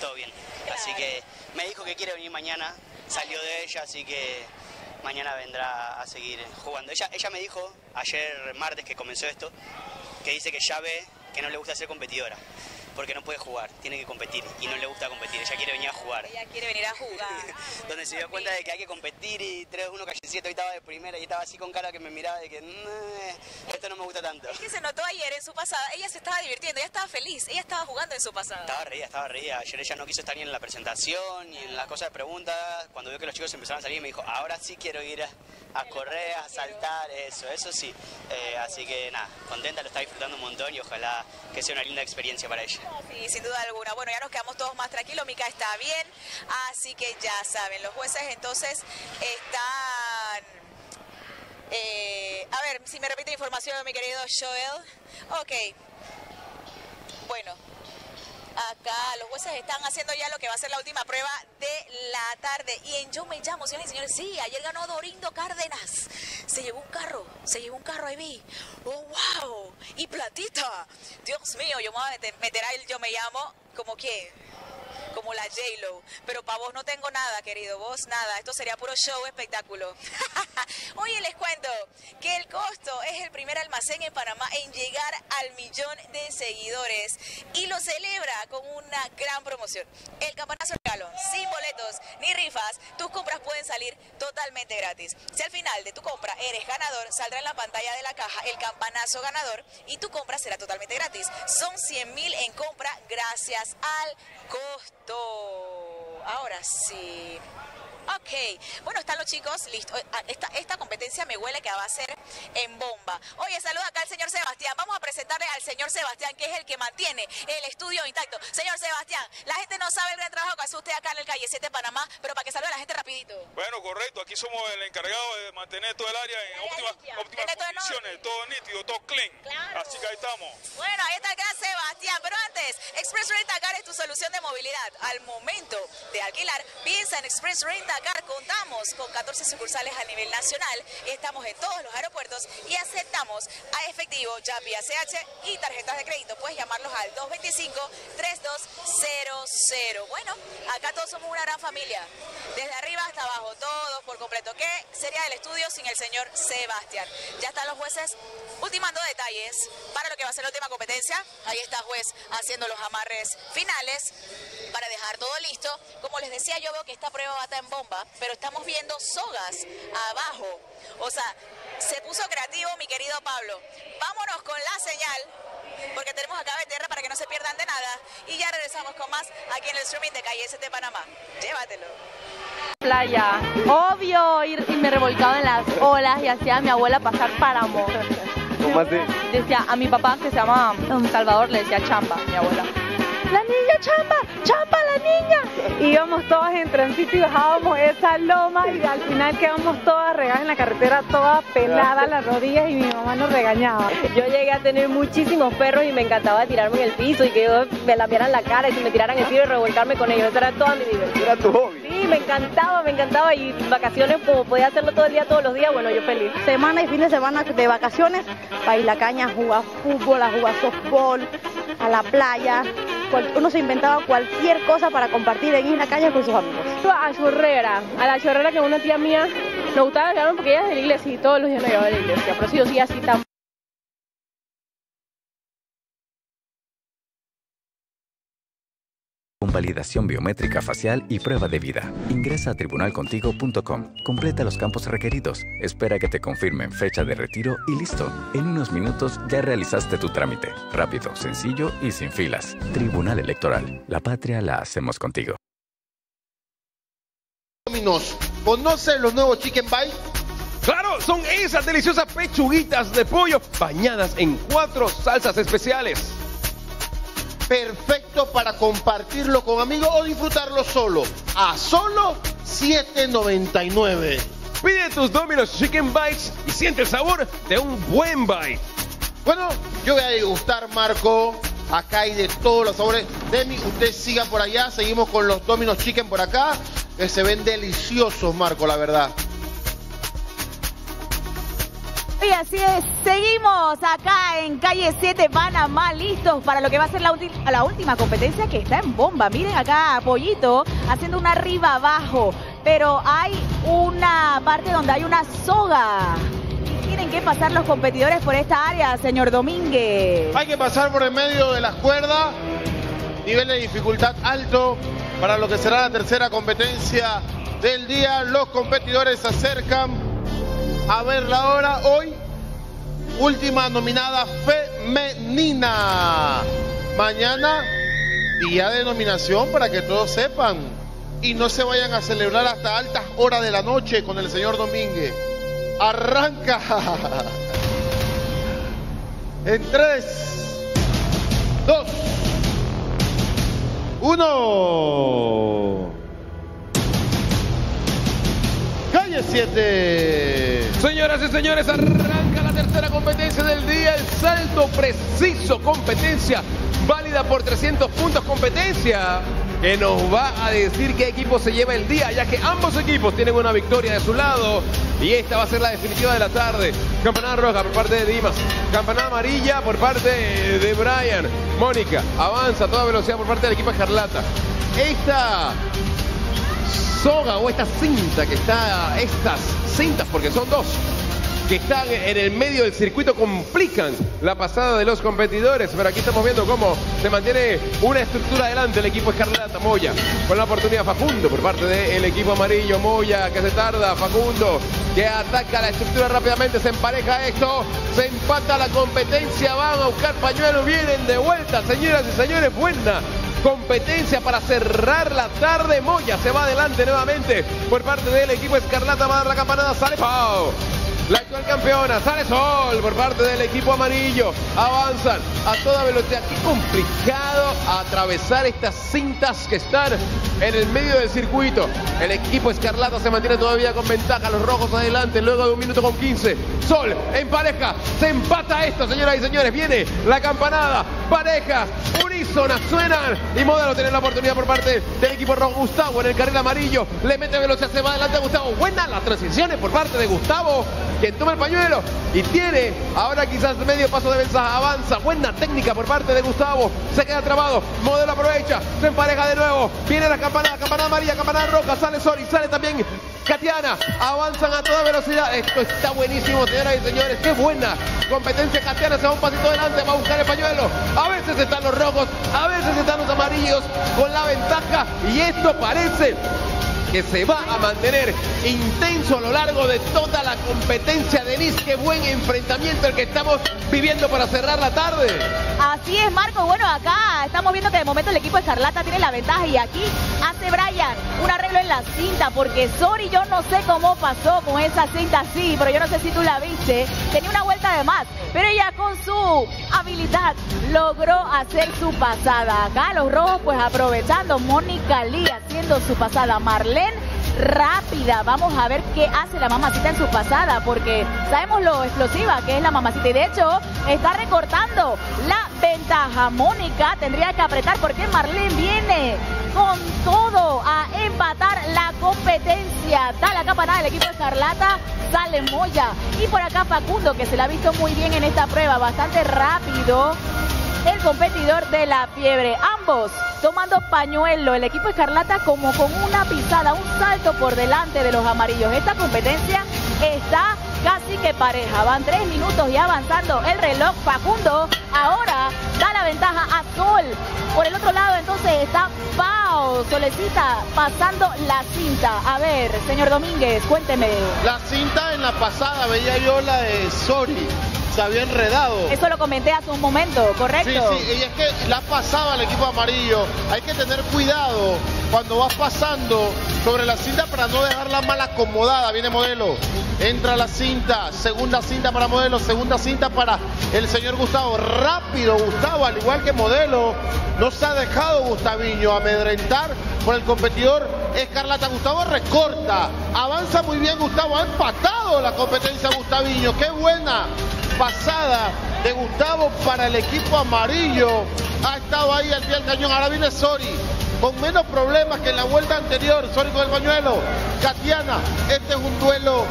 todo bien. Así que me dijo que quiere venir mañana, salió de ella, así que mañana vendrá a seguir jugando. Ella, ella me dijo ayer martes que comenzó esto, que dice que ya ve que no le gusta ser competidora, porque no puede jugar, tiene que competir y no le gusta competir, ella quiere venir a jugar. Ella quiere venir a jugar. [LAUGHS] Donde se dio cuenta de que hay que competir y 3-1 calle 7 hoy estaba de primera y estaba así con cara que me miraba de que "Mm, esto no me gusta tanto. Es que se notó ayer en su pasada, ella se estaba divirtiendo, ella estaba feliz, ella estaba jugando en su pasada. Estaba reía, estaba reía. Ayer ella no quiso estar ni en la presentación ni en las cosas de preguntas. Cuando vio que los chicos empezaron a salir me dijo, ahora sí quiero ir a, a correr, a saltar, eso, eso sí. Eh, así que nada, contenta, lo está disfrutando un montón y ojalá que sea una linda experiencia para ella. Sí, sin duda alguna. Bueno, ya nos quedamos todos más tranquilos. Mica está bien. Así que ya saben, los jueces entonces están. eh, a ver, si me repite información, mi querido Joel. Ok. Bueno. Acá los jueces están haciendo ya lo que va a ser la última prueba de la tarde. Y en Yo Me Llamo, señores y señores, sí, ayer ganó Dorindo Cárdenas. Se llevó un carro, se llevó un carro ahí vi. ¡Oh, wow! Y platita. Dios mío, yo me voy a meter, meter a él Yo Me Llamo como que como la J-Lo. Pero para vos no tengo nada, querido. Vos nada. Esto sería puro show, espectáculo. [LAUGHS] Oye, les cuento que el costo es el primer almacén en Panamá en llegar al millón de seguidores y lo celebra con una gran promoción. El campanazo regalo, sin boletos ni rifas, tus compras pueden salir totalmente gratis. Si al final de tu compra eres ganador, saldrá en la pantalla de la caja el campanazo ganador y tu compra será totalmente gratis. Son 100 mil en compra gracias al costo. Ahora sí. Ok, bueno, están los chicos, listo. Ah, Esta, esta competencia me huele que va a ser en bomba. Oye, saluda acá al señor Sebastián. Vamos a presentarle al señor Sebastián, que es el que mantiene el estudio intacto. Señor Sebastián, la gente no sabe el gran trabajo que hace usted acá en el Calle 7 Panamá, pero para que salude a la gente rapidito. Bueno, correcto. Aquí somos el encargado de mantener todo el área en óptimas, óptimas condiciones, todo nítido, todo clean. Así que ahí estamos. Bueno, ahí está el gran Sebastián. Pero antes, Express Rent a Car es tu solución de movilidad. Al momento de alquilar, piensa en Express Rent a Car. Contamos con 14 sucursales a nivel nacional. Estamos en todos los aeropuertos y aceptamos a efectivo, Yapi, ACH y tarjetas de crédito. Puedes llamarlos al 225-3200. Bueno, acá todos somos una gran familia. Desde arriba hasta abajo, todos por completo. ¿Qué sería el estudio sin el señor Sebastián? Ya están los jueces ultimando detalles para lo que va a ser la última competencia. Ahí está juez haciendo los amarres finales para dejar todo listo. Como les decía, yo veo que esta prueba va a estar en bomba, pero estamos viendo sogas abajo. O sea, se puso creativo mi querido Pablo. Vámonos con la señal. Porque tenemos acá BTR para que no se pierdan de nada. Y ya regresamos con más aquí en el streaming de Calle ST Panamá. Llévatelo. playa. Obvio, ir, y me revolcaba en las olas y hacía a mi abuela pasar páramo. ¿Cómo así? Decía a mi papá que se llama um, Salvador, le decía chamba, mi abuela. La niña chamba, chamba la niña. Íbamos todas en transito y bajábamos esa loma y al final quedamos todas regadas en la carretera, todas peladas las rodillas y mi mamá nos regañaba. Yo llegué a tener muchísimos perros y me encantaba tirarme en el piso y que yo me lamieran la cara y que me tiraran el tiro y revolcarme con ellos. Esa era toda mi diversión. Era tu hobby. Sí, me encantaba, me encantaba y vacaciones como podía hacerlo todo el día, todos los días, bueno, yo feliz. Semana y fin de semana de vacaciones, para ir a la caña jugar fútbol, a jugar softball, a la playa. Uno se inventaba cualquier cosa para compartir en Isla Caña con sus amigos. A chorrera, a la chorrera que una tía mía me gustaba porque ella es de la iglesia y todos los días me llevaba a la iglesia. Pero sí, yo sí así tan validación biométrica facial y prueba de vida. Ingresa a tribunalcontigo.com. Completa los campos requeridos. Espera que te confirmen fecha de retiro y listo. En unos minutos ya realizaste tu trámite. Rápido, sencillo y sin filas. Tribunal Electoral. La patria la hacemos contigo. Dominos, ¿conoce los nuevos Chicken Bites? Claro, son esas deliciosas pechuguitas de pollo bañadas en cuatro salsas especiales. Perfecto para compartirlo con amigos o disfrutarlo solo. A solo 7.99. Pide tus Domino's Chicken Bites y siente el sabor de un buen bite. Bueno, yo voy a degustar, Marco. Acá hay de todos los sabores. Demi, usted siga por allá. Seguimos con los Domino's Chicken por acá. Que se ven deliciosos, Marco, la verdad. Y así es, seguimos acá en calle 7 Panamá, listos para lo que va a ser la, última competencia que está en bomba. Miren acá, Pollito haciendo una arriba abajo, pero hay una parte donde hay una soga. Y tienen que pasar los competidores por esta área, señor Domínguez. Hay que pasar por el medio de las cuerdas. Nivel de dificultad alto para lo que será la tercera competencia del día. Los competidores se acercan a ver la hora. Hoy, última nominada femenina. Mañana, día de nominación para que todos sepan. Y no se vayan a celebrar hasta altas horas de la noche con el señor Domínguez. Arranca. [LAUGHS] En 3, 2, 1. Calle 7. Señoras y señores, arranca la tercera competencia del día, el salto preciso, competencia válida por 300 puntos, competencia que nos va a decir qué equipo se lleva el día, ya que ambos equipos tienen una victoria de su lado y esta va a ser la definitiva de la tarde. Campanada roja por parte de Dimas, campanada amarilla por parte de Brian. Mónica avanza a toda velocidad por parte del equipo Escarlata. Esta soga o esta cinta que está, estas cintas, porque son dos, que están en el medio del circuito complican la pasada de los competidores, pero aquí estamos viendo cómo se mantiene una estructura adelante el equipo Escarlata Moya, con la oportunidad Facundo por parte del equipo amarillo Moya, que se tarda, Facundo, que ataca la estructura rápidamente, se empareja esto, se empata la competencia, van a buscar pañuelo, vienen de vuelta, señoras y señores, buena competencia para cerrar la tarde. Moya se va adelante nuevamente por parte del equipo Escarlata. Va a dar la campanada. Sale Pau. La actual campeona, sale Sol por parte del equipo amarillo. Avanzan a toda velocidad. Qué complicado atravesar estas cintas que están en el medio del circuito. El equipo Escarlata se mantiene todavía con ventaja. Los rojos adelante luego de un minuto con 15. Sol en pareja. Se empata esto, señoras y señores. Viene la campanada. Parejas unísonas suenan. Y Modelo tiene la oportunidad por parte del equipo rojo. Gustavo en el carril amarillo. Le mete velocidad. Se va adelante Gustavo. Buenas las transiciones por parte de Gustavo quien toma el pañuelo y tiene ahora quizás medio paso de ventaja, avanza, buena técnica por parte de Gustavo, se queda trabado, modelo aprovecha, se empareja de nuevo, viene la campanada, campanada amarilla, campanada roja, sale Sori, sale también Katiana, avanzan a toda velocidad, esto está buenísimo señoras y señores, qué buena competencia, Katiana se va un pasito adelante, va a buscar el pañuelo, a veces están los rojos, a veces están los amarillos con la ventaja. Y esto parece que se va a mantener intenso a lo largo de toda la competencia. Denise, qué buen enfrentamiento el que estamos viviendo para cerrar la tarde. Así es, Marco. Bueno, acá estamos viendo que de momento el equipo Escarlata tiene la ventaja y aquí hace Brian un arreglo en la cinta porque Sori yo no sé cómo pasó con esa cinta así, pero yo no sé si tú la viste. Tenía una vuelta de más, pero ella con su habilidad logró hacer su pasada. Acá los rojos pues aprovechando Mónica Lee haciendo su pasada. Marlene rápida. Vamos a ver qué hace la mamacita en su pasada, porque sabemos lo explosiva que es la mamacita. Y de hecho, está recortando la ventaja. Mónica tendría que apretar porque Marlene viene con todo a empatar la competencia. Da la campanada del equipo Escarlata, sale Moya. Y por acá Facundo, que se la ha visto muy bien en esta prueba, bastante rápido. El competidor de la fiebre. Ambos tomando pañuelo. El equipo Escarlata como con una pisada, un salto por delante de los amarillos. Esta competencia está casi que pareja. Van tres minutos y avanzando el reloj. Facundo ahora da la ventaja a Sol. Por el otro lado entonces está Pau, Solecita, pasando la cinta. A ver, señor Domínguez, cuénteme. La cinta en la pasada veía yo la de Sori se había enredado. Eso lo comenté hace un momento, ¿correcto? Sí, sí, y es que la pasaba al equipo amarillo. Hay que tener cuidado cuando vas pasando sobre la cinta para no dejarla mal acomodada. Viene modelo. Entra la cinta, segunda cinta para modelo, segunda cinta para el señor Gustavo. Rápido Gustavo, al igual que modelo. No se ha dejado Gustaviño amedrentar por el competidor Escarlata. Gustavo recorta, avanza muy bien Gustavo, ha empatado la competencia Gustaviño. Qué buena pasada de Gustavo para el equipo amarillo. Ha estado ahí al pie del cañón. Ahora viene Sori con menos problemas que en la vuelta anterior. Sori con el pañuelo. Katiana, este es un duelo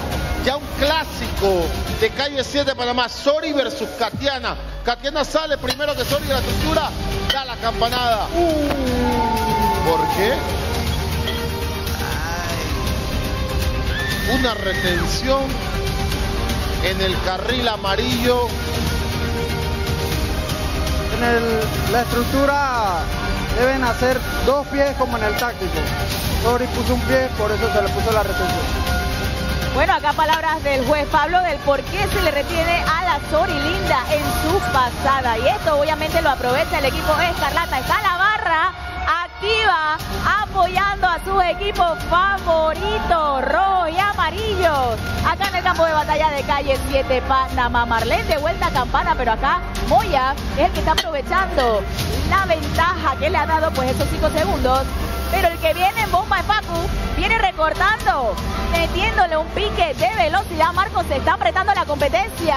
ya un clásico de calle 7 de Panamá. Sori versus Katiana. Katiana sale primero que Sori de la estructura. Da la campanada. ¿Por qué? Una retención en el carril amarillo. En la estructura deben hacer dos pies como en el táctico. Sori puso un pie, por eso se le puso la retención. Bueno, acá palabras del juez Pablo del por qué se le retiene a la Sori Linda en su pasada. Y esto obviamente lo aprovecha el equipo Escarlata. Está la barra apoyando a su equipo favorito, rojo y amarillo. Acá en el campo de batalla de calle 7, Panamá. Marlene de vuelta a campana, pero acá Moya es el que está aprovechando la ventaja que le ha dado pues esos 5 segundos. Pero el que viene en bomba de Facu viene recortando, metiéndole un pique de velocidad. Marcos se está apretando la competencia.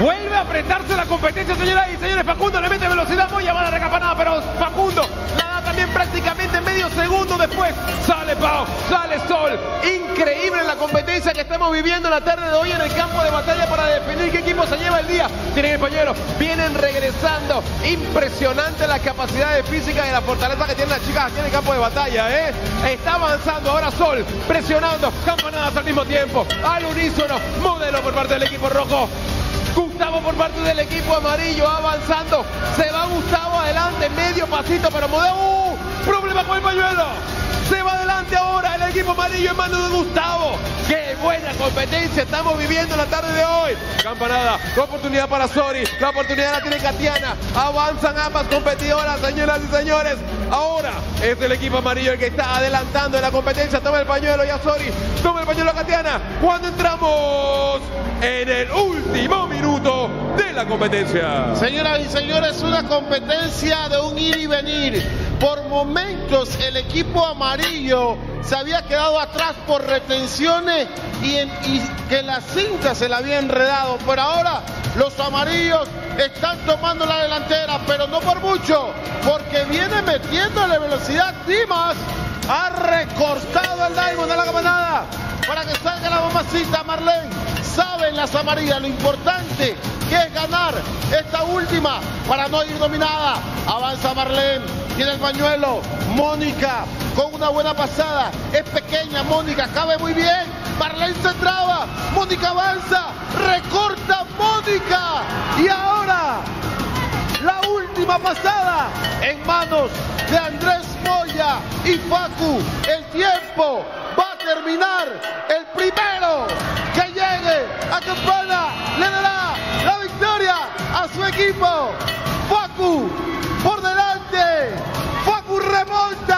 Vuelve a apretarse la competencia, señoras y señores. Facundo le mete velocidad, Moya va a la recampanada, pero Facundo la da también prácticamente medio segundo después. Sale Pau, sale Sol. Increíble la competencia que estamos viviendo la tarde de hoy en el campo de batalla para definir qué equipo se lleva el día. Tienen el pañuelo, vienen regresando. Impresionante la capacidad de física y la fortaleza que tienen las chicas aquí en el campo de batalla. ¿eh? Está avanzando ahora Sol, presionando, campanadas al mismo tiempo. Al unísono, modelo por parte del equipo rojo. Gustavo por parte del equipo amarillo avanzando. Se va Gustavo adelante, medio pasito, pero modelo. ¡Uh! Problema con el pañuelo. Se va adelante ahora el equipo amarillo en manos de Gustavo. ¡Qué buena competencia estamos viviendo la tarde de hoy! Campanada, oportunidad para Sori. La oportunidad la tiene Katiana. Avanzan ambas competidoras, señoras y señores. Ahora es el equipo amarillo el que está adelantando en la competencia. Toma el pañuelo, Yasori. Toma el pañuelo, Katiana. Cuando entramos en el último minuto de la competencia. Señoras y señores, una competencia de un ir y venir. Por momentos el equipo amarillo se había quedado atrás por retenciones y, que la cinta se la había enredado. Pero ahora los amarillos están tomando la delantera, pero no por mucho, porque viene metiéndole velocidad. Dimas ha recortado el Diamond de la caminada para que salga la mamacita Marlene. Saben las amarillas lo importante que es ganar esta última para no ir dominada. Avanza Marlene, tiene el pañuelo. Mónica con una buena pasada. Es pequeña Mónica, cabe muy bien. Marlene se traba. Mónica avanza. Recorta Mónica. Y ahora la última pasada en manos de Andrés Moya y Facu. El tiempo va a terminar. El primero que llegue a campana le dará la victoria a su equipo. Facu. Facu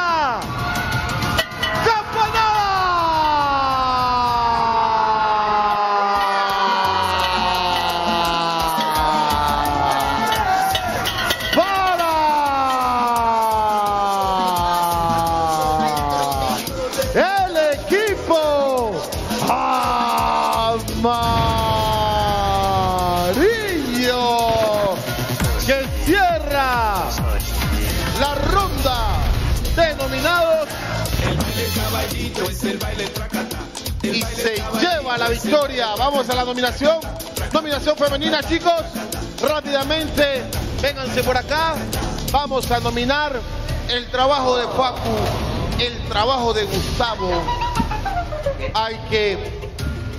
y se lleva la victoria. Vamos a la nominación. Nominación femenina, chicos. Rápidamente, vénganse por acá. Vamos a nominar el trabajo de Facu, el trabajo de Gustavo. Hay que,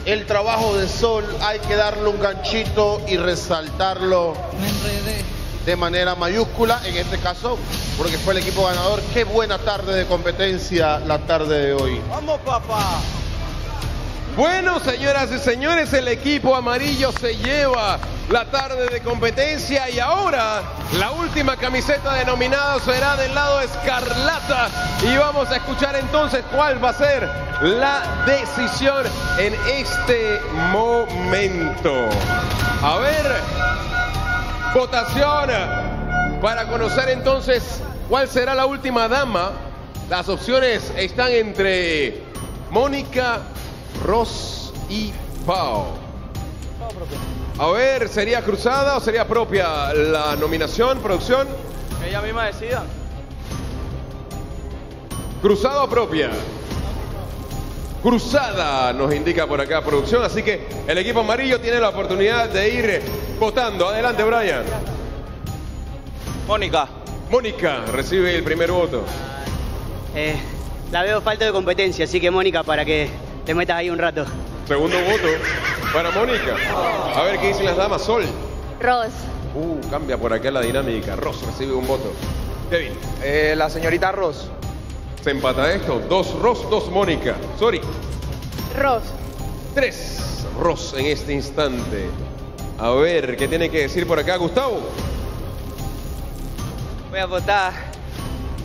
el trabajo de Sol, hay que darle un ganchito y resaltarlo de manera mayúscula, en este caso, porque fue el equipo ganador. Qué buena tarde de competencia la tarde de hoy. Vamos, papá. Bueno, señoras y señores, el equipo amarillo se lleva la tarde de competencia y ahora la última camiseta denominada será del lado escarlata y vamos a escuchar entonces cuál va a ser la decisión en este momento. A ver, votación para conocer entonces cuál será la última dama. Las opciones están entre Mónica, Ross y Pau. A ver, ¿sería cruzada o sería propia la nominación, producción? Ella misma decida. ¿Cruzada o propia? Cruzada nos indica por acá producción, así que el equipo amarillo tiene la oportunidad de ir votando. Adelante, Brian. Mónica. Mónica recibe el primer voto. Eh, la veo falta de competencia, así que Mónica, para que te metas ahí un rato. Segundo voto para Mónica. A ver qué dicen las damas. Sol. Ross. Uh, cambia por acá la dinámica. Ross recibe un voto. Kevin. Eh, la señorita Ross. Se empata esto. Dos Ross, dos Mónica. Sorry. Ross. Tres Ross en este instante. A ver, ¿qué tiene que decir por acá Gustavo? Voy a votar.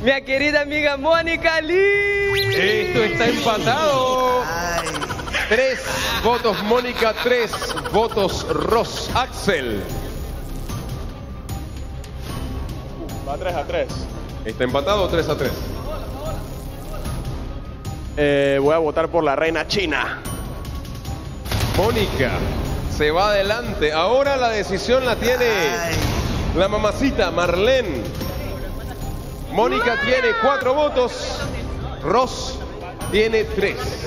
Mi querida amiga Mónica Lee. Esto está empatado. Tres votos Mónica, tres votos Ross. Axel. Va 3 a 3. Está empatado 3 a 3. Eh, voy a votar por la reina china. Mónica se va adelante. Ahora la decisión la tiene la mamacita Marlene. Mónica tiene cuatro votos. Ross tiene tres.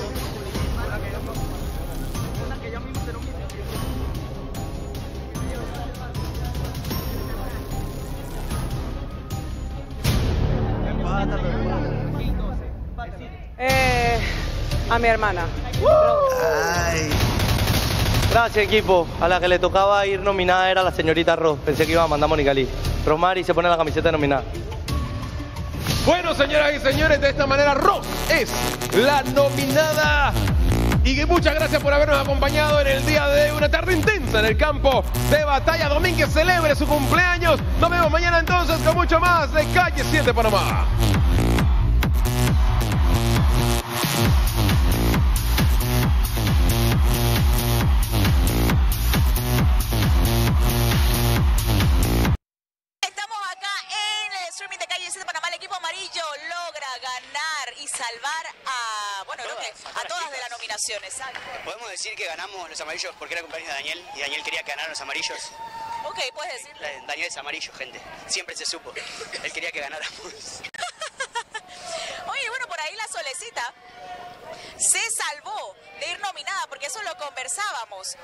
Eh, a mi hermana. Gracias, equipo. A la que le tocaba ir nominada era la señorita Ross. Pensé que iba a mandar a Mónica Lee. Rosmary se pone la camiseta nominada. Bueno, señoras y señores, de esta manera Ross es la nominada Y muchas gracias por habernos acompañado en el día de una tarde intensa en el campo de batalla. Domínguez celebre su cumpleaños. Nos vemos mañana entonces con mucho más de Calle 7 Panamá. Mm-hmm. De Calle 7 Panamá. El equipo amarillo logra ganar y salvar a, bueno, creo que a todas de las nominaciones. Podemos decir que ganamos los amarillos porque era cumpleaños de Daniel y Daniel quería que ganaran los amarillos. Ok, puedes decir. Eh, Daniel es amarillo, gente. Siempre se supo. Él quería que ganáramos. [LAUGHS] Oye, bueno, por ahí la solecita se salvó de ir nominada, porque eso lo conversábamos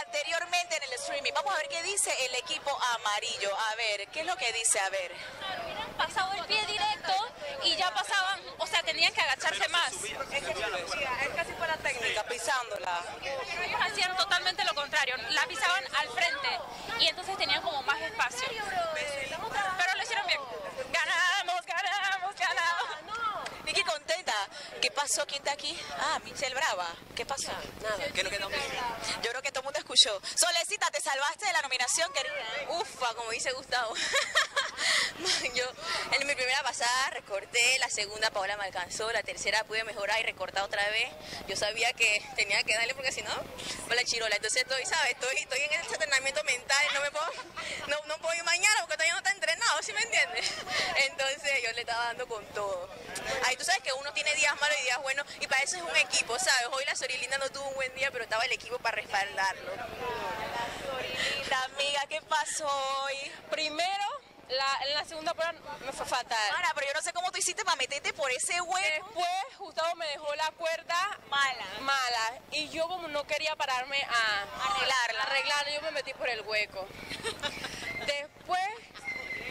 anteriormente en el streaming. Vamos a ver qué dice el equipo amarillo. A ver, ¿qué es lo que dice? A ver. Pasado el pie directo y ya pasaban, o sea, tenían que agacharse más. Es casi fue la técnica, pisándola. Pero ellos hacían totalmente lo contrario, la pisaban al frente y entonces tenían como más espacio. Pero lo hicieron bien. Ganamos, ganamos, ganamos. ¿Qué pasó? ¿Quién está aquí? Ah, Michelle Brava. ¿Qué pasó? Nada. Yo creo que todo el mundo escuchó. Solecita, ¿te salvaste de la nominación, querida? Ufa, como dice Gustavo. [LAUGHS] Yo en mi primera pasada recorté, la segunda Paola me alcanzó, la tercera pude mejorar y recortar otra vez. Yo sabía que tenía que darle porque si no, fue la chirola. Entonces estoy, ¿sabes? Estoy, estoy en ese entrenamiento mental, no me puedo, no, no puedo ir mañana porque todavía no está entrenado, ¿sí me entiendes? Entonces yo le estaba dando con todo. Ahí tú sabes que uno tiene días y días buenos y para eso es un equipo, ¿sabes? Hoy la Sorilinda no tuvo un buen día, pero estaba el equipo para respaldarlo. La amiga, ¿qué pasó hoy? Primero, la, en la segunda prueba me fue fatal. Ana, pero yo no sé cómo tú hiciste para meterte por ese hueco. Después, Gustavo me dejó la cuerda mala. Mala. Y yo como no quería pararme a arreglarla, arreglarla, yo me metí por el hueco. [LAUGHS] Después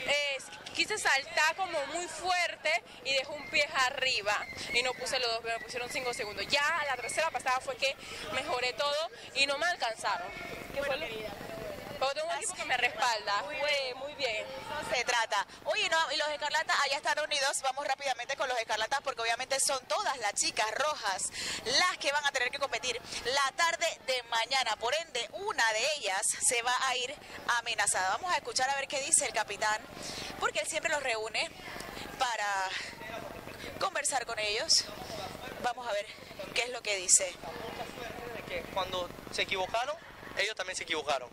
eh, quise saltar como muy fuerte y dejé un pie arriba y no puse los dos, me pusieron cinco segundos. Ya la tercera pasada fue que mejoré todo y no me alcanzaron. ¿Qué fue lo- Pero tengo un equipo que me respalda. Fue muy bien. se trata. Oye, no, y los escarlatas allá están reunidos. Vamos rápidamente con los escarlatas porque obviamente son todas las chicas rojas las que van a tener que competir la tarde de mañana. Por ende, una de ellas se va a ir amenazada. Vamos a escuchar a ver qué dice el capitán, porque él siempre los reúne para conversar con ellos. Vamos a ver qué es lo que dice. de que cuando se equivocaron, ellos también se equivocaron.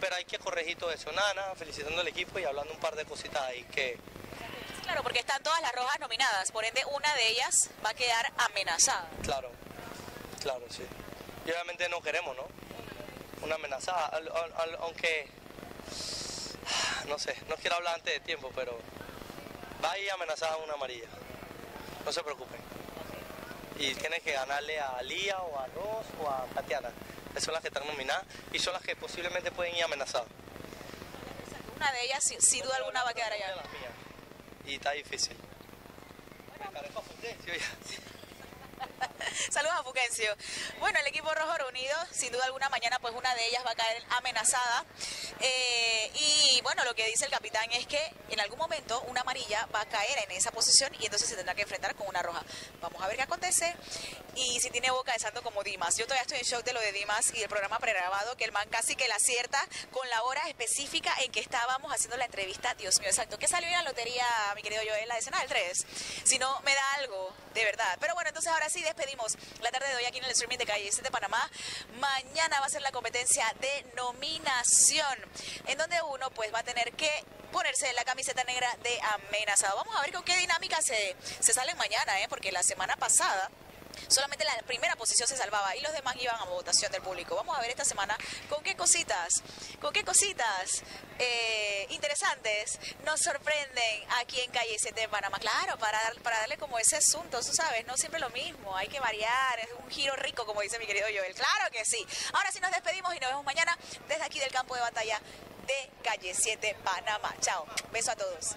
Pero hay que corregir todo eso. Nada, nada, felicitando al equipo y hablando un par de cositas ahí que Claro, porque están todas las rojas nominadas. Por ende, una de ellas va a quedar amenazada. Claro, claro, sí. Y obviamente no queremos, ¿no? Una amenaza, al- al- al- aunque, [SIGHS] no sé, no quiero hablar antes de tiempo, pero va a ir amenazada una amarilla. No se preocupen. Y tienes que ganarle a Lía o a Ross o a Tatiana. Son las que están nominadas y son las que posiblemente pueden ir amenazadas. Una de ellas, sin, sin duda alguna, va a quedar allá. Y está difícil. Me carezco a Fulgencio ya. [LAUGHS] Saludos a Fuquencio. Bueno, el equipo rojo reunido, sin duda alguna, mañana pues una de ellas va a caer amenazada. Eh, y bueno, lo que dice el capitán es que en algún momento una amarilla va a caer en esa posición y entonces se tendrá que enfrentar con una roja. Vamos a ver qué acontece y si tiene boca de santo como Dimas. Yo todavía estoy en shock de lo de Dimas y el programa pregrabado, que el man casi que la acierta con la hora específica en que estábamos haciendo la entrevista. Dios mío, exacto. ¿Qué salió en la lotería, mi querido Joel, la decena del 3? Si no, me da algo, de verdad. Pero bueno, entonces ahora sí despedimos la tarde de hoy aquí en el streaming de Calle 7 de Panamá. Mañana va a ser la competencia de nominación, en donde uno pues va a tener que ponerse la camiseta negra de amenazado. Vamos a ver con qué dinámica se, se salen mañana, ¿eh? porque la semana pasada solamente la primera posición se salvaba y los demás iban a votación del público. Vamos a ver esta semana con qué cositas, con qué cositas eh, interesantes nos sorprenden aquí en Calle 7 de Panamá. Claro, para, para darle como ese asunto, tú sabes, no siempre lo mismo, hay que variar, es un giro rico, como dice mi querido Joel. Claro que sí. Ahora sí nos despedimos y nos vemos mañana desde aquí del campo de batalla de Calle 7 Panamá. Chao, beso a todos.